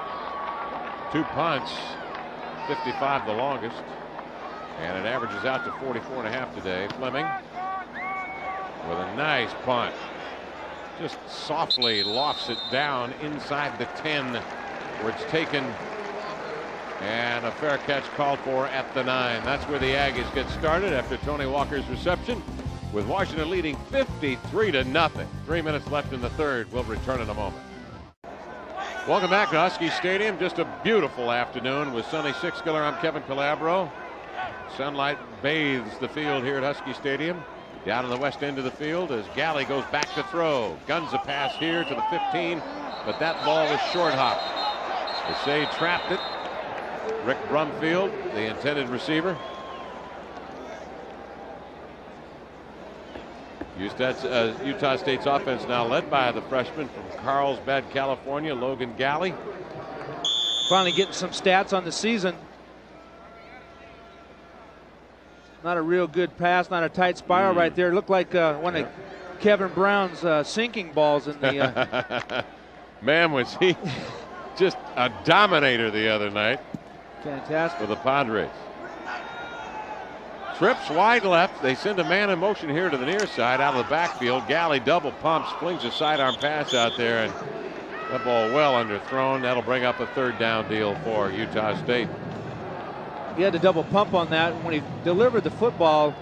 Two punts, 55 the longest, and it averages out to 44 and a half today. Fleming with a nice punt. Just softly lofts it down inside the 10 where it's taken and a fair catch called for at the nine. That's where the Aggies get started after Tony Walker's reception with Washington leading 53 to nothing. Three minutes left in the third. We'll return in a moment. Welcome back to Husky Stadium. Just a beautiful afternoon with Sonny Sixkiller. I'm Kevin Calabro. Sunlight bathes the field here at Husky Stadium. Down in the west end of the field as Galley goes back to throw. Guns a pass here to the 15, but that ball is short hop. Desai trapped it. Rick Brumfield, the intended receiver. Uh, Utah State's offense now led by the freshman from Carlsbad, California, Logan Galley. Finally getting some stats on the season. Not a real good pass, not a tight spiral mm. right there. It looked like uh, one yeah. of Kevin Brown's uh, sinking balls in the. Uh, Man, was he just a dominator the other night. Fantastic. For the Padres. Trips wide left. They send a man in motion here to the near side out of the backfield. Galley double pumps, flings a sidearm pass out there, and that ball well underthrown. That'll bring up a third down deal for Utah State. He had to double pump on that. When he delivered the football,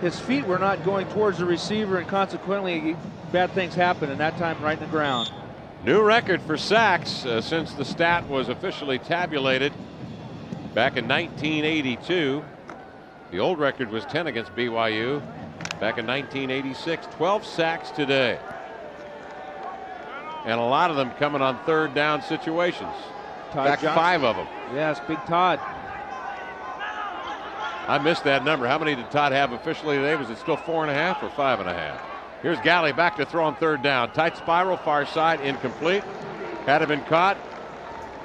his feet were not going towards the receiver, and consequently, bad things happened, and that time right in the ground. New record for sacks uh, since the stat was officially tabulated back in 1982. The old record was 10 against BYU back in 1986. 12 sacks today. And a lot of them coming on third down situations. Todd back Johnson. five of them. Yes, Big Todd. I missed that number. How many did Todd have officially today? Was it still four and a half or five and a half? Here's Galley back to throw on third down. Tight spiral, far side, incomplete. Had it been caught,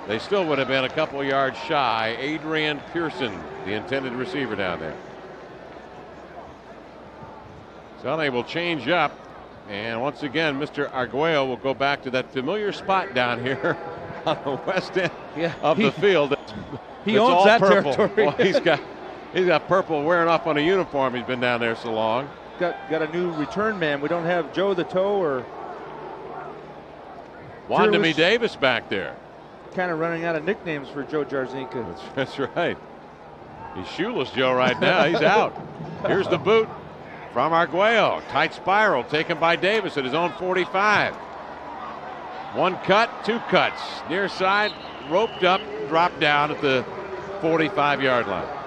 they still would have been a couple yards shy. Adrian Pearson, the intended receiver down there. So they will change up. And once again, Mr. Arguello will go back to that familiar spot down here on the west end yeah, of he, the field. He owns that purple. territory. well, he's got he's got purple wearing off on a uniform. He's been down there so long. Got got a new return man. We don't have Joe the Toe or Wondame Davis back there kind of running out of nicknames for Joe Jarzynka. That's, that's right. He's shoeless Joe right now. He's out. Here's the boot from Arguello. Tight spiral taken by Davis at his own 45. One cut, two cuts. Near side, roped up, dropped down at the 45 yard line.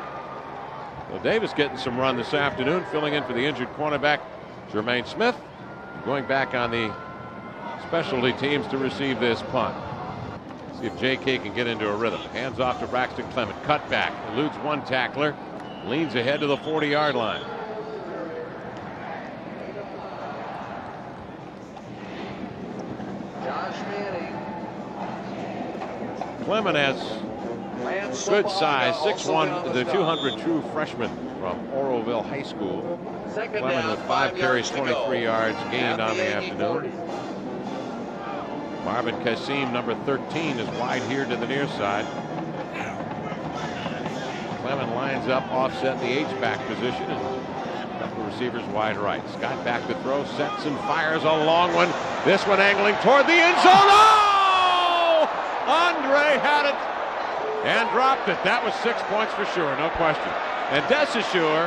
Well, Davis getting some run this afternoon, filling in for the injured cornerback Jermaine Smith, going back on the specialty teams to receive this punt. See if J.K. can get into a rhythm. Hands off to Braxton Cleman. Cut back. Eludes one tackler. Leans ahead to the 40-yard line. Josh Manning. Cleman has good size, also 6'1", the 200 true freshman from Oroville High School. Cleman with five carries, yards to go. 23 yards gained on the afternoon. Marvin Kasim, number 13, is wide here to the near side. Cleman lines up, offset the H-back position, and a couple receivers wide right. Scott back to throw, sets and fires a long one. This one angling toward the end zone. Oh! Andre had it and dropped it. That was six points for sure, no question. And Desaussure,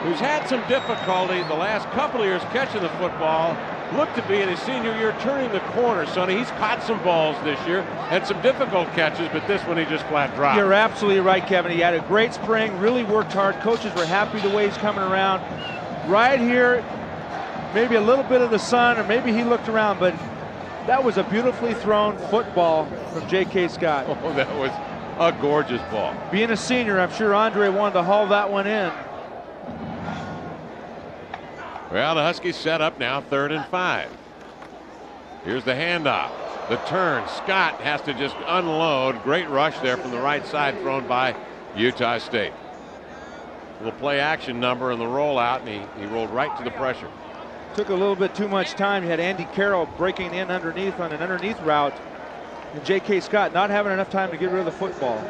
who's had some difficulty the last couple of years catching the football, looked to be in his senior year turning the corner, Sonny. He's caught some balls this year, had some difficult catches, but this one he just flat dropped. You're absolutely right, Kevin. He had a great spring, really worked hard. Coaches were happy the way he's coming around. Right here, maybe a little bit of the sun, or maybe he looked around, but that was a beautifully thrown football from J.K. Scott. Oh, that was a gorgeous ball. Being a senior, I'm sure Andre wanted to haul that one in. Well, the Huskies set up now, third and five. Here's the handoff. The turn. Scott has to just unload. Great rush there from the right side thrown by Utah State. Little play action number in the rollout, and he, he rolled right to the pressure. Took a little bit too much time. You had Andy Carroll breaking in underneath on an underneath route, and J.K. Scott not having enough time to get rid of the football.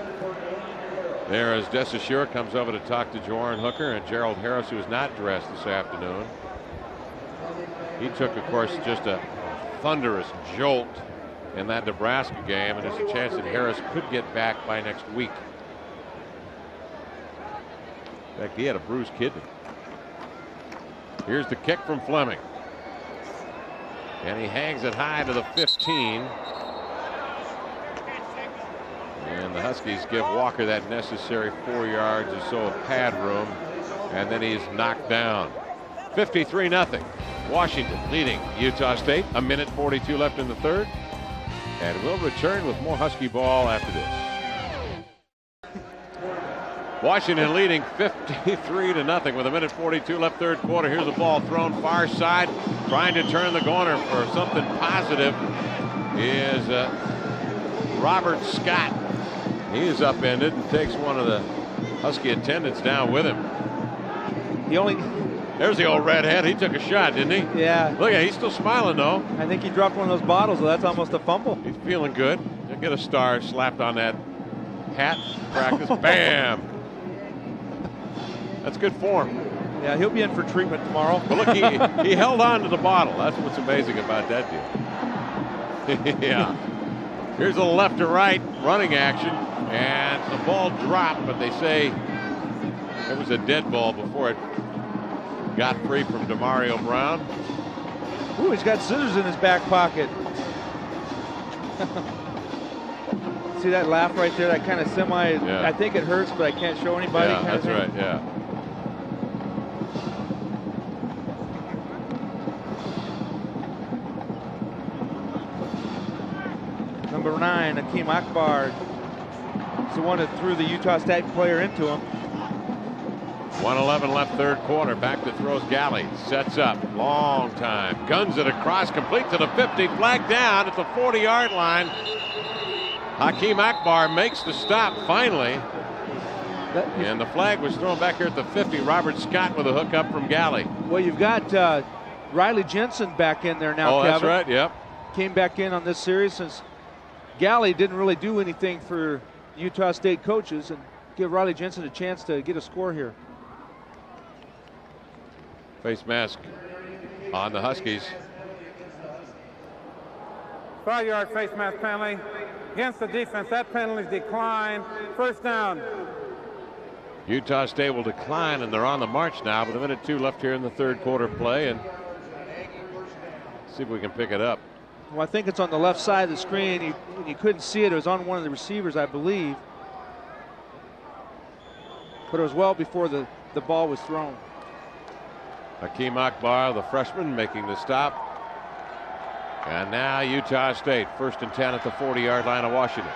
There as Desaussure comes over to talk to Joran Hooker and Gerald Harris, who is not dressed this afternoon. He took, of course, just a thunderous jolt in that Nebraska game, and there's a chance that Harris could get back by next week. In fact, he had a bruised kidney. Here's the kick from Fleming. And he hangs it high to the 15. And the Huskies give Walker that necessary four yards or so of pad room. And then he's knocked down. 53 0. Washington leading Utah State. A minute 42 left in the third. And we'll return with more Husky ball after this. Washington leading 53 to nothing with a minute 42 left third quarter. Here's a ball thrown far side, trying to turn the corner for something positive is uh, Robert Scott. He is upended and takes one of the Husky attendants down with him. He only, There's the old redhead. He took a shot, didn't he? yeah, Look at, he's still smiling though. I think he dropped one of those bottles, so that's almost a fumble. He's feeling good. He'll get a star slapped on that hat. Practice. Bam. That's good form. Yeah, he'll be in for treatment tomorrow. But look, he, he held on to the bottle. That's what's amazing about that deal. yeah. Here's a left to right running action, and the ball dropped, but they say it was a dead ball before it got free from Demario Brown. Ooh, he's got scissors in his back pocket. See that laugh right there? That kind of semi. Yeah. I think it hurts, but I can't show anybody. yeah, that's right. Yeah. Number nine, Hakim Akbar. is the one that threw the Utah State player into him. 111 left third quarter. Back to throws Galley. Sets up. Long time. Guns it across. Complete to the 50. Flag down at the 40 yard line. Hakim Akbar makes the stop finally. And the flag was thrown back here at the 50. Robert Scott with a hook up from Galley. well, you've got uh, Riley Jensen back in there now, oh, that's right. Yep. Came back in on this series since Galley didn't really do anything for Utah State coaches and give Riley Jensen a chance to get a score here. Face mask on the Huskies. Five yard face mask penalty against the defense. That penalty declined. First down. Utah State will decline, and they're on the march now with a minute two left here in the third quarter play. And see if we can pick it up. Well, I think it's on the left side of the screen. You, you couldn't see it. It was on one of the receivers, I believe. But it was well before the, the ball was thrown. Hakim Akbar, the freshman, making the stop. And now Utah State, first and 10 at the 40 yard line of Washington.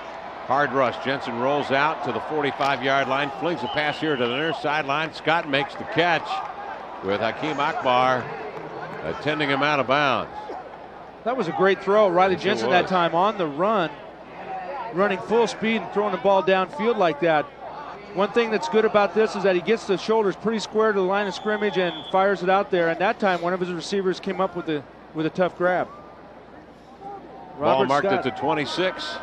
Hard rush. Jensen rolls out to the 45 yard line, flings a pass here to the near sideline. Scott makes the catch with Hakim Akbar attending him out of bounds. That was a great throw. Riley Yes, Jensen that time on the run, running full speed and throwing the ball downfield like that. One thing that's good about this is that he gets the shoulders pretty square to the line of scrimmage and fires it out there. And that time, one of his receivers came up with a with a tough grab. Ball marked Scott. at the 26.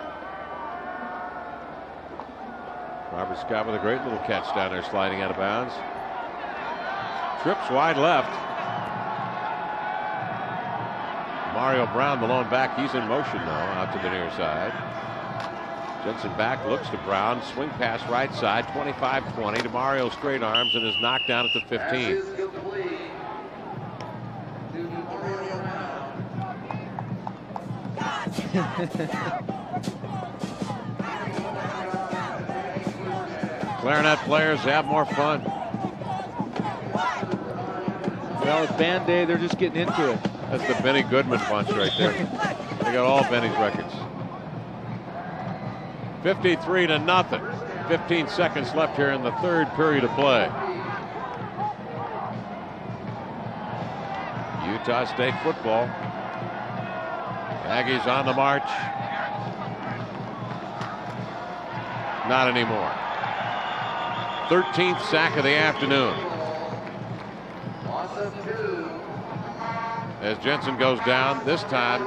Robert Scott with a great little catch down there, sliding out of bounds. Trips wide left. Mario Brown, the lone back, he's in motion now, out to the near side. Jensen back, looks to Brown, swing pass right side, 25-20 to Mario straight arms and is knocked down at the 15. Pass is complete to Mario Brown. Clarinet players have more fun. Well, it's band day. They're just getting into it. That's the Benny Goodman bunch right there. They got all Benny's records. 53 to nothing. 15 seconds left here in the third period of play. Utah State football. Aggies on the march. Not anymore. 13th sack of the afternoon. As Jensen goes down. This time,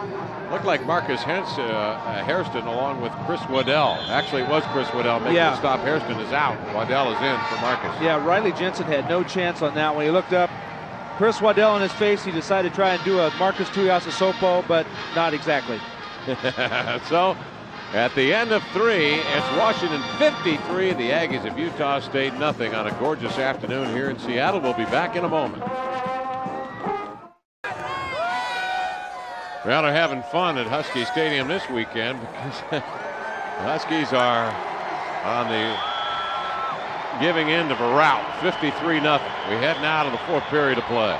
looked like Marcus Hens, uh, uh, Hairston along with Chris Waddell. Actually, it was Chris Waddell making Yeah. the stop. Hairston is out. Waddell is in for Marcus. Yeah, Riley Jensen had no chance on that one. He looked up, Chris Waddell in his face. He decided to try and do a Marques Tuiasosopo, but not exactly. so, at the end of three, it's Washington 53, the Aggies of Utah State nothing on a gorgeous afternoon here in Seattle. We'll be back in a moment. Well, they're having fun at Husky Stadium this weekend because the Huskies are on the giving end of a rout, 53 nothing. We head now to the fourth period of play.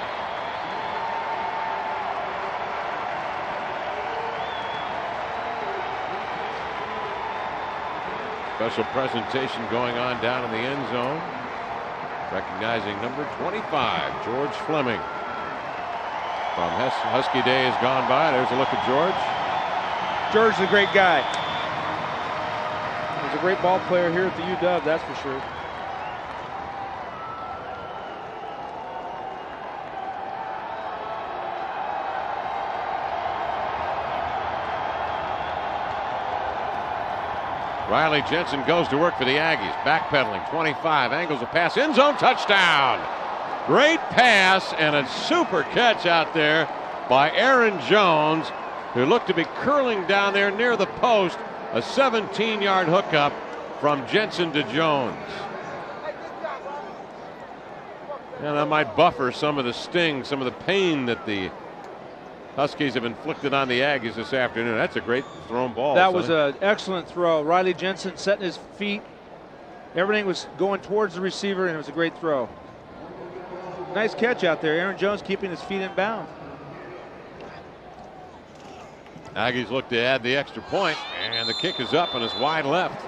Special presentation going on down in the end zone. Recognizing number 25, George Fleming. Um, From Hus- Husky days gone by. There's a look at George. George is a great guy. He's a great ball player here at the UW, that's for sure. Riley Jensen goes to work for the Aggies. Backpedaling, 25, angles a pass, end zone touchdown. Great pass and a super catch out there by Aaron Jones, who looked to be curling down there near the post. A 17 yard hookup from Jensen to Jones. And that might buffer some of the sting, some of the pain that the Huskies have inflicted on the Aggies this afternoon. That's a great thrown ball. That was an excellent throw. Riley Jensen setting his feet. Everything was going towards the receiver, and it was a great throw. Nice catch out there. Aaron Jones keeping his feet in bounds. Aggies look to add the extra point, and the kick is up and is wide left.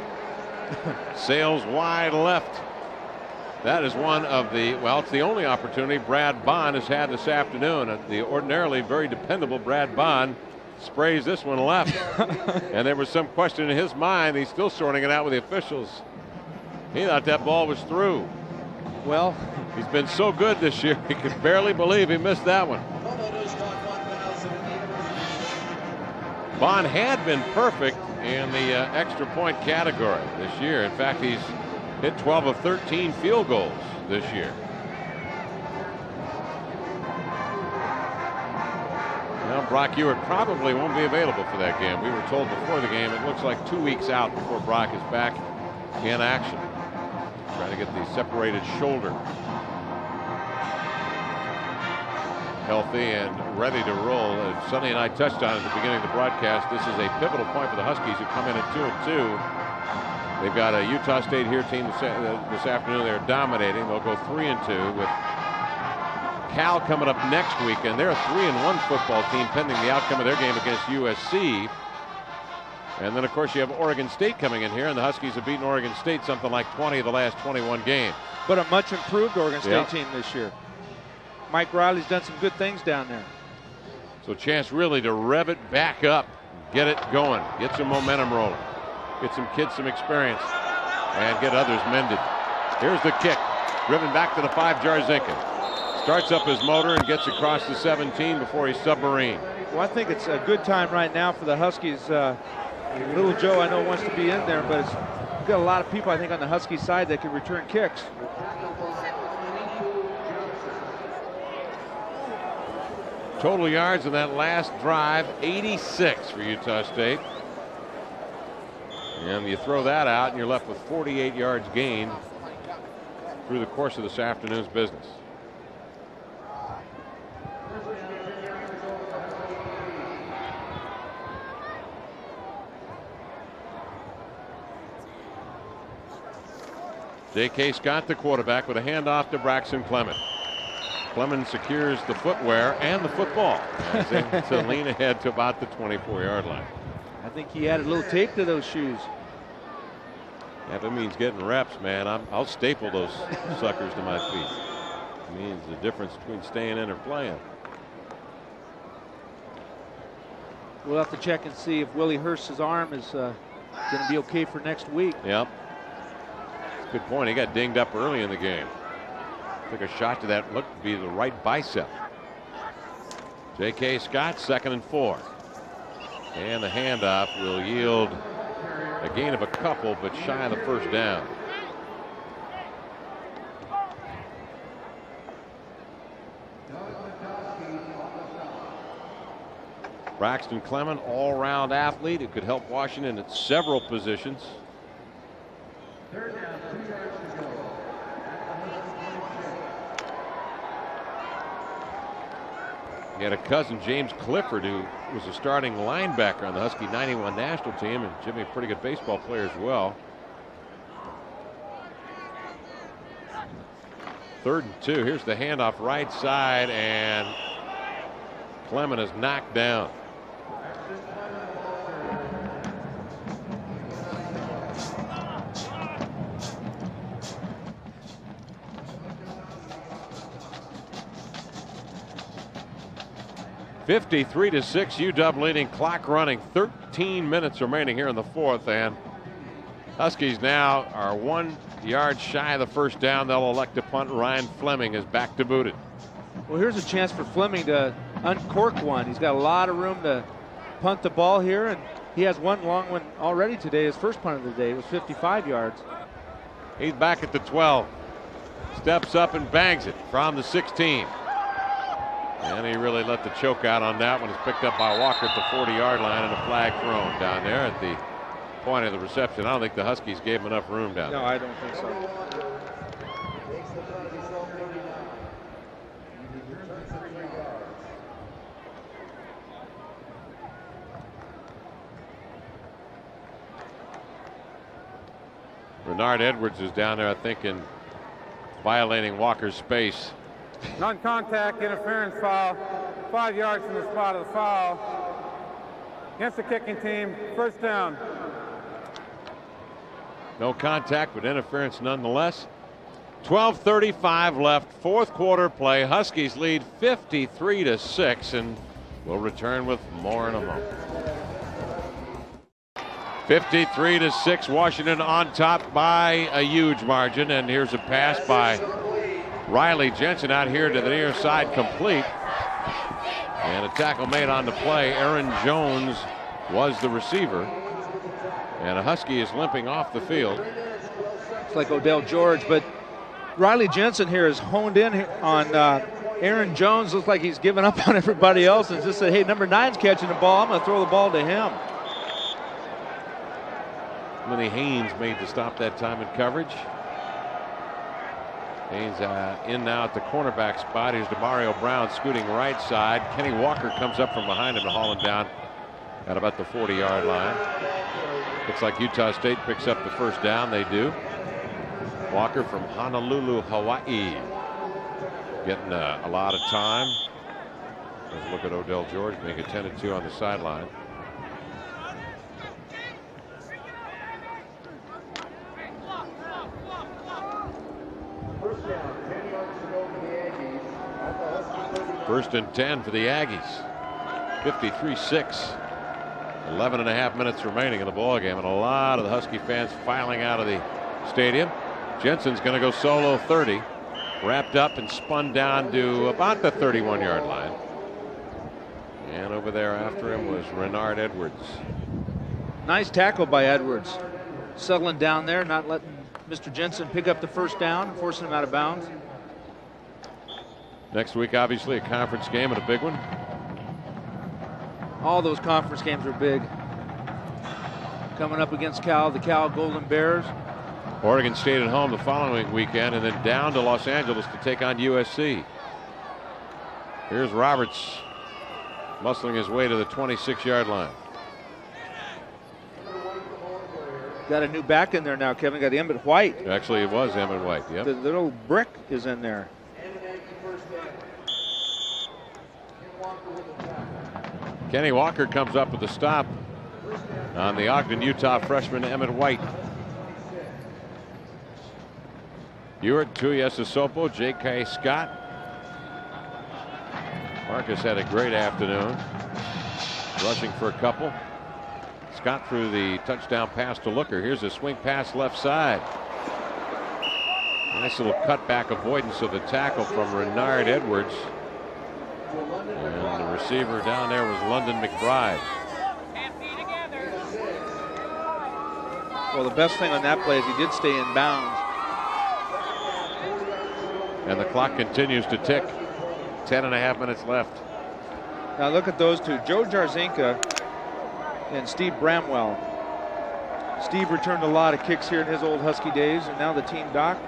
Sails wide left. That is one of the, well, it's the only opportunity Brad Bond has had this afternoon. Uh, The ordinarily very dependable Brad Bond sprays this one left. and there was some question in his mind. He's still sorting it out with the officials. He thought that ball was through. Well, He's been so good this year, he could barely believe he missed that one. Bond had been perfect in the uh, extra point category this year. In fact, he's hit 12 of 13 field goals this year. Well, Brock Huard probably won't be available for that game. We were told before the game it looks like two weeks out before Brock is back in action. To get the separated shoulder healthy and ready to roll. Uh, Sonny and I touched on at the beginning of the broadcast. This is a pivotal point for the Huskies who come in at two and two. They've got a Utah State here team this, uh, afternoon. They're dominating. They'll go three and two with Cal coming up next weekend. They're a three and one football team pending the outcome of their game against USC. And then, of course, you have Oregon State coming in here, and the Huskies have beaten Oregon State something like 20 of the last 21 games. but a much improved Oregon State Yeah. team this year. Mike Riley's done some good things down there. So chance really to rev it back up, get it going, get some momentum rolling, get some kids some experience, and get others mended. Here's the kick, driven back to the five. Jarzynka starts up his motor and gets across the 17 before he's submarine. Well, I think it's a good time right now for the Huskies. Uh, little Joe, I know, wants to be in there, but it's got a lot of people, I think, on the Husky side that can return kicks. Total yards in that last drive, 86 for Utah State. And you throw that out, and you're left with 48 yards gained through the course of this afternoon's business. J.K. Scott, the quarterback, with a handoff to Braxton Cleman. Cleman secures the footwear and the football to lean ahead to about the 24 yard line. I think he added a little tape to those shoes. Yeah, if it means getting reps, man, i will staple those suckers to my feet. It means the difference between staying in or playing. We'll have to check and see if Willie Hurst's arm is uh, going to be okay for next week. Yep. Good point. He got dinged up early in the game. Took a shot to that looked to be the right bicep. J.K. Scott, second and four. And the handoff will yield a gain of a couple, but shy of the first down. Braxton Cleman, all round athlete who could help Washington at several positions. He had a cousin, James Clifford, who was a starting linebacker on the Husky 91 national team, and Jimmy, a pretty good baseball player as well. Third and two. Here's the handoff right side, and Cleman is knocked down. 53 to 6 UW leading clock running 13 minutes remaining here in the fourth and Huskies now are one yard shy of the first down they'll elect to punt Ryan Fleming is back to boot it. Well here's a chance for Fleming to uncork one he's got a lot of room to punt the ball here and he has one long one already today his first punt of the day was 55 yards. He's back at the 12 steps up and bangs it from the 16. And he really let the choke out on that one. It's picked up by Walker at the 40 yard line and a flag thrown down there at the point of the reception. I don't think the Huskies gave him enough room down no, there. No, I don't think so. Bernard Edwards is down there, I think, in violating Walker's space. Non-contact interference foul, five yards from the spot of the foul. Against the kicking team, first down. No contact, but interference nonetheless. 12:35 left, fourth quarter play. Huskies lead 53 to six, and we'll return with more in a moment. 53 to six, Washington on top by a huge margin, and here's a pass by Riley Jensen out here to the near side complete. And a tackle made on the play. Aaron Jones was the receiver. And a Husky is limping off the field. It's like Odell George, but Riley Jensen here is honed in on uh, Aaron Jones. Looks like he's given up on everybody else and just said, hey, number nine's catching the ball. I'm going to throw the ball to him. Lenny Haynes made the stop that time in coverage. He's uh, in now at the cornerback spot. Here's Demario Brown scooting right side. Kenny Walker comes up from behind him to haul him down at about the 40 yard line. Looks like Utah State picks up the first down. They do. Walker from Honolulu, Hawaii. Getting uh, a lot of time. Let's look at Odell George being attended to on the sideline. First and 10 for the Aggies. 53-6. 11 and a half minutes remaining in the ball game, and a lot of the Husky fans filing out of the stadium. Jensen's going to go solo 30, wrapped up and spun down to about the 31 yard line. And over there after him was Renard Edwards. Nice tackle by Edwards. Settling down there, not letting Mr. Jensen pick up the first down, forcing him out of bounds. Next week, obviously, a conference game and a big one. All those conference games are big. Coming up against Cal, the Cal Golden Bears. Oregon State at home the following weekend, and then down to Los Angeles to take on USC. Here's Roberts muscling his way to the 26 yard line. Got a new back in there now, Kevin. Got the Emmett White. Actually, it was Emmett White. Yep. The little brick is in there. Kenny Walker comes up with the stop on the Ogden, Utah freshman Emmett White. Huard, Tuiasosopo, J.K. Scott. Marques had a great afternoon, rushing for a couple. Scott threw the touchdown pass to Looker. Here's a swing pass left side. Nice little cutback avoidance of the tackle from Renard Edwards. And the receiver down there was London McBride. Well, the best thing on that play is he did stay in bounds. And the clock continues to tick. Ten and a half minutes left. Now look at those two, Joe Jarzynka and Steve Bramwell. Steve returned a lot of kicks here in his old Husky days, and now the team doc.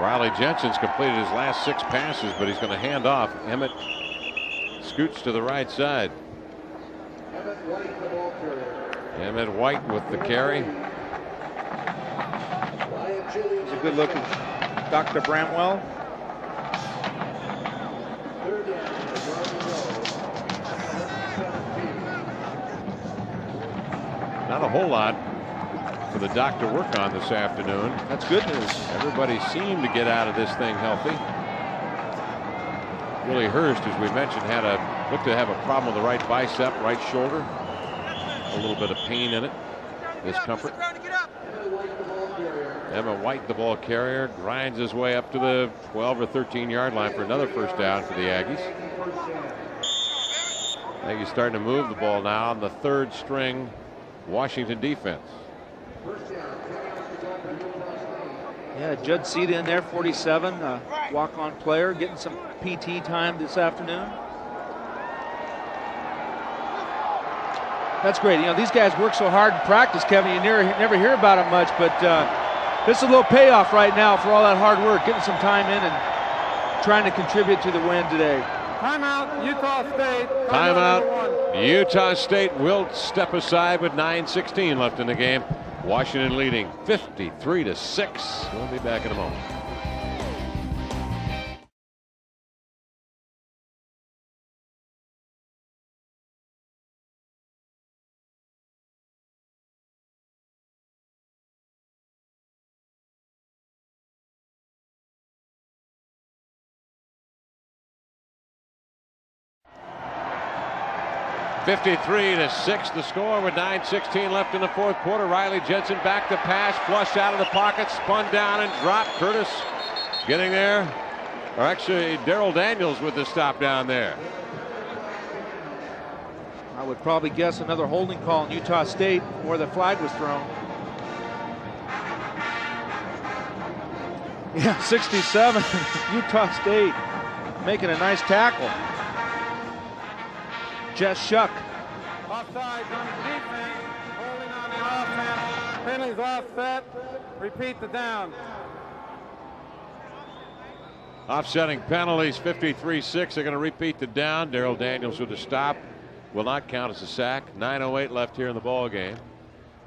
Riley Jensen's completed his last six passes, but he's going to hand off. Emmett scoots to the right side. Emmett White with the carry. It's a good looking Dr. Bramwell. Not a whole lot for the doc to work on this afternoon. That's good news. Everybody seemed to get out of this thing healthy. Willie Hurst, as we mentioned, had a looked to have a problem with the right bicep, right shoulder. A little bit of pain in it, discomfort. Emmett White, the ball carrier, grinds his way up to the 12 or 13 yard line for another first down for the Aggies. Aggies starting to move the ball now on the third string Washington defense. Yeah, Judd Seed in there, 47, uh, walk-on player, getting some PT time this afternoon. That's great. You know, these guys work so hard in practice, Kevin. You never, never hear about them much, but uh, this is a little payoff right now for all that hard work, getting some time in and trying to contribute to the win today. Timeout, Utah State. Timeout. Utah State will step aside with 9:16 left in the game. Washington leading 53 to 6. We'll be back in a moment. Fifty-three to six, the score with 9:16 left in the fourth quarter. Riley Jensen back to pass, flushed out of the pocket, spun down and dropped. Curtis getting there, or actually Daryl Daniels with the stop down there. I would probably guess another holding call in Utah State where the flag was thrown. Yeah, 67, Utah State making a nice tackle. Jess Shuck. Offside on the defense, holding on the offense. Penalties offset. Repeat the down. Offsetting penalties 53-6. They're going to repeat the down. Daryl Daniels with a stop. Will not count as a sack. 9.08 left here in the ball game.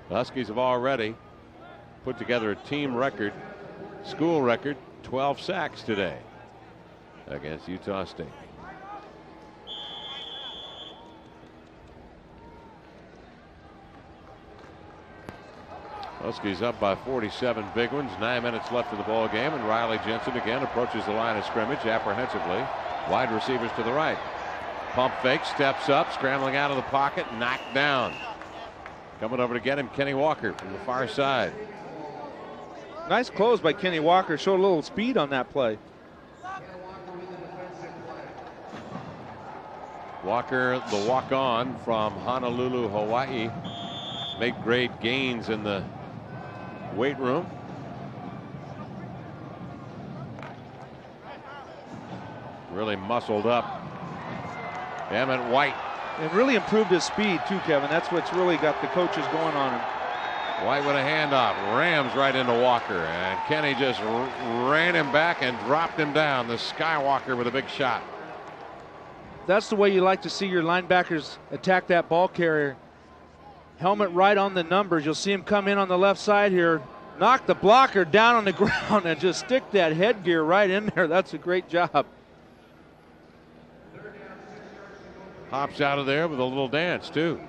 The Huskies have already put together a team record, school record, 12 sacks today against Utah State. Huskies up by 47 big ones. Nine minutes left in the ball game, and Riley Jensen again approaches the line of scrimmage apprehensively. Wide receivers to the right. Pump fake, steps up, scrambling out of the pocket, knocked down. Coming over to get him, Kenny Walker from the far side. Nice close by Kenny Walker. Showed a little speed on that play. Walker, the walk on from Honolulu, Hawaii, made great gains in the weight room. Really muscled up. Emmett White. And really improved his speed, too, Kevin. That's what's really got the coaches going on him. White with a handoff, rams right into Walker, and Kenny just ran him back and dropped him down. The Skywalker with a big shot. That's the way you like to see your linebackers attack that ball carrier. Helmet right on the numbers. You'll see him come in on the left side here, knock the blocker down on the ground, and just stick that headgear right in there. That's a great job. Hops out of there with a little dance, too.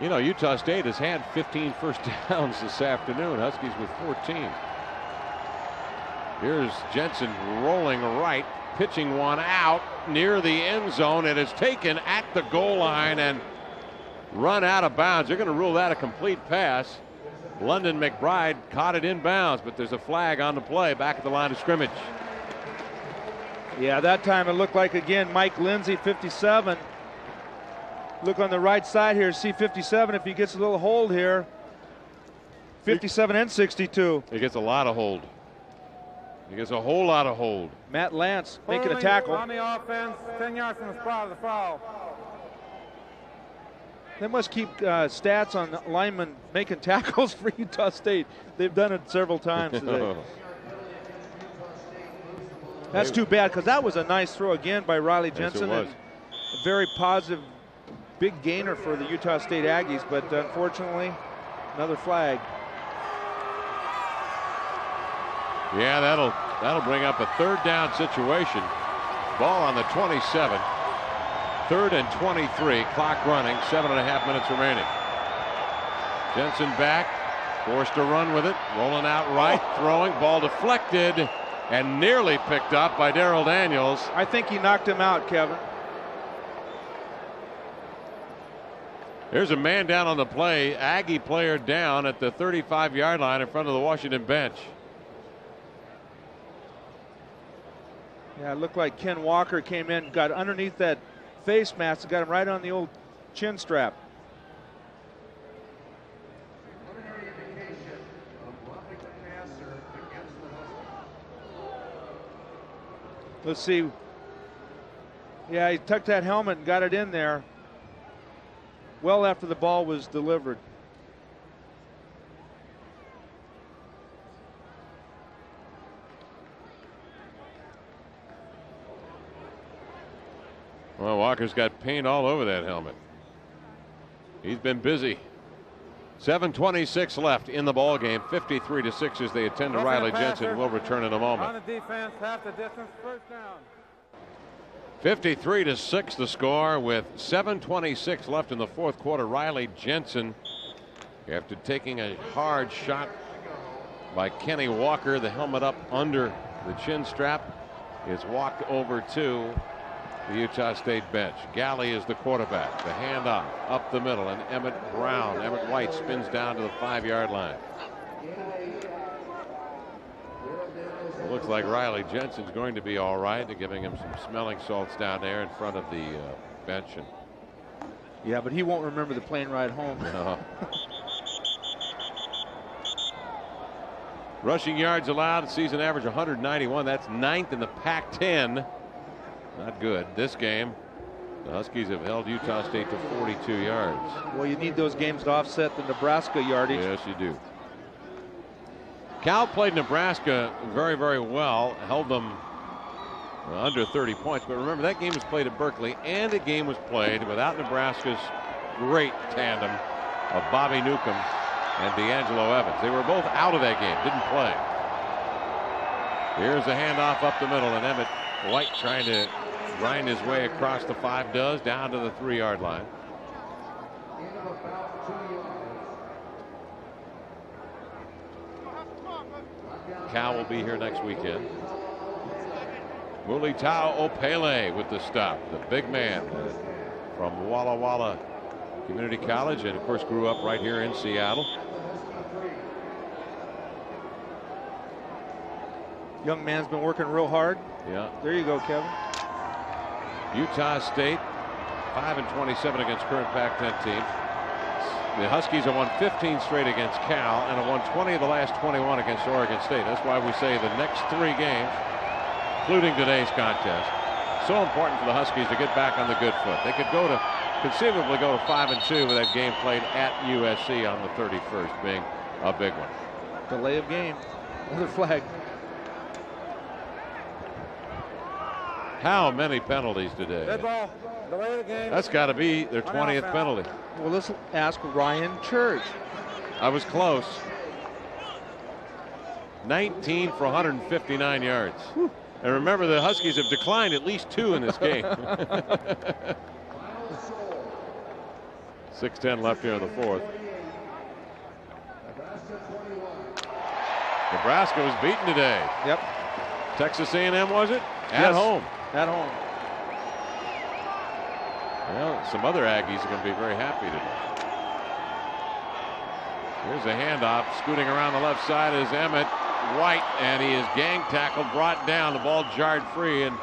You know, Utah State has had 15 first downs this afternoon. Huskies with 14. Here's Jensen rolling right, pitching one out near the end zone. It is taken at the goal line and run out of bounds. They're going to rule that a complete pass. London McBride caught it in bounds, but there's a flag on the play back at the line of scrimmage. Yeah, that time it looked like again Mike Lindsay, 57. Look on the right side here, see 57 if he gets a little hold here. 57 and 62. He gets a lot of hold. He gets a whole lot of hold. Matt Lance making a tackle. On the offense, 10 yards from the spot of the foul. They must keep uh, stats on linemen making tackles for Utah State. They've done it several times today. That's too bad because that was a nice throw again by Riley Jensen. Yes, a very positive, big gainer for the Utah State Aggies, but unfortunately, another flag. Yeah, that'll that'll bring up a third down situation. Ball on the 27. Third and 23. Clock running. Seven and a half minutes remaining. Jensen back. Forced to run with it. Rolling out right. Oh. Throwing. Ball deflected and nearly picked up by Daryl Daniels. I think he knocked him out, Kevin. There's a man down on the play. Aggie player down at the 35 yard line in front of the Washington bench. Yeah, it looked like Ken Walker came in, got underneath that face mask, and got him right on the old chin strap. Let's see. Yeah, he tucked that helmet and got it in there well after the ball was delivered. Well, Walker's got paint all over that helmet. He's been busy. 7:26 left in the ball game. 53 to six as they attend to Riley Jensen. We'll return in a moment. On the defense, half the distance, first down. 53 to six the score with 7:26 left in the fourth quarter. Riley Jensen, after taking a hard shot by Kenny Walker, the helmet up under the chin strap, is walked over to the Utah State bench. Galley is the quarterback. The handoff up the middle, and Emmett Brown, Emmett White spins down to the five yard line. It looks like Riley Jensen's going to be all right. They're giving him some smelling salts down there in front of the uh, bench. And Yeah, but he won't remember the plane ride home. uh, rushing yards allowed, season average 191. That's ninth in the Pac-10. Not good. This game, the Huskies have held Utah State to 42 yards. Well, you need those games to offset the Nebraska yardage. Yes, you do. Cal played Nebraska very, very well, held them under 30 points. But remember, that game was played at Berkeley, and the game was played without Nebraska's great tandem of Bobby Newcombe and D'Angelo Evans. They were both out of that game, didn't play. Here's a handoff up the middle, and Emmett White trying to grind his way across the five does down to the three yard line. Cal will be here next weekend. Mulitao Opele with the stop, the big man from Walla Walla Community College, and of course grew up right here in Seattle. Young man's been working real hard. Yeah. There you go, Kevin. Utah State, 5 and 27 against current Pac-10 teams. The Huskies have won 15 straight against Cal and have won 20 of the last 21 against Oregon State. That's why we say the next three games, including today's contest, so important for the Huskies to get back on the good foot. They could go to conceivably go to 5 and 2 with that game played at USC on the 31st being a big one. Delay of game. Another flag. How many penalties today? Dead ball. Delay the game. That's got to be their 20th penalty. Well, let's ask Ryan Church. I was close. 19 for 159 yards. And remember, the Huskies have declined at least two in this game. 6:10 left here in the fourth. Nebraska was beaten today. Yep. Texas A&M was it? At Yes. home. At home. Well, some other Aggies are going to be very happy today. Here's a handoff, scooting around the left side is Emmett White, and he is gang tackled, brought down. The ball jarred free and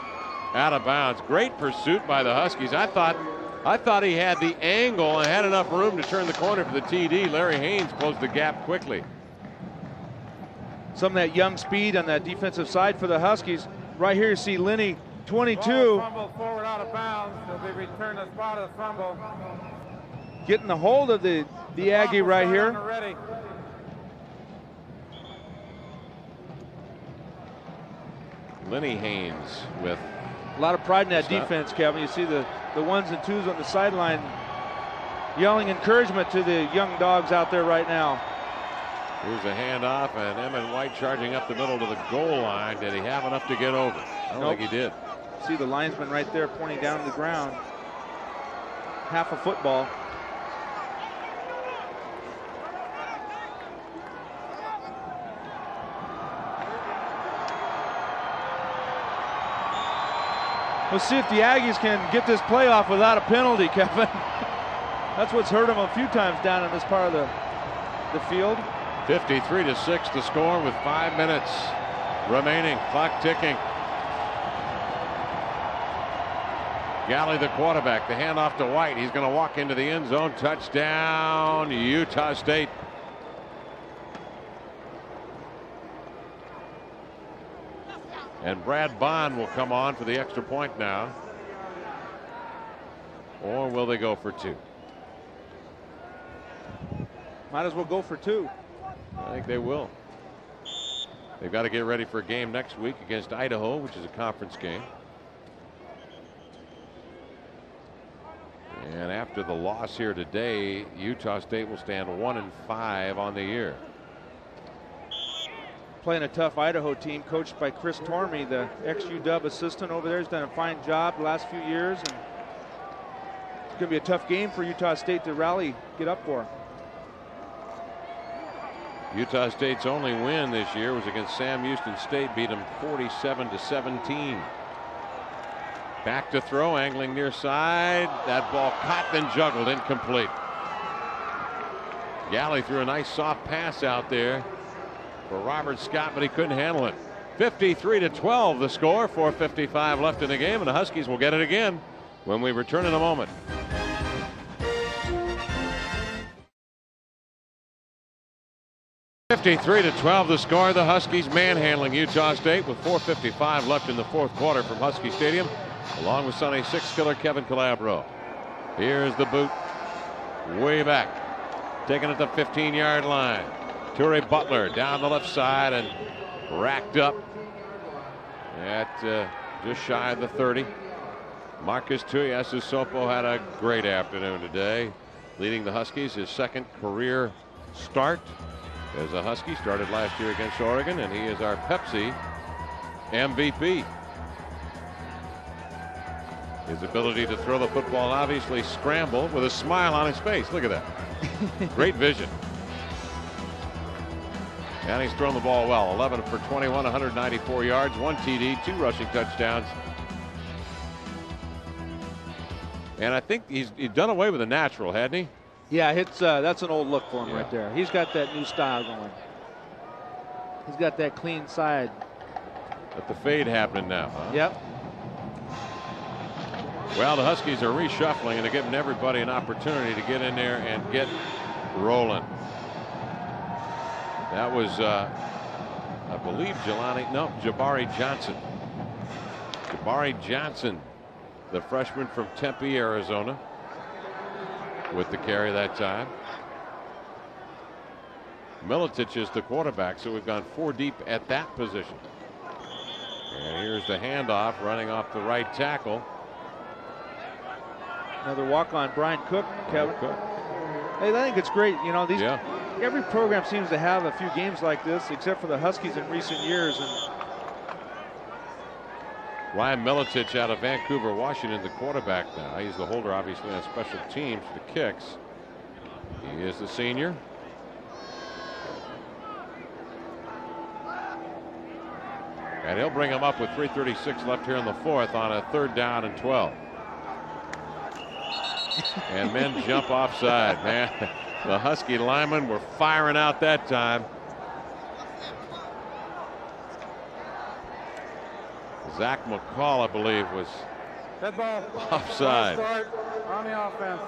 out of bounds. Great pursuit by the Huskies. I thought, I thought he had the angle and had enough room to turn the corner for the TD. Larry Haynes closed the gap quickly. Some of that young speed on that defensive side for the Huskies. Right here you see Lenny, 22, Ball fumbled forward out of bounds. It'll be returned the spot of the fumble. getting the hold of the, the Aggie right start on the here. Ready. Lenny Haynes with A lot of pride in that Stop. defense, Kevin. You see the, the ones and twos on the sideline yelling encouragement to the young dogs out there right now. Here's a handoff, and Emmett White charging up the middle to the goal line. Did he have enough to get over? I don't Nope. think he did. See the linesman right there pointing down the ground. Half a football. Let's see if the Aggies can get this playoff without a penalty, Kevin. That's what's hurt them a few times down in this part of the, the field. 53 to 6 to score with five minutes remaining. Clock ticking. Galley, the quarterback, the handoff to White. He's going to walk into the end zone. Touchdown, Utah State. And Brad Bond will come on for the extra point now. Or will they go for two? Might as well go for two. I think they will. They've got to get ready for a game next week against Idaho, which is a conference game. And after the loss here today, Utah State will stand one and five on the year. playing a tough Idaho team coached by Chris Tormey, the ex-UW assistant over there. has done a fine job the last few years. And it's going to be a tough game for Utah State to rally, get up for. Utah State's only win this year was against Sam Houston State, beat them 47 to 17. Back to throw, angling near side. That ball caught, then juggled, incomplete. Galley threw a nice soft pass out there for Robert Scott, but he couldn't handle it. 53 to 12 the score, 455 left in the game, and the Huskies will get it again when we return in a moment. Fifty-three to twelve the score. The Huskies manhandling Utah State with 4:55 left in the fourth quarter from Husky Stadium, along with Sonny Sixkiller Kevin Calabro. Here's the boot, way back, taking it to 15-yard line. Toure Butler down the left side and racked up at uh, just shy of the 30. Marques Tuiasosopo had a great afternoon today, leading the Huskies his second career start as a Husky. Started last year against Oregon, and he is our Pepsi MVP. His ability to throw the football, obviously scramble with a smile on his face. Look at that. Great vision. And he's thrown the ball well. 11 for 21, 194 yards, one TD, two rushing touchdowns. And I think he's, he's done away with the natural, hadn't he? Yeah, it's uh, that's an old look for him yeah. right there. He's got that new style going. He's got that clean side. But the fade happening now. Huh? Yep. Well, the Huskies are reshuffling and they're giving everybody an opportunity to get in there and get rolling. That was, uh, I believe, Jelani, no, Jabari Johnson. Jabari Johnson, the freshman from Tempe, Arizona, with the carry that time. Miletich is the quarterback, so we've gone four deep at that position. And here's the handoff running off the right tackle. Another walk on Brian Cook, Kevin. Cook. Hey, I think it's great. You know, these yeah. every program seems to have a few games like this, except for the Huskies in recent years. And Ryan Miletich out of Vancouver, Washington, the quarterback now. He's the holder, obviously, on special teams for the kicks. He is the senior. And he'll bring him up with 336 left here in the fourth on a third down and 12. And men jump offside, man. The Husky linemen were firing out that time. Zach McCall, I believe, was offside. On the offense.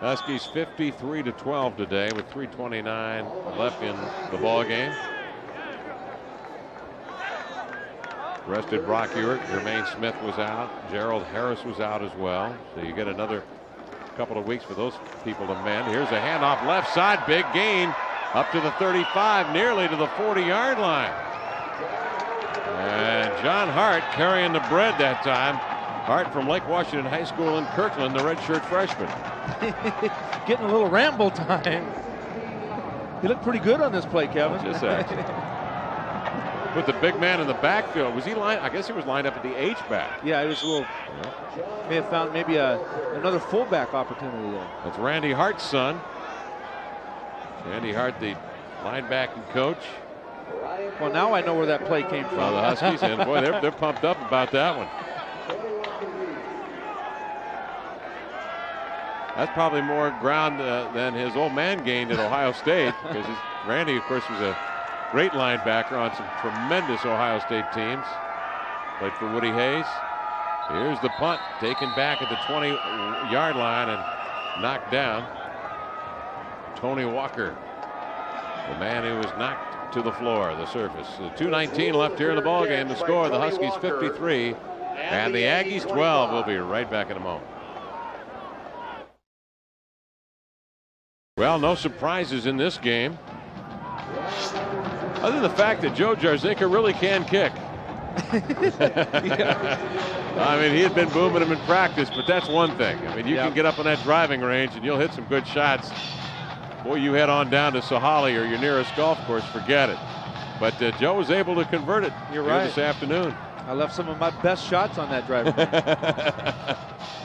Huskies 53 to 12 today with 329 left in the ball game. Rested Brock Huard. Jermaine Smith was out. Gerald Harris was out as well. So you get another couple of weeks for those people to mend. Here's a handoff left side. Big gain up to the 35, nearly to the 40 yard line. And John Hart carrying the bread that time. Hart from Lake Washington High School in Kirkland, the redshirt freshman. Getting a little ramble time. He looked pretty good on this play, Kevin. Just. Put the big man in the backfield. Was he lined? I guess he was lined up at the H back. Yeah, he was a little. Yeah. May have found maybe a another fullback opportunity there. That's Randy Hart's son. Randy Hart, the linebacking coach. Well, now I know where that play came from. Well, the Huskies, and boy, they're, they're pumped up about that one. That's probably more ground uh, than his old man gained at Ohio State because Randy, of course, was a great linebacker on some tremendous Ohio State teams. Played for Woody Hayes. Here's the punt taken back at the 20 yard line and knocked down. Tony Walker, the man who was knocked to the floor, the surface. 2.19 left here in the ball game. The score: the Huskies 53 and the Aggies 12. We'll be right back in a moment. Well, no surprises in this game. Other than the fact that Joe Jarzynka really can kick. I mean, he had been booming him in practice, but that's one thing. I mean, you yep. can get up on that driving range and you'll hit some good shots. Boy, you head on down to Sahalee or your nearest golf course, forget it. But uh, Joe was able to convert it You're right. this afternoon. I left some of my best shots on that driving range.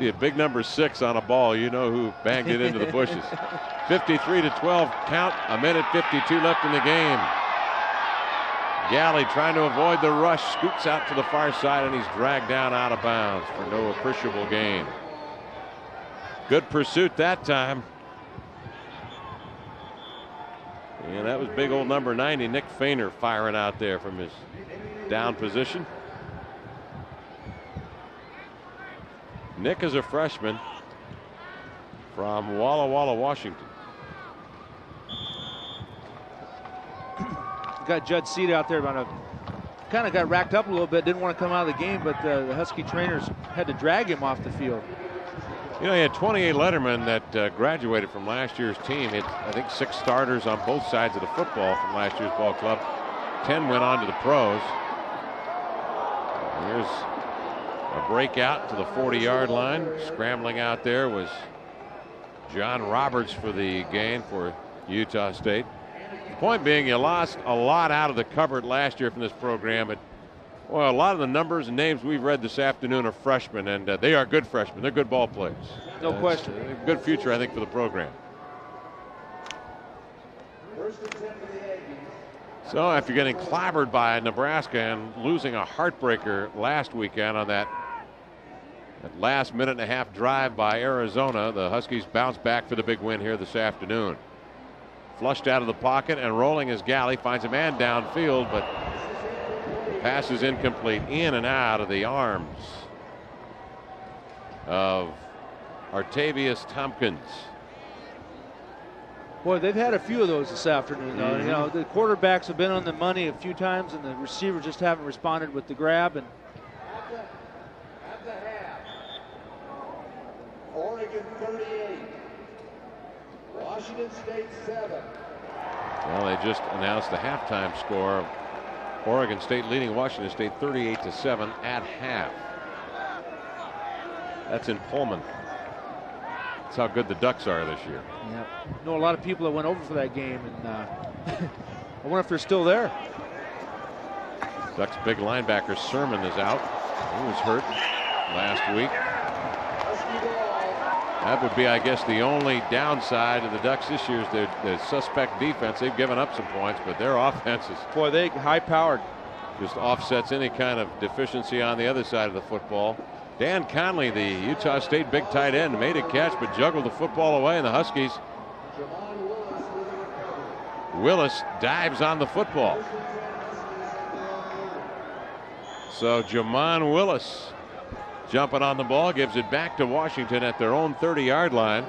See a big number six on a ball, you know who banged it into the bushes. 53 to 12 count, a minute 52 left in the game. Galley trying to avoid the rush, scoots out to the far side, and he's dragged down out of bounds for no appreciable gain. Good pursuit that time. And that was big old number 90, Nick Fainer, firing out there from his down position. Nick is a freshman from Walla Walla, Washington. Got Judd Seed out there, kind of got racked up a little bit, didn't want to come out of the game, but uh, the Husky trainers had to drag him off the field. You know, he had 28 Lettermen that uh, graduated from last year's team. Had, I think, six starters on both sides of the football from last year's ball club. 10 went on to the pros. Here's a breakout to the 40 yard line. Scrambling out there was John Roberts for the gain for Utah State. The point being, you lost a lot out of the cupboard last year from this program. But, well, a lot of the numbers and names we've read this afternoon are freshmen, and uh, they are good freshmen. They're good ball players. No That's question. good future, I think, for the program. So after getting clobbered by Nebraska and losing a heartbreaker last weekend on that, that last minute and a half drive by Arizona, the Huskies bounce back for the big win here this afternoon. Flushed out of the pocket and rolling as Galley finds a man downfield, but the pass is incomplete in and out of the arms of Artavius Tompkins. Boy, they've had a few of those this afternoon, though. Mhm. You know, the quarterbacks have been on the money a few times, and the receivers just haven't responded with the grab. And Oregon 38. Washington State 7. Well, they just announced the halftime score. Oregon State leading Washington State 38 to 7 at half. That's in Pullman. That's how good the Ducks are this year. yeah, know a lot of people that went over for that game, and uh, I wonder if they're still there. Ducks big linebacker Sermon is out. He was hurt last week. That would be, I guess, the only downside of the Ducks this year is their, their suspect defense. They've given up some points, but their offense is Boy, they high powered. just offsets any kind of deficiency on the other side of the football. Dan Conley, the Utah State big tight end, made a catch but juggled the football away, and the Huskies. Willis dives on the football. So Jamon Willis jumping on the ball gives it back to Washington at their own 30 yard line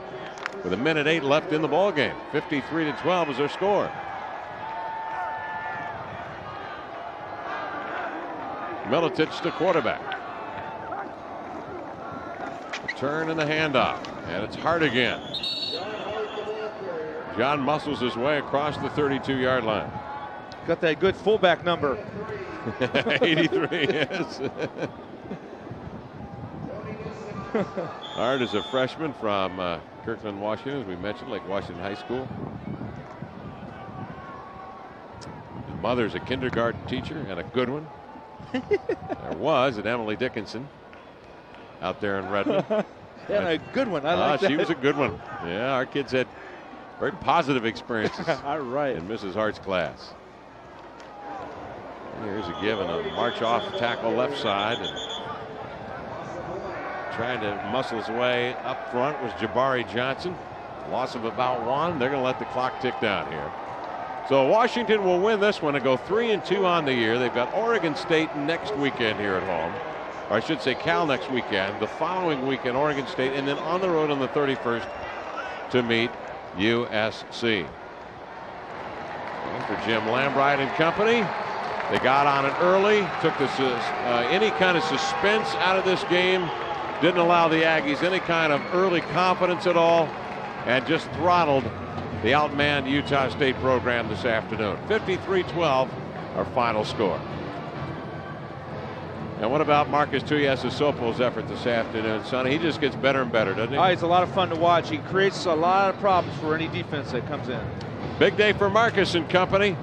with a minute eight left in the ball game. 53 to 12 is their score. Miletich the quarterback. Turn and the handoff. And it's Hart again. John muscles his way across the 32 yard line. Got that good fullback number. 83, yes. Hart is a freshman from uh, Kirkland, Washington, as we mentioned, Lake Washington High School. His mother's a kindergarten teacher and a good one. there was at Emily Dickinson out there in Redmond. Yeah, a good one. I Ah, like she was a good one. Yeah, our kids had very positive experiences All right. in Mrs. Hart's class. Here's a give and a march off tackle left side. And trying to muscle his way up front was Jabari Johnson. Loss of about one. They're going to let the clock tick down here. So Washington will win this one and go three and two on the year. They've got Oregon State next weekend here at home. Or I should say Cal next weekend. The following weekend, Oregon State, and then on the road on the 31st to meet USC. And for Jim Lambright and company, they got on it early, took the, uh, any kind of suspense out of this game, didn't allow the Aggies any kind of early confidence at all, and just throttled the outmanned Utah State program this afternoon. 53-12, our final score. And what about Marques Tuiasosopo's effort this afternoon, Sonny? He just gets better and better, doesn't he? Oh, it's a lot of fun to watch. He creates a lot of problems for any defense that comes in. Big day for Marques and company.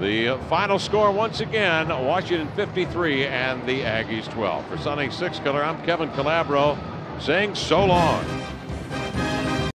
The final score once again Washington 53 and the Aggies 12. For Sonny Sixkiller, I'm Kevin Calabro saying so long.